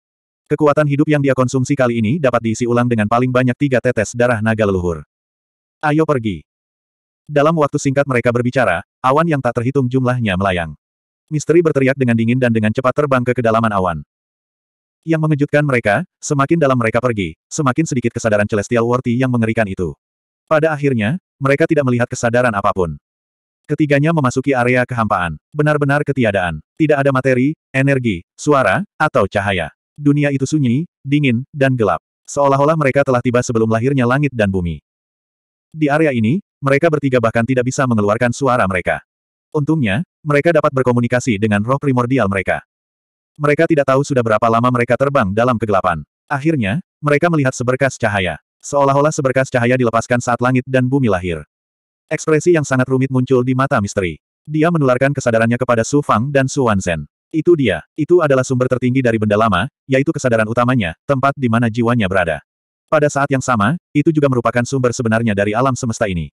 Kekuatan hidup yang dia konsumsi kali ini dapat diisi ulang dengan paling banyak tiga tetes darah naga leluhur. Ayo pergi. Dalam waktu singkat mereka berbicara, awan yang tak terhitung jumlahnya melayang. Misteri berteriak dengan dingin dan dengan cepat terbang ke kedalaman awan. Yang mengejutkan mereka, semakin dalam mereka pergi, semakin sedikit kesadaran Celestial Worthy yang mengerikan itu. Pada akhirnya, mereka tidak melihat kesadaran apa pun. Ketiganya memasuki area kehampaan. Benar-benar ketiadaan. Tidak ada materi, energi, suara, atau cahaya. Dunia itu sunyi, dingin, dan gelap. Seolah-olah mereka telah tiba sebelum lahirnya langit dan bumi. Di area ini, mereka bertiga bahkan tidak bisa mengeluarkan suara mereka. Untungnya, mereka dapat berkomunikasi dengan roh primordial mereka. Mereka tidak tahu sudah berapa lama mereka terbang dalam kegelapan. Akhirnya, mereka melihat seberkas cahaya. Seolah-olah seberkas cahaya dilepaskan saat langit dan bumi lahir. Ekspresi yang sangat rumit muncul di mata misteri. Dia menularkan kesadarannya kepada Su Fang dan Su Wanzhen. Itu dia. Itu adalah sumber tertinggi dari benda lama, yaitu kesadaran utamanya, tempat di mana jiwanya berada. Pada saat yang sama, itu juga merupakan sumber sebenarnya dari alam semesta ini.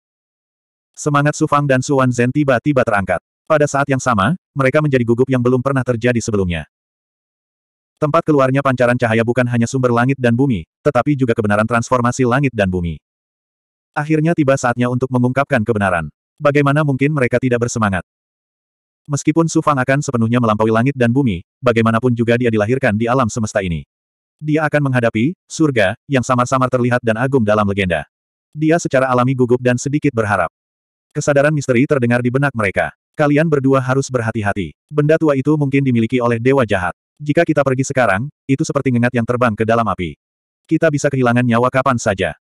Semangat Su Fang dan Su Wanzhen tiba-tiba terangkat. Pada saat yang sama, mereka menjadi gugup yang belum pernah terjadi sebelumnya. Tempat keluarnya pancaran cahaya bukan hanya sumber langit dan bumi, tetapi juga kebenaran transformasi langit dan bumi. Akhirnya tiba saatnya untuk mengungkapkan kebenaran. Bagaimana mungkin mereka tidak bersemangat? Meskipun Su Fang akan sepenuhnya melampaui langit dan bumi, bagaimanapun juga dia dilahirkan di alam semesta ini. Dia akan menghadapi surga yang samar-samar terlihat dan agung dalam legenda. Dia secara alami gugup dan sedikit berharap. Kesadaran misteri terdengar di benak mereka. Kalian berdua harus berhati-hati. Benda tua itu mungkin dimiliki oleh dewa jahat. Jika kita pergi sekarang, itu seperti ngengat yang terbang ke dalam api. Kita bisa kehilangan nyawa kapan saja.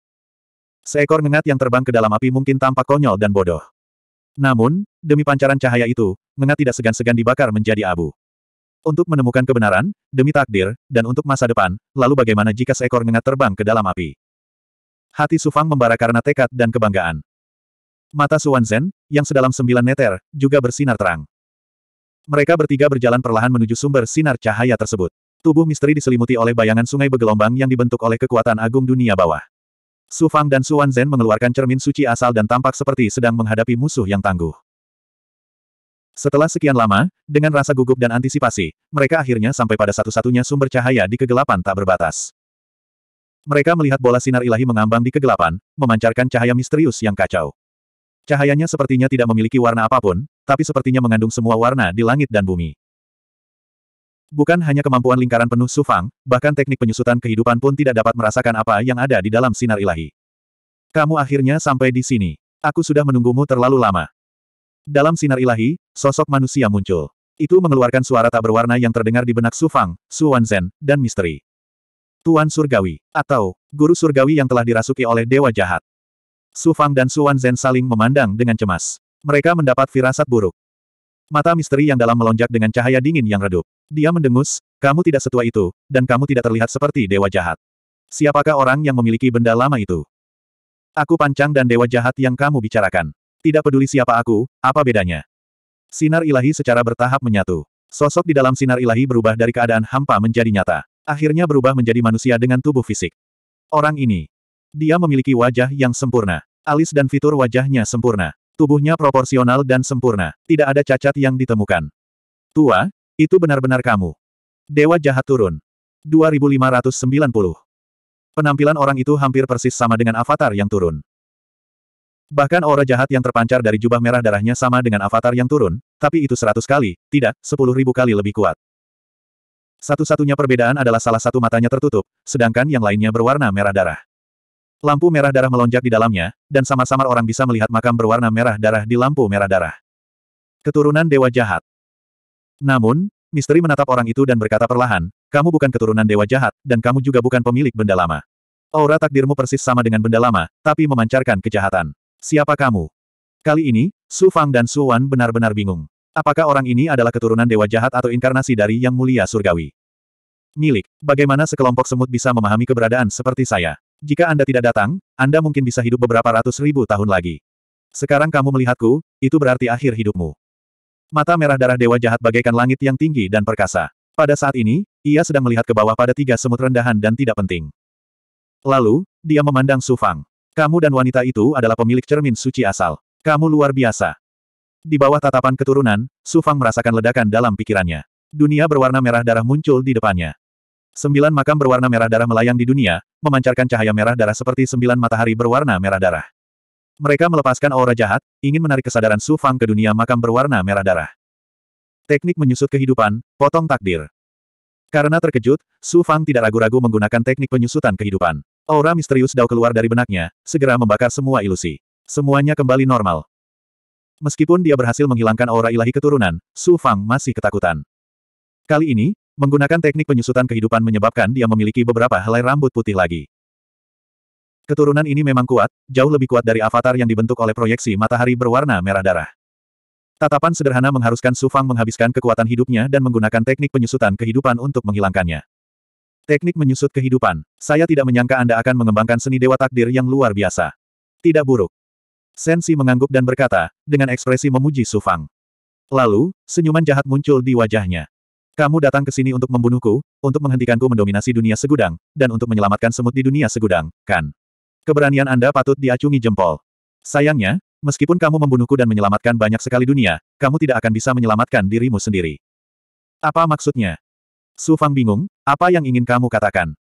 Seekor ngengat yang terbang ke dalam api mungkin tampak konyol dan bodoh. Namun, demi pancaran cahaya itu, ngengat tidak segan-segan dibakar menjadi abu. Untuk menemukan kebenaran, demi takdir, dan untuk masa depan, lalu bagaimana jika seekor ngengat terbang ke dalam api? Hati Sufang membara karena tekad dan kebanggaan. Mata Suan Zhen, yang sedalam sembilan meter, juga bersinar terang. Mereka bertiga berjalan perlahan menuju sumber sinar cahaya tersebut. Tubuh misteri diselimuti oleh bayangan sungai bergelombang yang dibentuk oleh kekuatan agung dunia bawah. Su Fang dan Su Wanzhen mengeluarkan cermin suci asal dan tampak seperti sedang menghadapi musuh yang tangguh. Setelah sekian lama, dengan rasa gugup dan antisipasi, mereka akhirnya sampai pada satu-satunya sumber cahaya di kegelapan tak berbatas. Mereka melihat bola sinar ilahi mengambang di kegelapan, memancarkan cahaya misterius yang kacau. Cahayanya sepertinya tidak memiliki warna apa pun, tapi sepertinya mengandung semua warna di langit dan bumi. Bukan hanya kemampuan lingkaran penuh Sufang, bahkan teknik penyusutan kehidupan pun tidak dapat merasakan apa yang ada di dalam sinar ilahi. Kamu akhirnya sampai di sini. Aku sudah menunggumu terlalu lama. Dalam sinar ilahi, sosok manusia muncul. Itu mengeluarkan suara tak berwarna yang terdengar di benak Sufang, Su Wanzhen, dan misteri. Tuan Surgawi, atau Guru Surgawi yang telah dirasuki oleh Dewa Jahat. Su Fang dan Su Wanzhen saling memandang dengan cemas. Mereka mendapat firasat buruk. Mata misteri yang dalam melonjak dengan cahaya dingin yang redup. Dia mendengus, kamu tidak setua itu, dan kamu tidak terlihat seperti dewa jahat. Siapakah orang yang memiliki benda lama itu? Aku pancang dan dewa jahat yang kamu bicarakan. Tidak peduli siapa aku, apa bedanya? Sinar ilahi secara bertahap menyatu. Sosok di dalam sinar ilahi berubah dari keadaan hampa menjadi nyata. Akhirnya berubah menjadi manusia dengan tubuh fisik. Orang ini, dia memiliki wajah yang sempurna. Alis dan fitur wajahnya sempurna. Tubuhnya proporsional dan sempurna. Tidak ada cacat yang ditemukan. Tua, itu benar-benar kamu. Dewa jahat turun. 2590. Penampilan orang itu hampir persis sama dengan avatar yang turun. Bahkan aura jahat yang terpancar dari jubah merah darahnya sama dengan avatar yang turun, tapi itu seratus kali, tidak, sepuluh ribu kali lebih kuat. Satu-satunya perbedaan adalah salah satu matanya tertutup, sedangkan yang lainnya berwarna merah darah. Lampu merah darah melonjak di dalamnya, dan samar-samar orang bisa melihat makam berwarna merah darah di lampu merah darah. Keturunan Dewa Jahat. Namun, misteri menatap orang itu dan berkata perlahan, kamu bukan keturunan Dewa Jahat, dan kamu juga bukan pemilik benda lama. Aura takdirmu persis sama dengan benda lama, tapi memancarkan kejahatan. Siapa kamu? Kali ini, Su Fang dan Su Wan benar-benar bingung. Apakah orang ini adalah keturunan dewa jahat atau inkarnasi dari Yang Mulia Surgawi? Milik, bagaimana sekelompok semut bisa memahami keberadaan seperti saya? Jika Anda tidak datang, Anda mungkin bisa hidup beberapa ratus ribu tahun lagi. Sekarang kamu melihatku, itu berarti akhir hidupmu. Mata merah darah dewa jahat bagaikan langit yang tinggi dan perkasa. Pada saat ini, ia sedang melihat ke bawah pada tiga semut rendahan dan tidak penting. Lalu, dia memandang Su Fang. Kamu dan wanita itu adalah pemilik cermin suci asal. Kamu luar biasa. Di bawah tatapan keturunan, Su Fang merasakan ledakan dalam pikirannya. Dunia berwarna merah darah muncul di depannya. Sembilan makam berwarna merah darah melayang di dunia, memancarkan cahaya merah darah seperti sembilan matahari berwarna merah darah. Mereka melepaskan aura jahat, ingin menarik kesadaran Su Fang ke dunia makam berwarna merah darah. Teknik menyusut kehidupan, potong takdir. Karena terkejut, Su Fang tidak ragu-ragu menggunakan teknik penyusutan kehidupan. Aura misterius dao keluar dari benaknya, segera membakar semua ilusi. Semuanya kembali normal. Meskipun dia berhasil menghilangkan aura ilahi keturunan, Su Fang masih ketakutan. Kali ini, menggunakan teknik penyusutan kehidupan menyebabkan dia memiliki beberapa helai rambut putih lagi. Keturunan ini memang kuat, jauh lebih kuat dari avatar yang dibentuk oleh proyeksi matahari berwarna merah darah. Tatapan sederhana mengharuskan Su Fang menghabiskan kekuatan hidupnya dan menggunakan teknik penyusutan kehidupan untuk menghilangkannya. Teknik menyusut kehidupan. Saya tidak menyangka Anda akan mengembangkan seni dewa takdir yang luar biasa. Tidak buruk. Sensi mengangguk dan berkata, dengan ekspresi memuji Su Fang. Lalu, senyuman jahat muncul di wajahnya. Kamu datang ke sini untuk membunuhku, untuk menghentikanku mendominasi dunia segudang, dan untuk menyelamatkan semut di dunia segudang, kan? Keberanian Anda patut diacungi jempol. Sayangnya, meskipun kamu membunuhku dan menyelamatkan banyak sekali dunia, kamu tidak akan bisa menyelamatkan dirimu sendiri. Apa maksudnya? Su Fang bingung, apa yang ingin kamu katakan?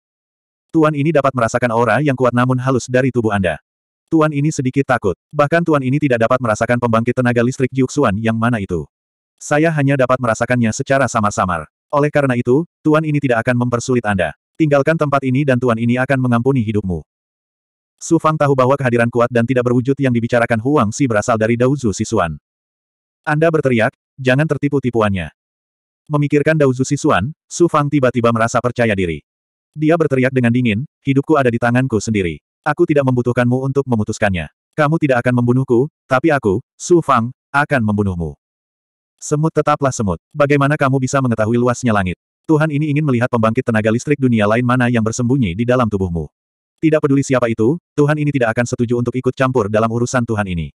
Tuan ini dapat merasakan aura yang kuat namun halus dari tubuh Anda. Tuan ini sedikit takut. Bahkan tuan ini tidak dapat merasakan pembangkit tenaga listrik Jiuxuan yang mana itu. Saya hanya dapat merasakannya secara samar-samar. Oleh karena itu, tuan ini tidak akan mempersulit Anda. Tinggalkan tempat ini dan tuan ini akan mengampuni hidupmu. Su Fang tahu bahwa kehadiran kuat dan tidak berwujud yang dibicarakan Huang Si berasal dari Daozu Sisuan. Anda berteriak, jangan tertipu tipuannya. Memikirkan Daozu Sisuan, Su Fang tiba-tiba merasa percaya diri. Dia berteriak dengan dingin, hidupku ada di tanganku sendiri. Aku tidak membutuhkanmu untuk memutuskannya. Kamu tidak akan membunuhku, tapi aku, Su Fang, akan membunuhmu. Semut tetaplah semut. Bagaimana kamu bisa mengetahui luasnya langit? Tuhan ini ingin melihat pembangkit tenaga listrik dunia lain mana yang bersembunyi di dalam tubuhmu. Tidak peduli siapa itu, Tuhan ini tidak akan setuju untuk ikut campur dalam urusan Tuhan ini.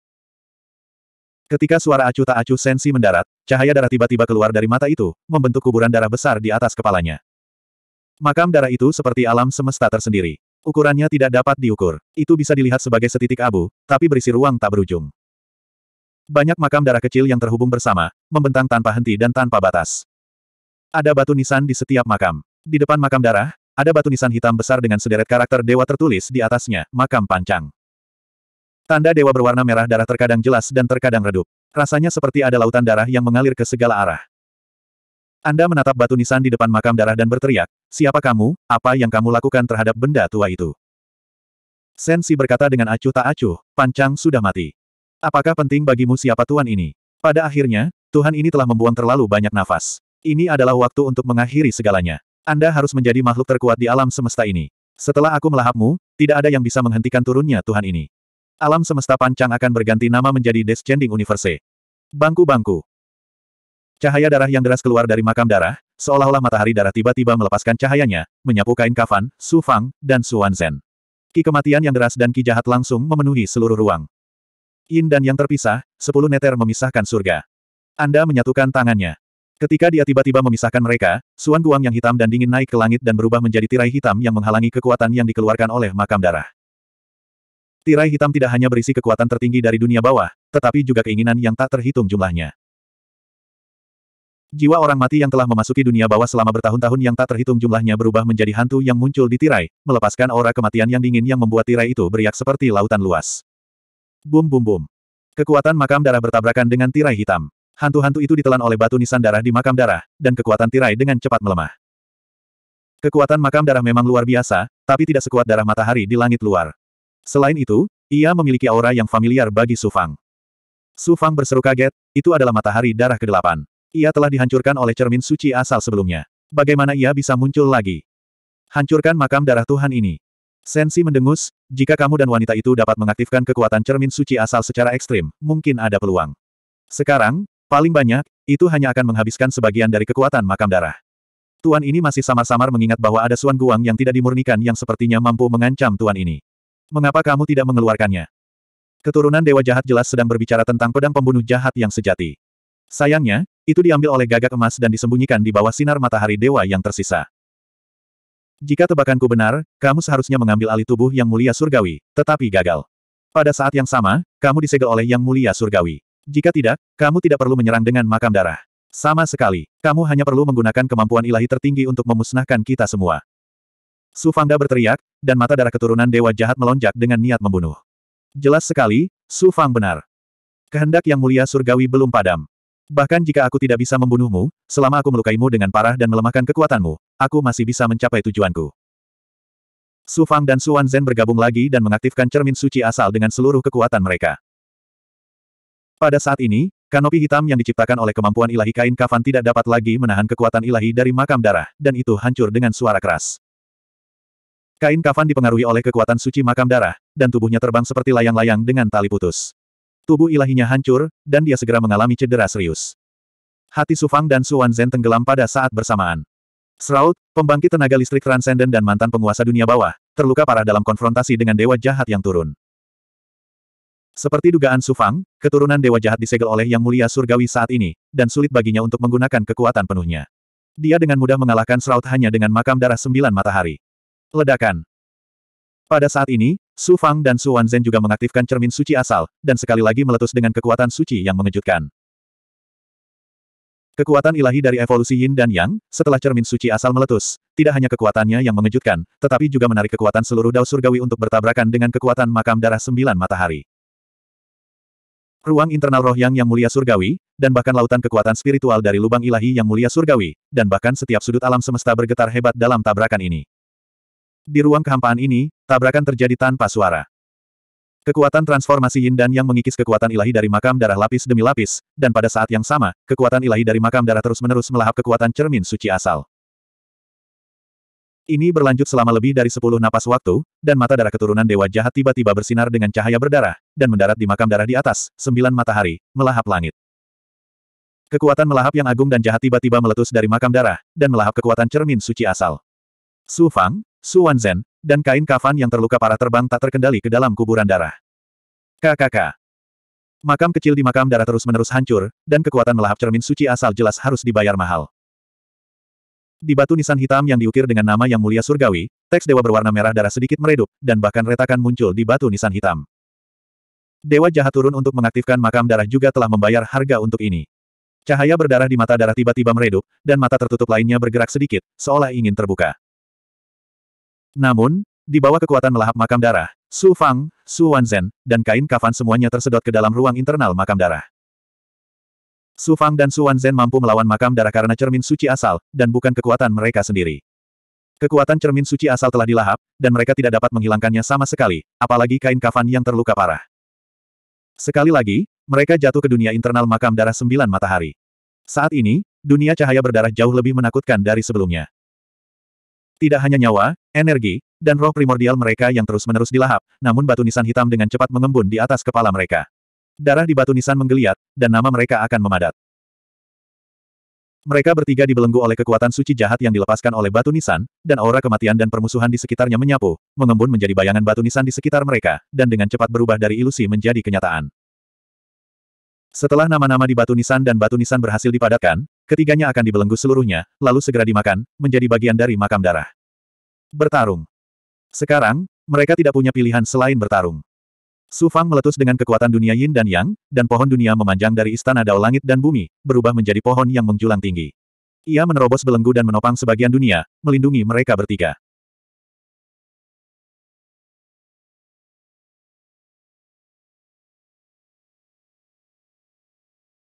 Ketika suara acuh tak acuh sensi mendarat, cahaya darah tiba-tiba keluar dari mata itu, membentuk kuburan darah besar di atas kepalanya. Makam darah itu seperti alam semesta tersendiri. Ukurannya tidak dapat diukur. Itu bisa dilihat sebagai setitik abu, tapi berisi ruang tak berujung. Banyak makam darah kecil yang terhubung bersama, membentang tanpa henti dan tanpa batas. Ada batu nisan di setiap makam. Di depan makam darah, ada batu nisan hitam besar dengan sederet karakter dewa tertulis di atasnya, makam pancang. Tanda dewa berwarna merah darah terkadang jelas dan terkadang redup. Rasanya seperti ada lautan darah yang mengalir ke segala arah. Anda menatap batu nisan di depan makam darah dan berteriak, siapa kamu, apa yang kamu lakukan terhadap benda tua itu? Sensi berkata dengan acuh tak acuh, pancang sudah mati. Apakah penting bagimu siapa tuan ini? Pada akhirnya, Tuhan ini telah membuang terlalu banyak nafas. Ini adalah waktu untuk mengakhiri segalanya. Anda harus menjadi makhluk terkuat di alam semesta ini. Setelah aku melahapmu, tidak ada yang bisa menghentikan turunnya Tuhan ini. Alam semesta pancang akan berganti nama menjadi Descending Universe. Bangku-bangku. Cahaya darah yang deras keluar dari makam darah, seolah-olah matahari darah tiba-tiba melepaskan cahayanya, menyapu kain kafan, Su Fang, dan Su Wanzhen. Ki kematian yang deras dan ki jahat langsung memenuhi seluruh ruang. Yin dan yang terpisah, sepuluh neter memisahkan surga. Anda menyatukan tangannya. Ketika dia tiba-tiba memisahkan mereka, Suan Guang yang hitam dan dingin naik ke langit dan berubah menjadi tirai hitam yang menghalangi kekuatan yang dikeluarkan oleh makam darah. Tirai hitam tidak hanya berisi kekuatan tertinggi dari dunia bawah, tetapi juga keinginan yang tak terhitung jumlahnya. Jiwa orang mati yang telah memasuki dunia bawah selama bertahun-tahun yang tak terhitung jumlahnya berubah menjadi hantu yang muncul di tirai, melepaskan aura kematian yang dingin yang membuat tirai itu beriak seperti lautan luas. Bum bum bum. Kekuatan makam darah bertabrakan dengan tirai hitam. Hantu-hantu itu ditelan oleh batu nisan darah di makam darah, dan kekuatan tirai dengan cepat melemah. Kekuatan makam darah memang luar biasa, tapi tidak sekuat darah matahari di langit luar. Selain itu, ia memiliki aura yang familiar bagi Su Fang. Su Fang berseru kaget, itu adalah matahari darah ke-8. Ia telah dihancurkan oleh cermin suci asal sebelumnya. Bagaimana ia bisa muncul lagi? Hancurkan makam darah Tuhan ini. Sensi mendengus, jika kamu dan wanita itu dapat mengaktifkan kekuatan cermin suci asal secara ekstrim, mungkin ada peluang. Sekarang, paling banyak, itu hanya akan menghabiskan sebagian dari kekuatan makam darah. Tuan ini masih samar-samar mengingat bahwa ada Suan Guang yang tidak dimurnikan yang sepertinya mampu mengancam Tuan ini. Mengapa kamu tidak mengeluarkannya? Keturunan Dewa Jahat jelas sedang berbicara tentang pedang pembunuh jahat yang sejati. Sayangnya, itu diambil oleh gagak emas dan disembunyikan di bawah sinar matahari dewa yang tersisa. Jika tebakanku benar, kamu seharusnya mengambil alih tubuh yang mulia surgawi, tetapi gagal. Pada saat yang sama, kamu disegel oleh yang mulia surgawi. Jika tidak, kamu tidak perlu menyerang dengan makam darah. Sama sekali, kamu hanya perlu menggunakan kemampuan ilahi tertinggi untuk memusnahkan kita semua. Su Fangda berteriak, dan mata darah keturunan dewa jahat melonjak dengan niat membunuh. Jelas sekali, Su Fang benar. Kehendak yang mulia surgawi belum padam. Bahkan jika aku tidak bisa membunuhmu, selama aku melukaimu dengan parah dan melemahkan kekuatanmu, aku masih bisa mencapai tujuanku. Su Fang dan Su Wan Zhen bergabung lagi dan mengaktifkan cermin suci asal dengan seluruh kekuatan mereka. Pada saat ini, Kanopi hitam yang diciptakan oleh kemampuan ilahi kain kafan tidak dapat lagi menahan kekuatan ilahi dari makam darah, dan itu hancur dengan suara keras. Kain kafan dipengaruhi oleh kekuatan suci makam darah, dan tubuhnya terbang seperti layang-layang dengan tali putus. Tubuh ilahinya hancur, dan dia segera mengalami cedera serius. Hati Sufang dan Su Wanzhen tenggelam pada saat bersamaan. Shroud, pembangkit tenaga listrik transenden dan mantan penguasa dunia bawah, terluka parah dalam konfrontasi dengan dewa jahat yang turun. Seperti dugaan Sufang, keturunan dewa jahat disegel oleh Yang Mulia Surgawi saat ini, dan sulit baginya untuk menggunakan kekuatan penuhnya. Dia dengan mudah mengalahkan Shroud hanya dengan makam darah sembilan matahari. Ledakan. Pada saat ini, Su Fang dan Su Wanzhen juga mengaktifkan cermin suci asal, dan sekali lagi meletus dengan kekuatan suci yang mengejutkan. Kekuatan ilahi dari evolusi Yin dan Yang, setelah cermin suci asal meletus, tidak hanya kekuatannya yang mengejutkan, tetapi juga menarik kekuatan seluruh Dao Surgawi untuk bertabrakan dengan kekuatan makam darah sembilan matahari ruang internal roh yang yang mulia surgawi, dan bahkan lautan kekuatan spiritual dari lubang ilahi yang mulia surgawi, dan bahkan setiap sudut alam semesta bergetar hebat dalam tabrakan ini. Di ruang kehampaan ini, tabrakan terjadi tanpa suara. Kekuatan transformasi yin dan yang mengikis kekuatan ilahi dari makam darah lapis demi lapis, dan pada saat yang sama, kekuatan ilahi dari makam darah terus-menerus melahap kekuatan cermin suci asal. Ini berlanjut selama lebih dari sepuluh napas waktu, dan mata darah keturunan dewa jahat tiba-tiba bersinar dengan cahaya berdarah, dan mendarat di makam darah di atas, sembilan matahari, melahap langit. Kekuatan melahap yang agung dan jahat tiba-tiba meletus dari makam darah, dan melahap kekuatan cermin suci asal. Su Fang, Su Wanzhen, dan kain kafan yang terluka parah terbang tak terkendali ke dalam kuburan darah. KKK. Makam kecil di makam darah terus-menerus hancur, dan kekuatan melahap cermin suci asal jelas harus dibayar mahal. Di batu nisan hitam yang diukir dengan nama yang mulia surgawi, teks dewa berwarna merah darah sedikit meredup, dan bahkan retakan muncul di batu nisan hitam. Dewa jahat turun untuk mengaktifkan makam darah juga telah membayar harga untuk ini. Cahaya berdarah di mata darah tiba-tiba meredup, dan mata tertutup lainnya bergerak sedikit, seolah ingin terbuka. Namun, di bawah kekuatan melahap makam darah, Su Fang, Su Wanzhen, dan kain kafan semuanya tersedot ke dalam ruang internal makam darah. Su Fang dan Su Wanzhen mampu melawan makam darah karena cermin suci asal, dan bukan kekuatan mereka sendiri. Kekuatan cermin suci asal telah dilahap, dan mereka tidak dapat menghilangkannya sama sekali, apalagi kain kafan yang terluka parah. Sekali lagi, mereka jatuh ke dunia internal makam darah sembilan matahari. Saat ini, dunia cahaya berdarah jauh lebih menakutkan dari sebelumnya. Tidak hanya nyawa, energi, dan roh primordial mereka yang terus-menerus dilahap, namun batu nisan hitam dengan cepat mengembun di atas kepala mereka. Darah di batu nisan menggeliat, dan nama mereka akan memadat. Mereka bertiga dibelenggu oleh kekuatan suci jahat yang dilepaskan oleh batu nisan, dan aura kematian dan permusuhan di sekitarnya menyapu, mengembun menjadi bayangan batu nisan di sekitar mereka, dan dengan cepat berubah dari ilusi menjadi kenyataan. Setelah nama-nama di batu nisan dan batu nisan berhasil dipadatkan, ketiganya akan dibelenggu seluruhnya, lalu segera dimakan, menjadi bagian dari makam darah. Bertarung. Sekarang, mereka tidak punya pilihan selain bertarung. Su Fang meletus dengan kekuatan dunia yin dan yang, dan pohon dunia memanjang dari istana dao langit dan bumi, berubah menjadi pohon yang menjulang tinggi. Ia menerobos belenggu dan menopang sebagian dunia, melindungi mereka bertiga.